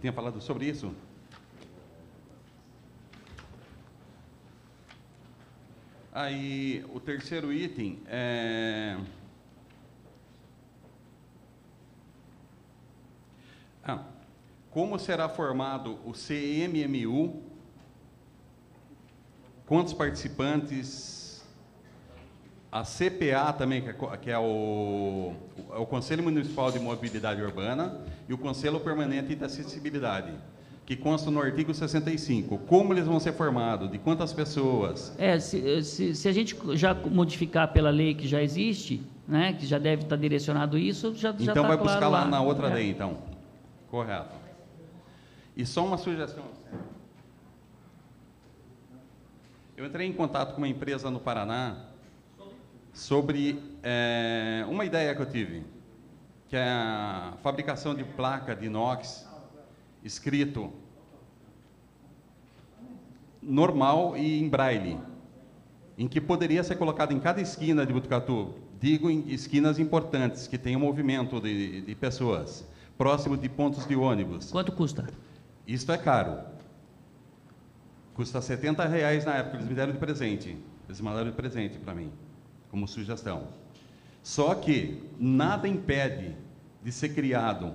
Tinha falado sobre isso? Aí, o terceiro item é. Ah, como será formado o CMMU? Quantos participantes? A CPA também, que é, é o, o Conselho Municipal de Mobilidade Urbana, e o Conselho Permanente de Acessibilidade que consta no artigo 65. Como eles vão ser formados? De quantas pessoas? É, se, se, se, a gente já modificar pela lei que já existe, né, que já deve estar direcionado isso, já Então já tá vai buscar lá, lá na outra é. lei, então. Correto. E só uma sugestão. Eu entrei em contato com uma empresa no Paraná sobre é, uma ideia que eu tive, que é a fabricação de placa de inox escrito normal e em braille, em que poderia ser colocado em cada esquina de Botucatu, digo em esquinas importantes, que tenham movimento de, de pessoas, próximo de pontos de ônibus. Quanto custa? Isto é caro. Custa 70 reais na época, eles me deram de presente. Eles mandaram de presente para mim, como sugestão. Só que nada impede de ser criado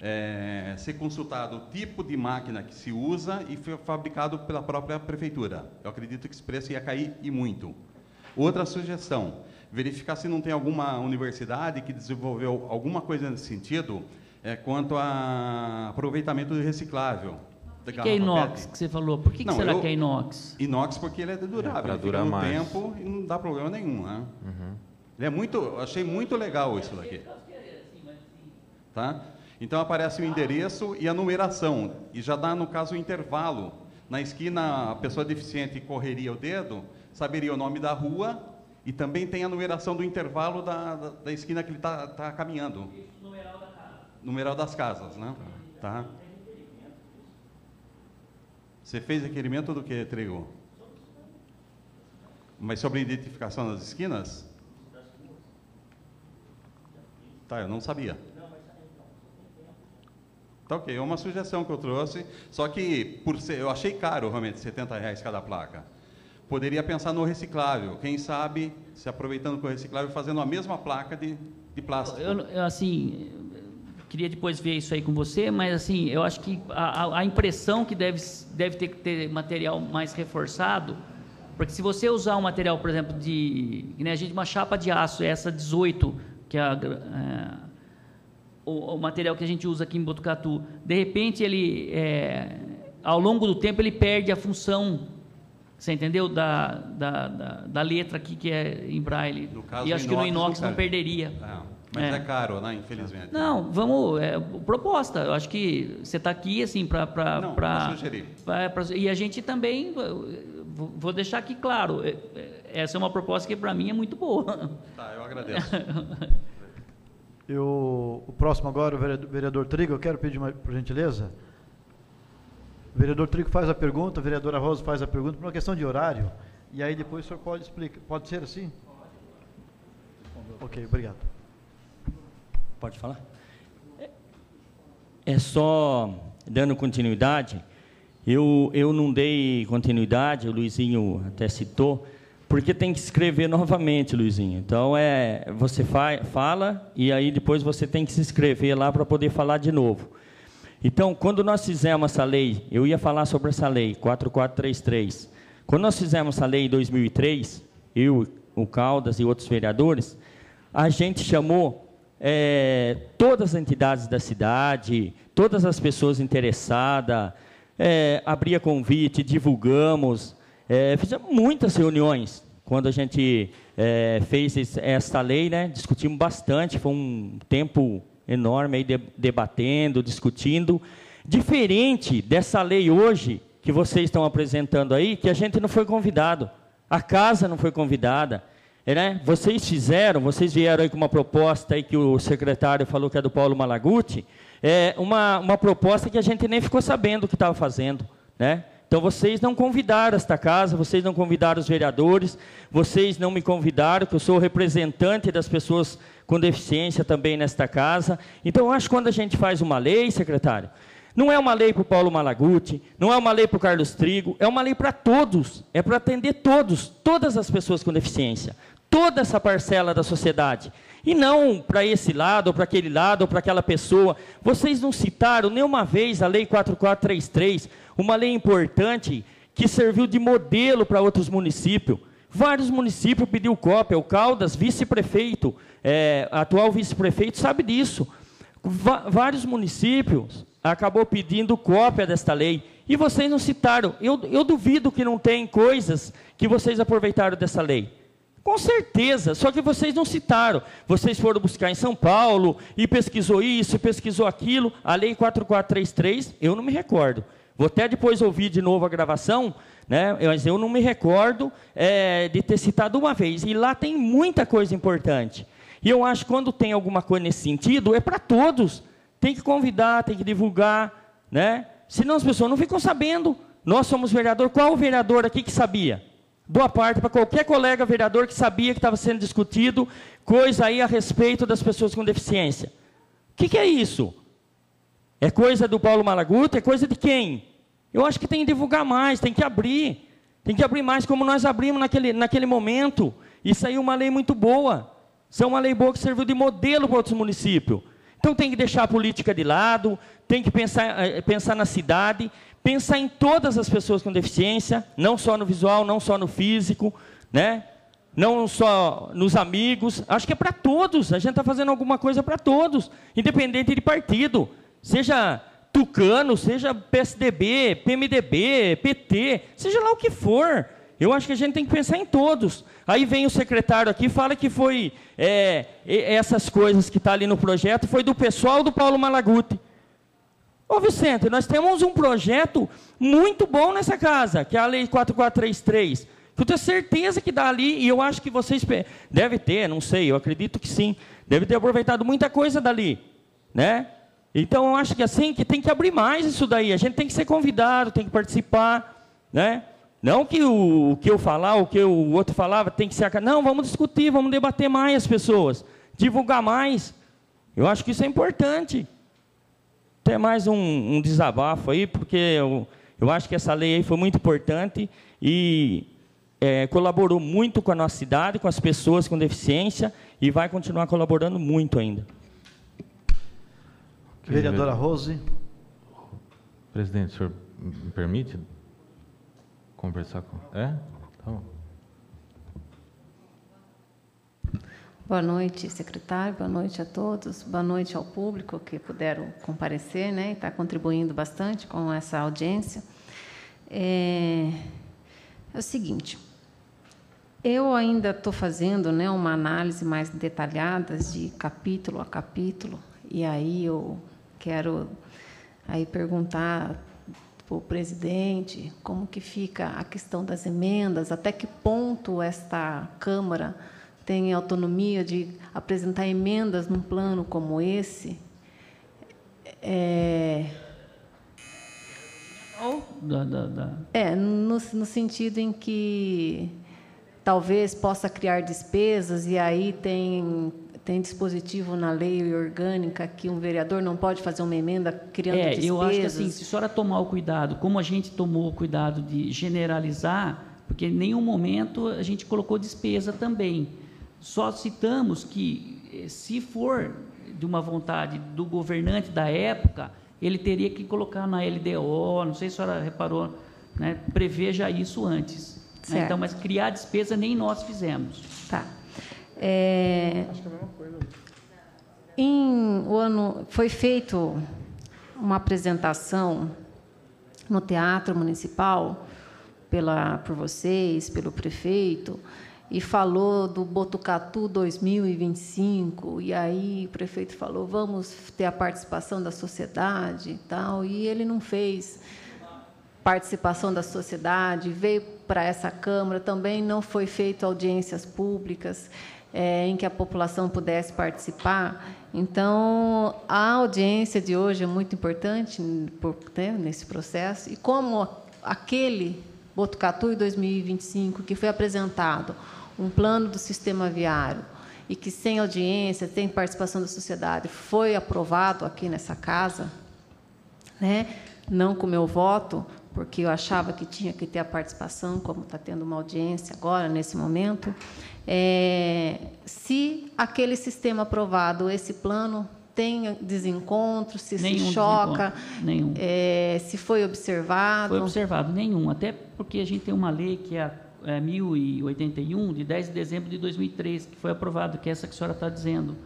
é, ser consultado o tipo de máquina que se usa e foi fabricado pela própria prefeitura. Eu acredito que esse preço ia cair e muito. Outra sugestão, verificar se não tem alguma universidade que desenvolveu alguma coisa nesse sentido é, quanto a aproveitamento do reciclável. Por que, que é inox PET. que você falou? Por que, não, que será eu, que é inox? Inox porque ele é durável, é, para durar mais. tempo e não dá problema nenhum. Né? Uhum. Ele é muito, achei muito legal isso daqui. Tá? Então aparece o endereço e a numeração, e já dá, no caso, o intervalo. Na esquina, a pessoa deficiente correria o dedo, saberia o nome da rua e também tem a numeração do intervalo da, da, da esquina que ele está tá caminhando. Numeral da casa. Numeral das casas, né? Tá. Você fez requerimento do que, Trigo? Mas sobre identificação das esquinas? Tá, eu não sabia. Tá ok, é uma sugestão que eu trouxe, só que por ser, eu achei caro realmente 70 reais cada placa. Poderia pensar no reciclável, quem sabe se aproveitando com o reciclável, fazendo a mesma placa de, de plástico. Eu, eu, assim, queria depois ver isso aí com você, mas assim, eu acho que a, a impressão que deve, deve ter que ter material mais reforçado, porque se você usar um material, por exemplo, de, né, a gente uma chapa de aço, essa 18, que é a, é, o, o, material que a gente usa aqui em Botucatu, de repente ele, é, ao longo do tempo, ele perde a função, você entendeu, da, da, da, da letra aqui que é em braille. e acho que no inox não, não perderia. É, mas é. é. caro, né? Infelizmente. Não, vamos. É, proposta. Eu acho que você está aqui assim para para sugerir. e a gente também vou deixar aqui claro. É, é, essa é uma proposta que para mim é muito boa. Tá, eu agradeço. [laughs] Eu, o próximo agora, o vereador, vereador Trigo, eu quero pedir, uma, por gentileza. O vereador Trigo faz a pergunta, a vereadora Rosa faz a pergunta, por uma questão de horário, e aí depois o senhor pode explicar. Pode ser assim? Ok, obrigado. Pode falar? É só dando continuidade. Eu, eu não dei continuidade, o Luizinho até citou, porque tem que escrever [laughs] novamente, Luizinho. Então, é, você fa fala e aí depois você tem que se inscrever lá para poder falar de novo. Então, quando nós fizemos essa lei, eu ia falar sobre essa lei, 4433. Quando nós fizemos essa lei em 2003, eu, o Caldas e outros vereadores, a gente chamou é, todas as entidades da cidade, todas as pessoas interessadas, é, abria convite, divulgamos, é, fizemos muitas reuniões quando a gente é, fez esta lei, né? Discutimos bastante, foi um tempo enorme aí de, debatendo, discutindo. Diferente dessa lei hoje que vocês estão apresentando aí, que a gente não foi convidado, a casa não foi convidada. É, né? Vocês fizeram, vocês vieram aí com uma proposta aí que o secretário falou que é do Paulo Malaguti, é uma, uma proposta que a gente nem ficou sabendo o que estava fazendo, né? Então vocês não convidaram esta casa, vocês não convidaram os vereadores, vocês não me convidaram, que eu sou representante das pessoas com deficiência também nesta casa. Então eu acho que quando a gente faz uma lei, secretário, não é uma lei para o Paulo Malaguti, não é uma lei para o Carlos Trigo, é uma lei para todos, é para atender todos, todas as pessoas com deficiência, toda essa parcela da sociedade. E não para esse lado, ou para aquele lado, ou para aquela pessoa. Vocês não citaram nenhuma vez a Lei 4433, uma lei importante que serviu de modelo para outros municípios. Vários municípios pediu cópia. O Caldas, vice-prefeito, é, atual vice-prefeito, sabe disso. Vários municípios acabou pedindo cópia desta lei. E vocês não citaram. Eu, eu duvido que não tem coisas que vocês aproveitaram dessa lei. Com certeza, só que vocês não citaram. Vocês foram buscar em São Paulo e pesquisou isso, pesquisou aquilo. A lei 4433, eu não me recordo. Vou até depois ouvir de novo a gravação, né? mas eu não me recordo é, de ter citado uma vez. E lá tem muita coisa importante. E eu acho que quando tem alguma coisa nesse sentido, é para todos. Tem que convidar, tem que divulgar. Né? Senão as pessoas não ficam sabendo. Nós somos vereador. Qual o vereador aqui que sabia? Boa parte para qualquer colega vereador que sabia que estava sendo discutido coisa aí a respeito das pessoas com deficiência. O que, que é isso? É coisa do Paulo Malaguta? É coisa de quem? Eu acho que tem que divulgar mais, tem que abrir. Tem que abrir mais como nós abrimos naquele, naquele momento. E saiu uma lei muito boa. Isso é uma lei boa que serviu de modelo para outros municípios. Então tem que deixar a política de lado, tem que pensar, eh, pensar na cidade, pensar em todas as pessoas com deficiência, não só no visual, não só no físico, né? não só nos amigos, acho que é para todos. A gente está fazendo alguma coisa para todos, independente de partido, seja Tucano, seja PSDB, PMDB, PT, seja lá o que for. Eu acho que a gente tem que pensar em todos. Aí vem o secretário aqui fala que foi é, essas coisas que está ali no projeto foi do pessoal do Paulo Malaguti. Ô Vicente, nós temos um projeto muito bom nessa casa, que é a Lei 4433. Que eu tenho certeza que dá ali, e eu acho que vocês devem ter, não sei, eu acredito que sim, deve ter aproveitado muita coisa dali. Né? Então eu acho que assim que tem que abrir mais isso daí. A gente tem que ser convidado, tem que participar. Né? Não que o, o, que eu falar, o que o outro falava, tem que ser. Não, vamos discutir, vamos debater mais as pessoas, divulgar mais. Eu acho que isso é importante. Até mais um, um desabafo aí, porque eu, eu acho que essa lei aí foi muito importante e é, colaborou muito com a nossa cidade, com as pessoas com deficiência e vai continuar colaborando muito ainda. Vereadora Rose. Presidente, o senhor me permite conversar com. É? Então. Boa noite, secretário. Boa noite a todos. Boa noite ao público que puderam comparecer, né? E está contribuindo bastante com essa audiência. É, é o seguinte. Eu ainda estou fazendo, né, uma análise mais detalhada de capítulo a capítulo. E aí eu quero aí perguntar para o presidente como que fica a questão das emendas, até que ponto esta Câmara tem autonomia de apresentar emendas num plano como esse. É, da, da, da. é no, no sentido em que talvez possa criar despesas e aí tem tem dispositivo na lei orgânica que um vereador não pode fazer uma emenda criando é, despesas? Eu acho que assim, se a senhora tomar o cuidado, como a gente tomou o cuidado de generalizar, porque em nenhum momento a gente colocou despesa também. Só citamos que, eh, se for de uma vontade do governante da época, ele teria que colocar na LDO, não sei se a senhora reparou, né, preveja isso antes. Né? Então, mas criar despesa nem nós fizemos. Tá. É, Acho que é a mesma coisa. Em o ano foi feito uma apresentação no Teatro Municipal pela por vocês, pelo prefeito, e falou do Botucatu 2025, e aí o prefeito falou, vamos ter a participação da sociedade e tal, e ele não fez participação da sociedade, veio para essa Câmara, também não foi feito audiências públicas é, em que a população pudesse participar. Então, a audiência de hoje é muito importante por, né, nesse processo. E como aquele Botucatu em 2025, que foi apresentado um plano do sistema viário, e que sem audiência, sem participação da sociedade, foi aprovado aqui nessa casa, né? não com meu voto, porque eu achava que tinha que ter a participação, como está tendo uma audiência agora, nesse momento. É, se aquele sistema aprovado, esse plano, tem desencontro, se nenhum se choca, nenhum. É, se foi observado? Foi observado, nenhum. Até porque a gente tem uma lei que é é, 1081, de 10 de dezembro de 2003, que foi aprovado, que é essa que a senhora está dizendo.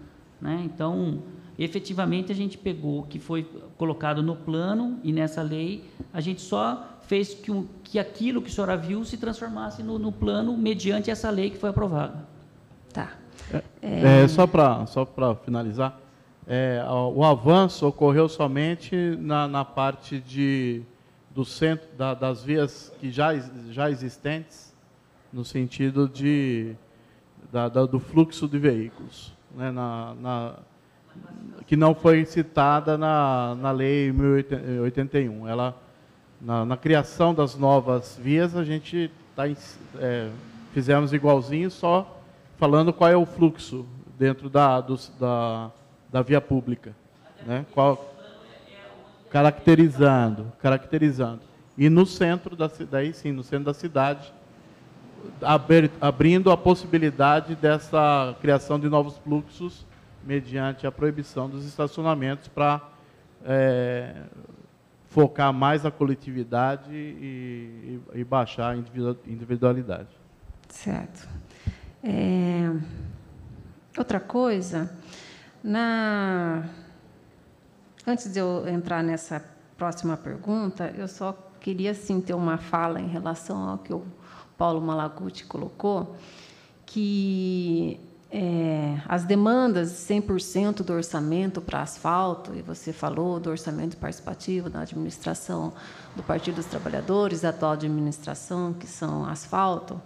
Né? Então, efetivamente, a gente pegou o que foi colocado no plano e nessa lei, a gente só fez que, que aquilo que a senhora viu se transformasse no, no plano mediante essa lei que foi aprovada. Tá. É, é, só para só finalizar, é, o avanço ocorreu somente na, na parte de, do centro, da, das vias que já, já existentes, no sentido de, da, da, do fluxo de veículos, né, na, na, que não foi citada na, na Lei 1081. Ela, na, na criação das novas vias, a gente tá é, fizemos igualzinho, só falando qual é o fluxo dentro da, da, da via pública. Né? Qual, caracterizando, caracterizando. E no centro da cidade, sim, no centro da cidade, abrindo a possibilidade dessa criação de novos fluxos mediante a proibição dos estacionamentos para é, focar mais a coletividade e, e, e baixar a individualidade. Certo. É, outra coisa, na, antes de eu entrar nessa próxima pergunta, eu só queria sim ter uma fala em relação ao que o Paulo Malaguti colocou, que é, as demandas 100% do orçamento para asfalto, e você falou do orçamento participativo da administração do Partido dos Trabalhadores, da atual administração, que são asfalto,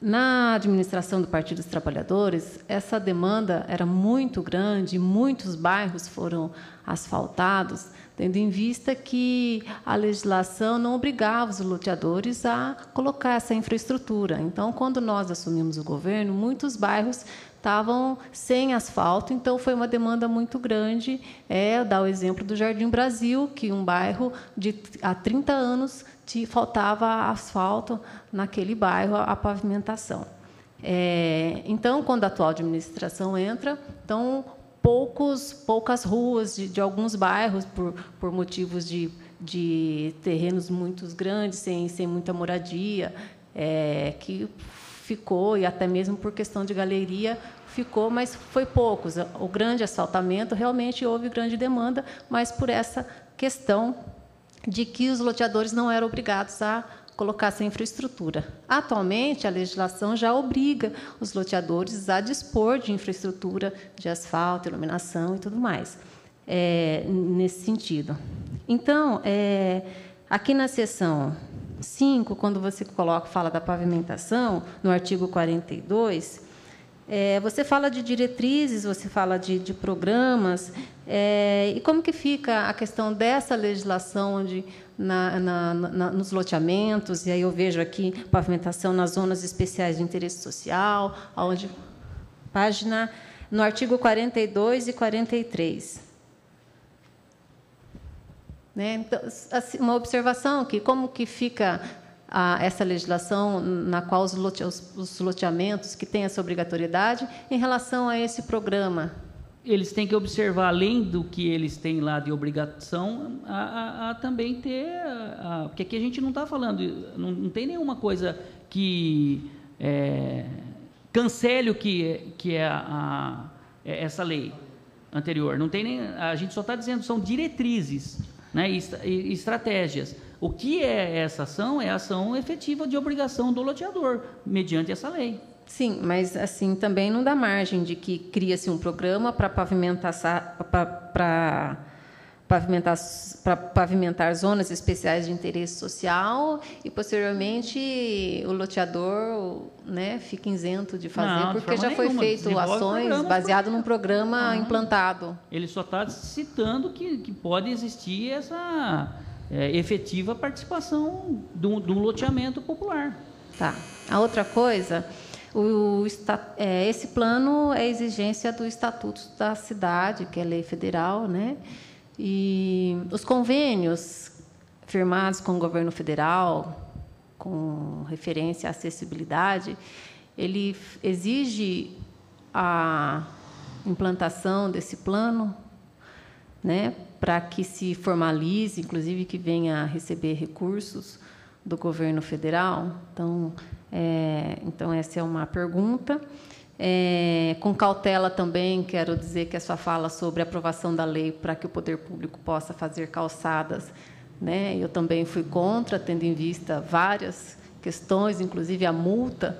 na administração do Partido dos Trabalhadores, essa demanda era muito grande, muitos bairros foram asfaltados, tendo em vista que a legislação não obrigava os loteadores a colocar essa infraestrutura. Então, quando nós assumimos o governo, muitos bairros estavam sem asfalto, então foi uma demanda muito grande. É, dar o exemplo do Jardim Brasil, que um bairro de há 30 anos faltava asfalto naquele bairro, a pavimentação. É, então, quando a atual administração entra, então poucos, poucas ruas de, de alguns bairros por, por motivos de, de terrenos muito grandes, sem, sem muita moradia, é, que ficou e até mesmo por questão de galeria ficou, mas foi poucos. O grande asfaltamento realmente houve grande demanda, mas por essa questão de que os loteadores não eram obrigados a colocar essa infraestrutura. Atualmente, a legislação já obriga os loteadores a dispor de infraestrutura de asfalto, iluminação e tudo mais, é, nesse sentido. Então, é, aqui na seção 5, quando você coloca, fala da pavimentação, no artigo 42, é, você fala de diretrizes, você fala de, de programas, é, e como que fica a questão dessa legislação onde na, na, na, nos loteamentos, e aí eu vejo aqui pavimentação nas zonas especiais de interesse social, onde página no artigo 42 e 43. Né? Então, assim, uma observação que como que fica a, essa legislação na qual os, lote, os, os loteamentos que têm essa obrigatoriedade em relação a esse programa? Eles têm que observar, além do que eles têm lá de obrigação, a, a, a também ter. porque aqui a gente não está falando, não, não, tem nenhuma coisa que é, cancele o que, que é a, é essa lei anterior. Não tem nem, a gente só está dizendo são diretrizes né, e, e estratégias. O que é essa ação? É a ação efetiva de obrigação do loteador, mediante essa lei. Sim, mas assim também não dá margem de que cria-se um programa para pavimentar, para pavimentar, pavimentar zonas especiais de interesse social e posteriormente o loteador né, fica isento de fazer, não, porque já foi nenhuma. feito ações baseado num programa implantado. Ele só está citando que, que pode existir essa é, efetiva participação do, do loteamento popular. Tá. A outra coisa, o, é, esse plano é exigência do Estatuto da Cidade, que é lei federal, né? E os convênios firmados com o governo federal, com referência à acessibilidade, ele exige a implantação desse plano, né, para que se formalize, inclusive que venha a receber recursos do governo federal? Então, é, então essa é uma pergunta. É, com cautela também, quero dizer que a sua fala sobre a aprovação da lei para que o poder público possa fazer calçadas, né? Eu também fui contra, tendo em vista várias questões, inclusive a multa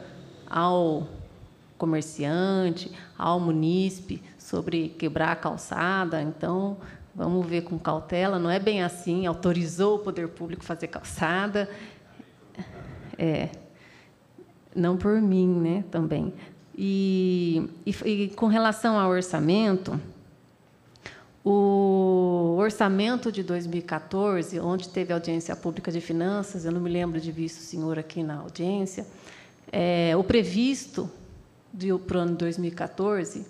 ao comerciante, ao munícipe sobre quebrar a calçada. Então, Vamos ver com cautela, não é bem assim, autorizou o poder público fazer calçada. É, não por mim, né, também. E, e, e com relação ao orçamento, o orçamento de 2014, onde teve audiência pública de finanças, eu não me lembro de visto o senhor aqui na audiência, é, o previsto para o ano 2014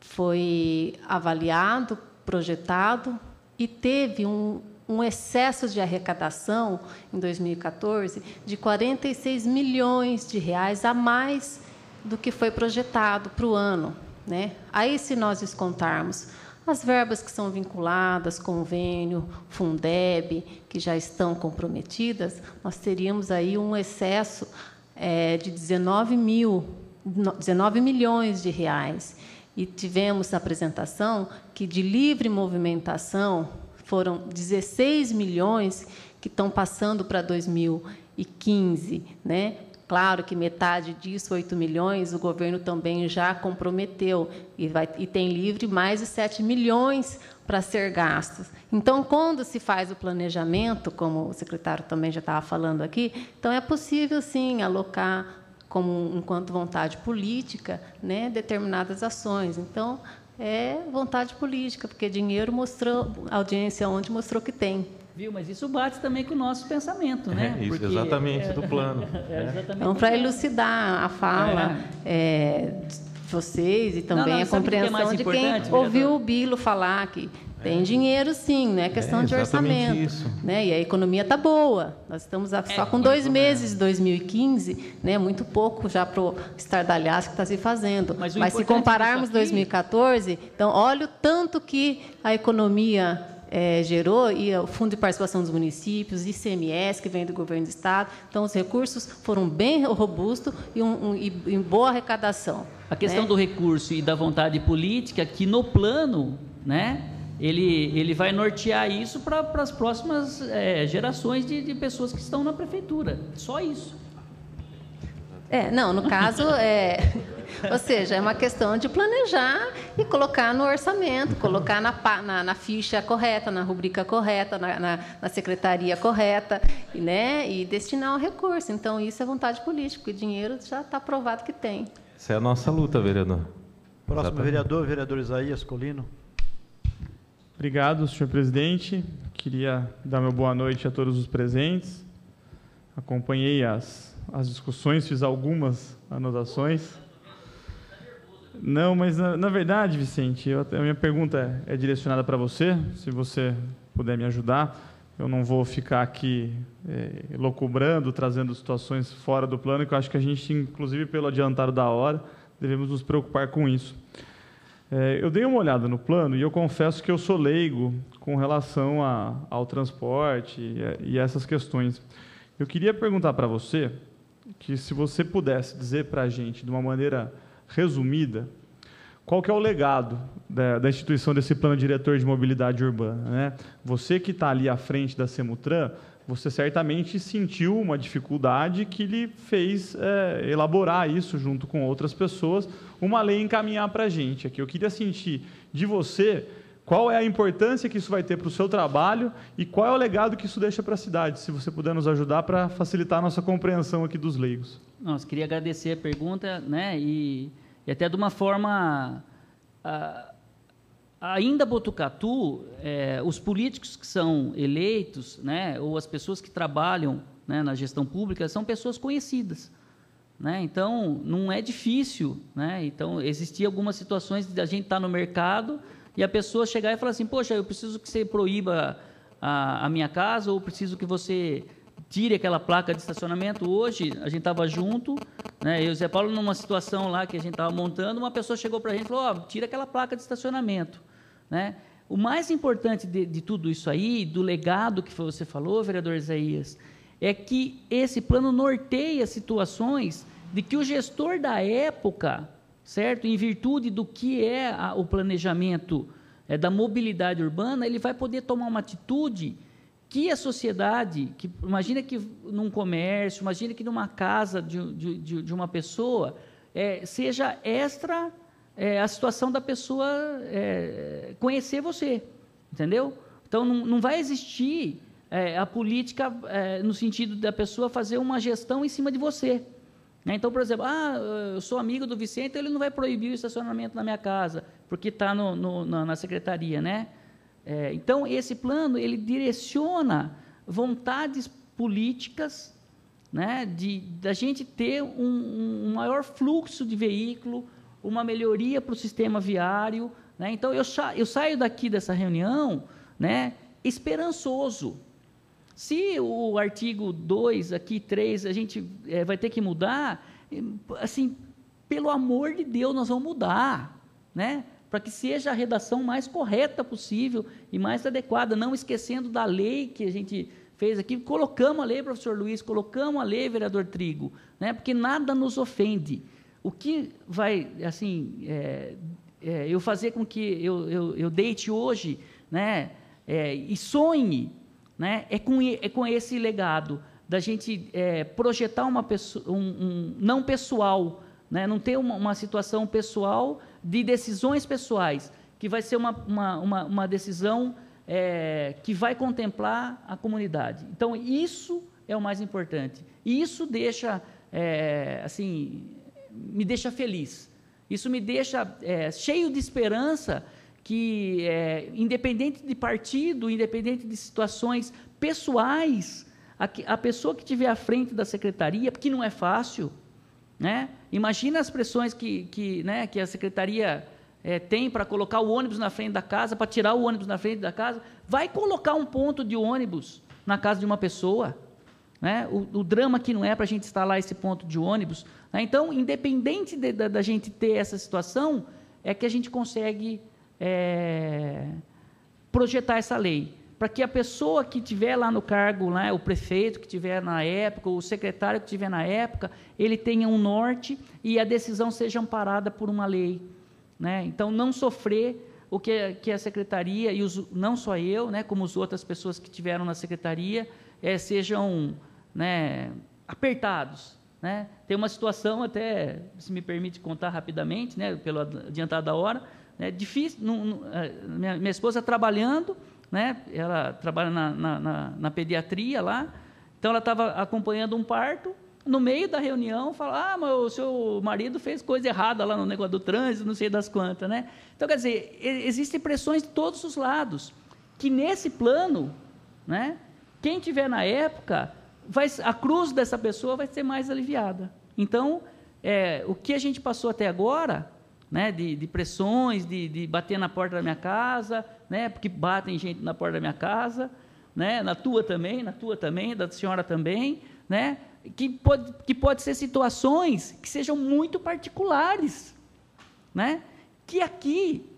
foi avaliado projetado e teve um, um excesso de arrecadação em 2014 de 46 milhões de reais a mais do que foi projetado para o ano. Né? Aí, se nós descontarmos as verbas que são vinculadas, convênio, Fundeb, que já estão comprometidas, nós teríamos aí um excesso é, de 19, mil, 19 milhões de reais. E tivemos na apresentação que de livre movimentação foram 16 milhões que estão passando para 2015, né? Claro que metade disso, 8 milhões, o governo também já comprometeu e, vai, e tem livre mais de 7 milhões para ser gastos. Então, quando se faz o planejamento, como o secretário também já estava falando aqui, então é possível sim alocar como enquanto vontade política, né, determinadas ações. Então, é vontade política, porque dinheiro mostrou, a audiência onde mostrou que tem. Viu? Mas isso bate também com o nosso pensamento, né? É, isso, Porque, exatamente, é, do plano. [laughs] É, exatamente então, para elucidar a fala é. de vocês e também não, não, a compreensão que de quem ouviu o Bilo falar que tem dinheiro sim, não é questão de orçamento. Isso. Né? E a economia está boa. Nós estamos só com dois meses de 2015, né? muito pouco já para o estardalhaço que está se fazendo. Mas, Mas se compararmos aqui... 2014, então olha o tanto que a economia é, gerou, e o Fundo de Participação dos Municípios, ICMS, que vem do governo do Estado. Então, os recursos foram bem robustos e, um, um, e em boa arrecadação. A questão né? do recurso e da vontade política, que no plano, né, ele, ele vai nortear isso para as próximas é, gerações de, de pessoas que estão na prefeitura. Só isso. É, não, no caso, é, ou seja, é uma questão de planejar e colocar no orçamento, colocar na, na, na ficha correta, na rubrica correta, na, na, na, secretaria correta, e, né, e destinar o recurso. Então, isso é vontade política, porque dinheiro já está provado que tem. Essa é a nossa luta, vereador. Próximo Exatamente. vereador, vereador Isaías Colino. Obrigado, senhor presidente. Queria dar meu boa noite a todos os presentes. Acompanhei as as discussões, fiz algumas anotações. Não, mas na, na verdade, Vicente, eu, a minha pergunta é, é direcionada para você, se você puder me ajudar. Eu não vou ficar aqui é, locubrando, trazendo situações fora do plano, que eu acho que a gente, inclusive pelo adiantado da hora, devemos nos preocupar com isso. É, eu dei uma olhada no plano e eu confesso que eu sou leigo com relação a, ao transporte e, e essas questões. Eu queria perguntar para você que se você pudesse dizer para a gente, de uma maneira resumida, qual que é o legado da, da, instituição desse plano diretor de mobilidade urbana. Né? Você que está ali à frente da Semutran, você certamente sentiu uma dificuldade que lhe fez é, elaborar isso junto com outras pessoas, uma lei encaminhar para a gente. Aqui eu queria sentir de você qual é a importância que isso vai ter para o seu trabalho e qual é o legado que isso deixa para a cidade, se você puder nos ajudar para facilitar a nossa compreensão aqui dos leigos. Nossa, queria agradecer a pergunta, né, e, e até de uma forma... A, ainda Botucatu, é, os políticos que são eleitos, né, ou as pessoas que trabalham né, na gestão pública, são pessoas conhecidas. Né? Então, não é difícil. Né? Então, existiam algumas situações de a gente estar tá no mercado e a pessoa chegar e falar assim, poxa, eu preciso que você proíba a, a minha casa ou preciso que você tire aquela placa de estacionamento. Hoje, a gente estava junto, né, eu e o Zé Paulo, numa situação lá que a gente estava montando, uma pessoa chegou para a gente e falou, oh, tira aquela placa de estacionamento. Né? O mais importante de, de, tudo isso aí, do legado que você falou, vereador Isaías, é que esse plano norteia situações de que o gestor da época certo? Em virtude do que é a, o planejamento é, da mobilidade urbana, ele vai poder tomar uma atitude que a sociedade, que imagina que num comércio, imagina que numa casa de, de, de uma pessoa, é, seja extra é, a situação da pessoa é, conhecer você, entendeu? Então não, não vai existir é, a política é, no sentido da pessoa fazer uma gestão em cima de você. Né? Então, por exemplo, ah, eu sou amigo do Vicente, ele não vai proibir o estacionamento na minha casa, porque está na, na, secretaria, né? É, então, esse plano, ele direciona vontades políticas, né, de da gente ter um, um maior fluxo de veículo, uma melhoria para o sistema viário, né? Então, eu, eu saio daqui dessa reunião, né, esperançoso, se o artigo 2, aqui 3, a gente é, vai ter que mudar, assim, pelo amor de Deus, nós vamos mudar. né? Para que seja a redação mais correta possível e mais adequada, não esquecendo da lei que a gente fez aqui. Colocamos a lei, professor Luiz, colocamos a lei, vereador Trigo, né? porque nada nos ofende. O que vai, assim, é, é, eu fazer com que eu, eu, eu deite hoje né, é, e sonhe né, é, com, é com esse legado da gente é, projetar uma pessoa, um, um, não pessoal, né, não ter uma, uma, situação pessoal de decisões pessoais, que vai ser uma, uma, uma, uma decisão é, que vai contemplar a comunidade. Então, isso é o mais importante. E isso deixa, é, assim, me deixa feliz. Isso me deixa é, cheio de esperança que, é, independente de partido, independente de situações pessoais, a, a pessoa que estiver à frente da secretaria, porque não é fácil, né? Imagina as pressões que, que, né, que a secretaria é, tem para colocar o ônibus na frente da casa, para tirar o ônibus na frente da casa. Vai colocar um ponto de ônibus na casa de uma pessoa. Né? O, o drama que não é para a gente instalar esse ponto de ônibus. Né? Então, independente da gente ter essa situação, é que a gente consegue é, projetar essa lei, para que a pessoa que tiver lá no cargo, né, o prefeito que tiver na época, o secretário que tiver na época, ele tenha um norte e a decisão seja amparada por uma lei, né? Então não sofrer o que, que a secretaria e os, não só eu, né, como as outras pessoas que tiveram na secretaria, é, sejam né, apertados, né? Tem uma situação até, se me permite contar rapidamente, né, pelo adiantado da hora, é difícil. Não, é, minha, minha, esposa trabalhando, né? Ela trabalha na, na, na, na pediatria lá. Então ela estava acompanhando um parto. No meio da reunião, fala: Ah, mas o seu marido fez coisa errada lá no negócio do trânsito, não sei das quantas, né? Então, quer dizer, existem pressões de todos os lados. Que nesse plano, né? Quem tiver na época, vai, a cruz dessa pessoa vai ser mais aliviada. Então, é, o que a gente passou até agora né, de, de pressões, de, de, bater na porta da minha casa, né, porque batem gente na porta da minha casa, né, na tua também, na tua também, da senhora também, né, que pode, que pode ser situações que sejam muito particulares, né, que aqui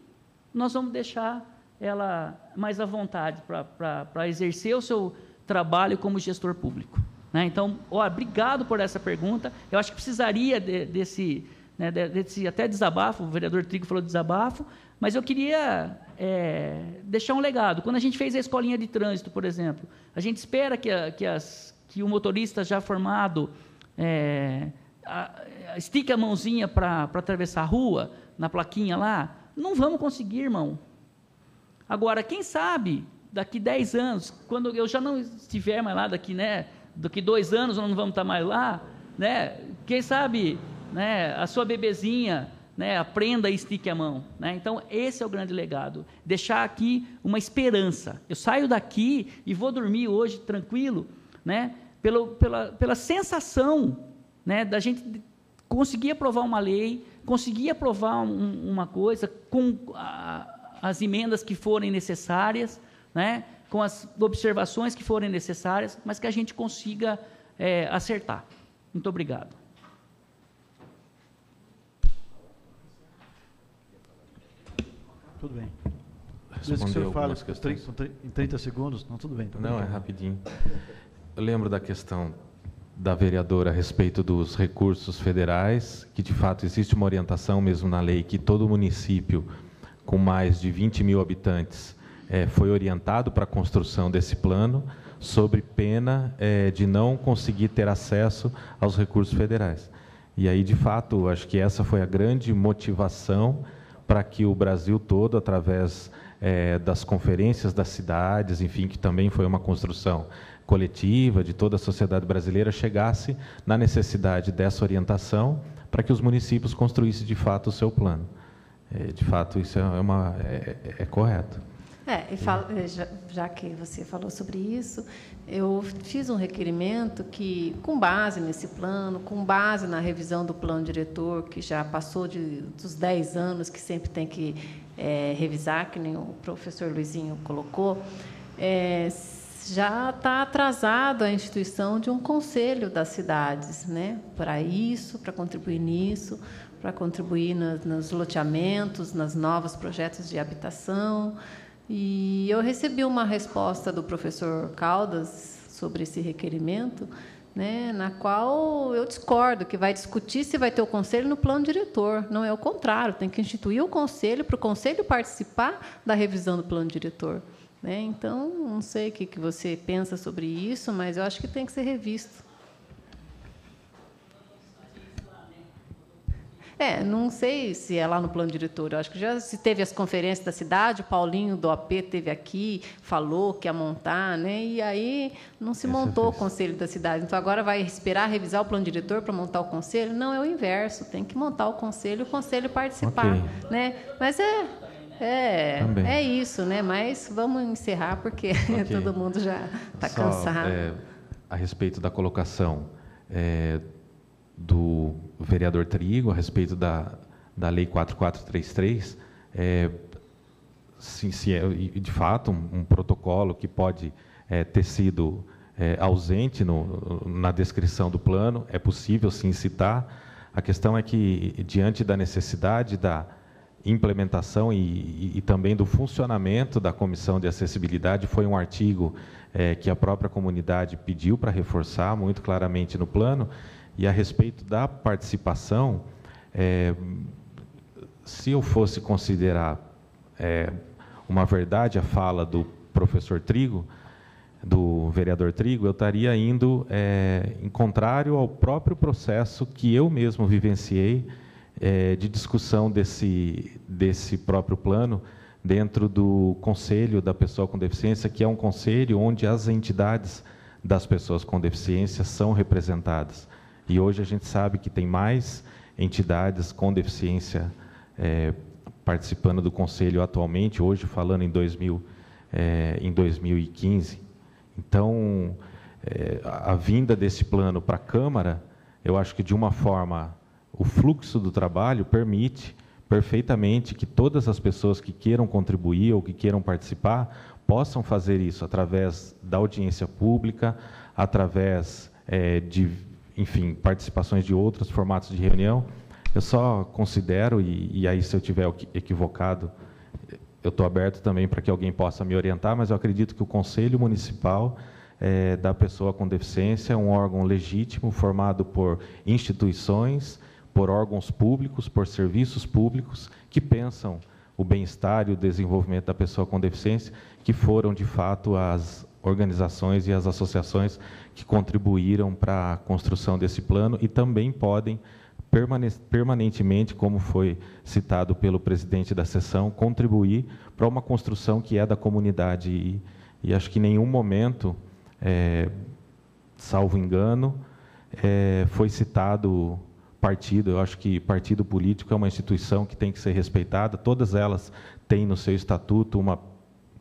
nós vamos deixar ela mais à vontade para exercer o seu trabalho como gestor público. Né? Então, ó, obrigado por essa pergunta. Eu acho que precisaria de, desse né, desse até desabafo, o vereador Trigo falou desabafo, mas eu queria é, deixar um legado. Quando a gente fez a escolinha de trânsito, por exemplo, a gente espera que, a, que, as, que o motorista já formado é, a, a, estique a mãozinha para atravessar a rua, na plaquinha lá. Não vamos conseguir, irmão. Agora, quem sabe, daqui 10 anos, quando eu já não estiver mais lá, daqui, né, daqui dois anos nós não vamos estar mais lá, né, quem sabe né, a sua bebezinha, né, aprenda e estique a mão. Né? Então, esse é o grande legado. Deixar aqui uma esperança. Eu saio daqui e vou dormir hoje tranquilo, né, pelo, pela, pela sensação né, da gente conseguir aprovar uma lei, conseguir aprovar um, uma coisa com a, as emendas que forem necessárias, né, com as observações que forem necessárias, mas que a gente consiga é, acertar. Muito obrigado. Tudo bem. Mesmo que o senhor fale em 30 segundos, não, tudo bem. não, é rapidinho. Eu lembro da questão da vereadora a respeito dos recursos federais, que de fato existe uma orientação mesmo na lei que todo município com mais de 20 mil habitantes é, foi orientado para a construção desse plano, sobre pena é, de não conseguir ter acesso aos recursos federais. E aí, de fato, acho que essa foi a grande motivação para que o Brasil todo, através é, das conferências das cidades, enfim, que também foi uma construção coletiva de toda a sociedade brasileira, chegasse na necessidade dessa orientação para que os municípios construíssem de fato o seu plano. É, de fato, isso é, uma, é, é correto. É, e fala, é, já, já, que você falou sobre isso, eu fiz um requerimento que, com base nesse plano, com base na revisão do plano diretor, que já passou de, dos 10 anos, que sempre tem que é, revisar, que nem o professor Luizinho colocou, é, já está atrasado a instituição de um conselho das cidades, né? Para isso, para contribuir nisso, para contribuir nos, nos loteamentos, nas novos projetos de habitação. E eu recebi uma resposta do professor Caldas sobre esse requerimento, né, na qual eu discordo, que vai discutir se vai ter o conselho no plano diretor. Não é o contrário, tem que instituir o conselho para o conselho participar da revisão do plano diretor. Né? Então, não sei o que, que você pensa sobre isso, mas eu acho que tem que ser revisto. É, não sei se é lá no plano diretor. Eu acho que já se teve as conferências da cidade, o Paulinho do AP teve aqui, falou que ia montar, né? E aí não se montou o conselho da cidade. Então agora vai esperar revisar o plano diretor para montar o conselho? Não, é o inverso. Tem que montar o conselho e o conselho participar, okay. né? Mas é é, é isso, né? Mas vamos encerrar porque [laughs] okay. todo mundo já está cansado. É, a respeito da colocação é, do vereador Trigo, a respeito da, da Lei 4433, é, sim, sim, é de fato um, um protocolo que pode é, ter sido é, ausente no, na descrição do plano, é possível sim citar. A questão é que, diante da necessidade da implementação e, e, e, também do funcionamento da comissão de acessibilidade foi um artigo é, que a própria comunidade pediu para reforçar muito claramente no plano e a respeito da participação é, se eu fosse considerar é, uma verdade a fala do professor Trigo do vereador Trigo eu estaria indo é, em contrário ao próprio processo que eu mesmo vivenciei é, de discussão desse, desse próprio plano dentro do Conselho da Pessoa com Deficiência, que é um conselho onde as entidades das pessoas com deficiência são representadas. E hoje a gente sabe que tem mais entidades com deficiência é, participando do conselho atualmente, hoje falando em, 2000, é, em 2015. Então, é, a vinda desse plano para a Câmara, eu acho que de uma forma o fluxo do trabalho permite perfeitamente que todas as pessoas que queiram contribuir ou que queiram participar possam fazer isso através da audiência pública, através é, de, enfim, participações de outros formatos de reunião. Eu só considero, e, e aí se eu tiver equivocado, eu estou aberto também para que alguém possa me orientar, mas eu acredito que o Conselho Municipal é, da Pessoa com Deficiência é um órgão legítimo formado por instituições, por órgãos públicos, por serviços públicos que pensam o bem-estar e o desenvolvimento da pessoa com deficiência, que foram de fato as organizações e as associações que contribuíram para a construção desse plano e também podem permanentemente, como foi citado pelo presidente da sessão, contribuir para uma construção que é da comunidade e, e acho que em nenhum momento, é, salvo engano, é, foi citado partido. Eu acho que partido político é uma instituição que tem que ser respeitada. Todas elas têm no seu estatuto uma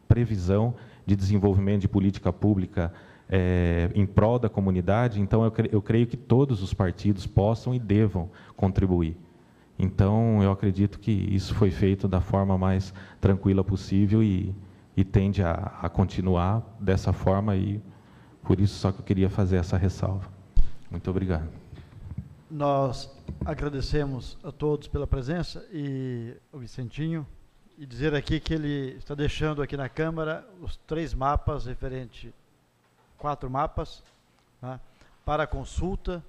previsão de desenvolvimento de política pública é, em prol da comunidade. Então, eu, eu creio que todos os partidos possam e devam contribuir. Então, eu acredito que isso foi feito da forma mais tranquila possível e, e tende a, a continuar dessa forma. E por isso só que eu queria fazer essa ressalva. Muito obrigado. Nós agradecemos a todos pela presença e o Vicentinho e dizer aqui que ele está deixando aqui na Câmara os três mapas referente quatro mapas né, para consulta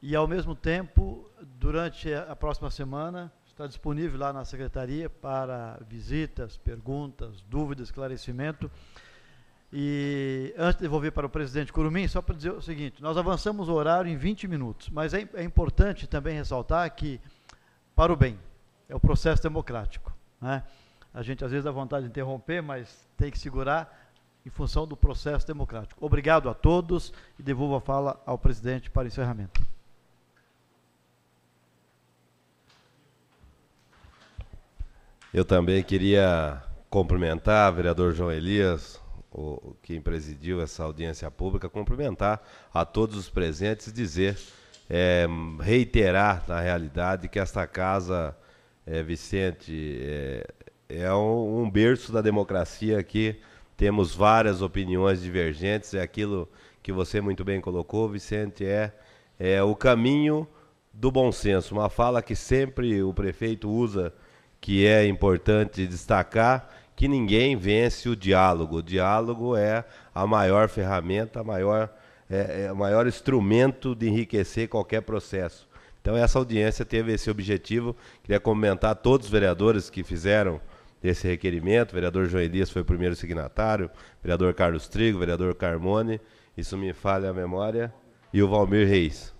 e ao mesmo tempo durante a próxima semana está disponível lá na secretaria para visitas, perguntas, dúvidas, esclarecimento e antes de devolver para o presidente Curumim, só para dizer o seguinte: nós avançamos o horário em 20 minutos, mas é, é importante também ressaltar que, para o bem, é o processo democrático. Né? A gente às vezes dá vontade de interromper, mas tem que segurar em função do processo democrático. Obrigado a todos e devolvo a fala ao presidente para encerramento. Eu também queria cumprimentar o vereador João Elias, o, quem presidiu essa audiência pública, cumprimentar a todos os presentes e dizer, é, reiterar na realidade que esta casa, é, Vicente, é, é um, um, berço da democracia aqui temos várias opiniões divergentes, é aquilo que você muito bem colocou, Vicente, é, é o caminho do bom senso. Uma fala que sempre o prefeito usa, que é importante destacar, que ninguém vence o diálogo. O diálogo é a maior ferramenta, a maior, é, é o maior instrumento de enriquecer qualquer processo. Então essa audiência teve esse objetivo. Queria comentar todos os vereadores que fizeram esse requerimento. O vereador João Elias foi o primeiro signatário, o vereador Carlos Trigo, o vereador Carmone, isso me falha a memória, e o Valmir Reis.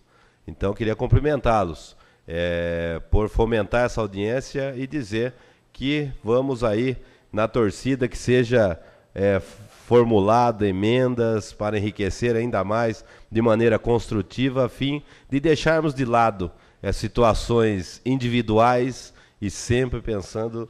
Então queria cumprimentá-los é, por fomentar essa audiência e dizer que vamos aí na torcida que seja é, formulada emendas para enriquecer ainda mais de maneira construtiva, a fim de deixarmos de lado é, situações individuais e sempre pensando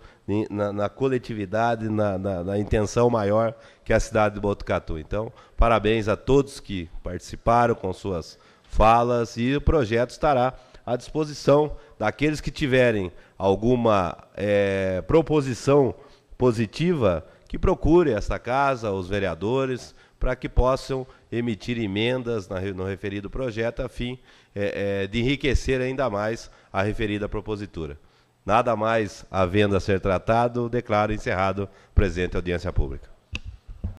na, na coletividade, na, na, na, intenção maior que é a cidade de Botucatu. Então, parabéns a todos que participaram com suas falas e o projeto estará à disposição daqueles que tiverem alguma é, proposição positiva que procure esta casa, os vereadores, para que possam emitir emendas no referido projeto, a fim é, é, de enriquecer ainda mais a referida propositura. Nada mais havendo a ser tratado, declaro encerrado presente audiência pública.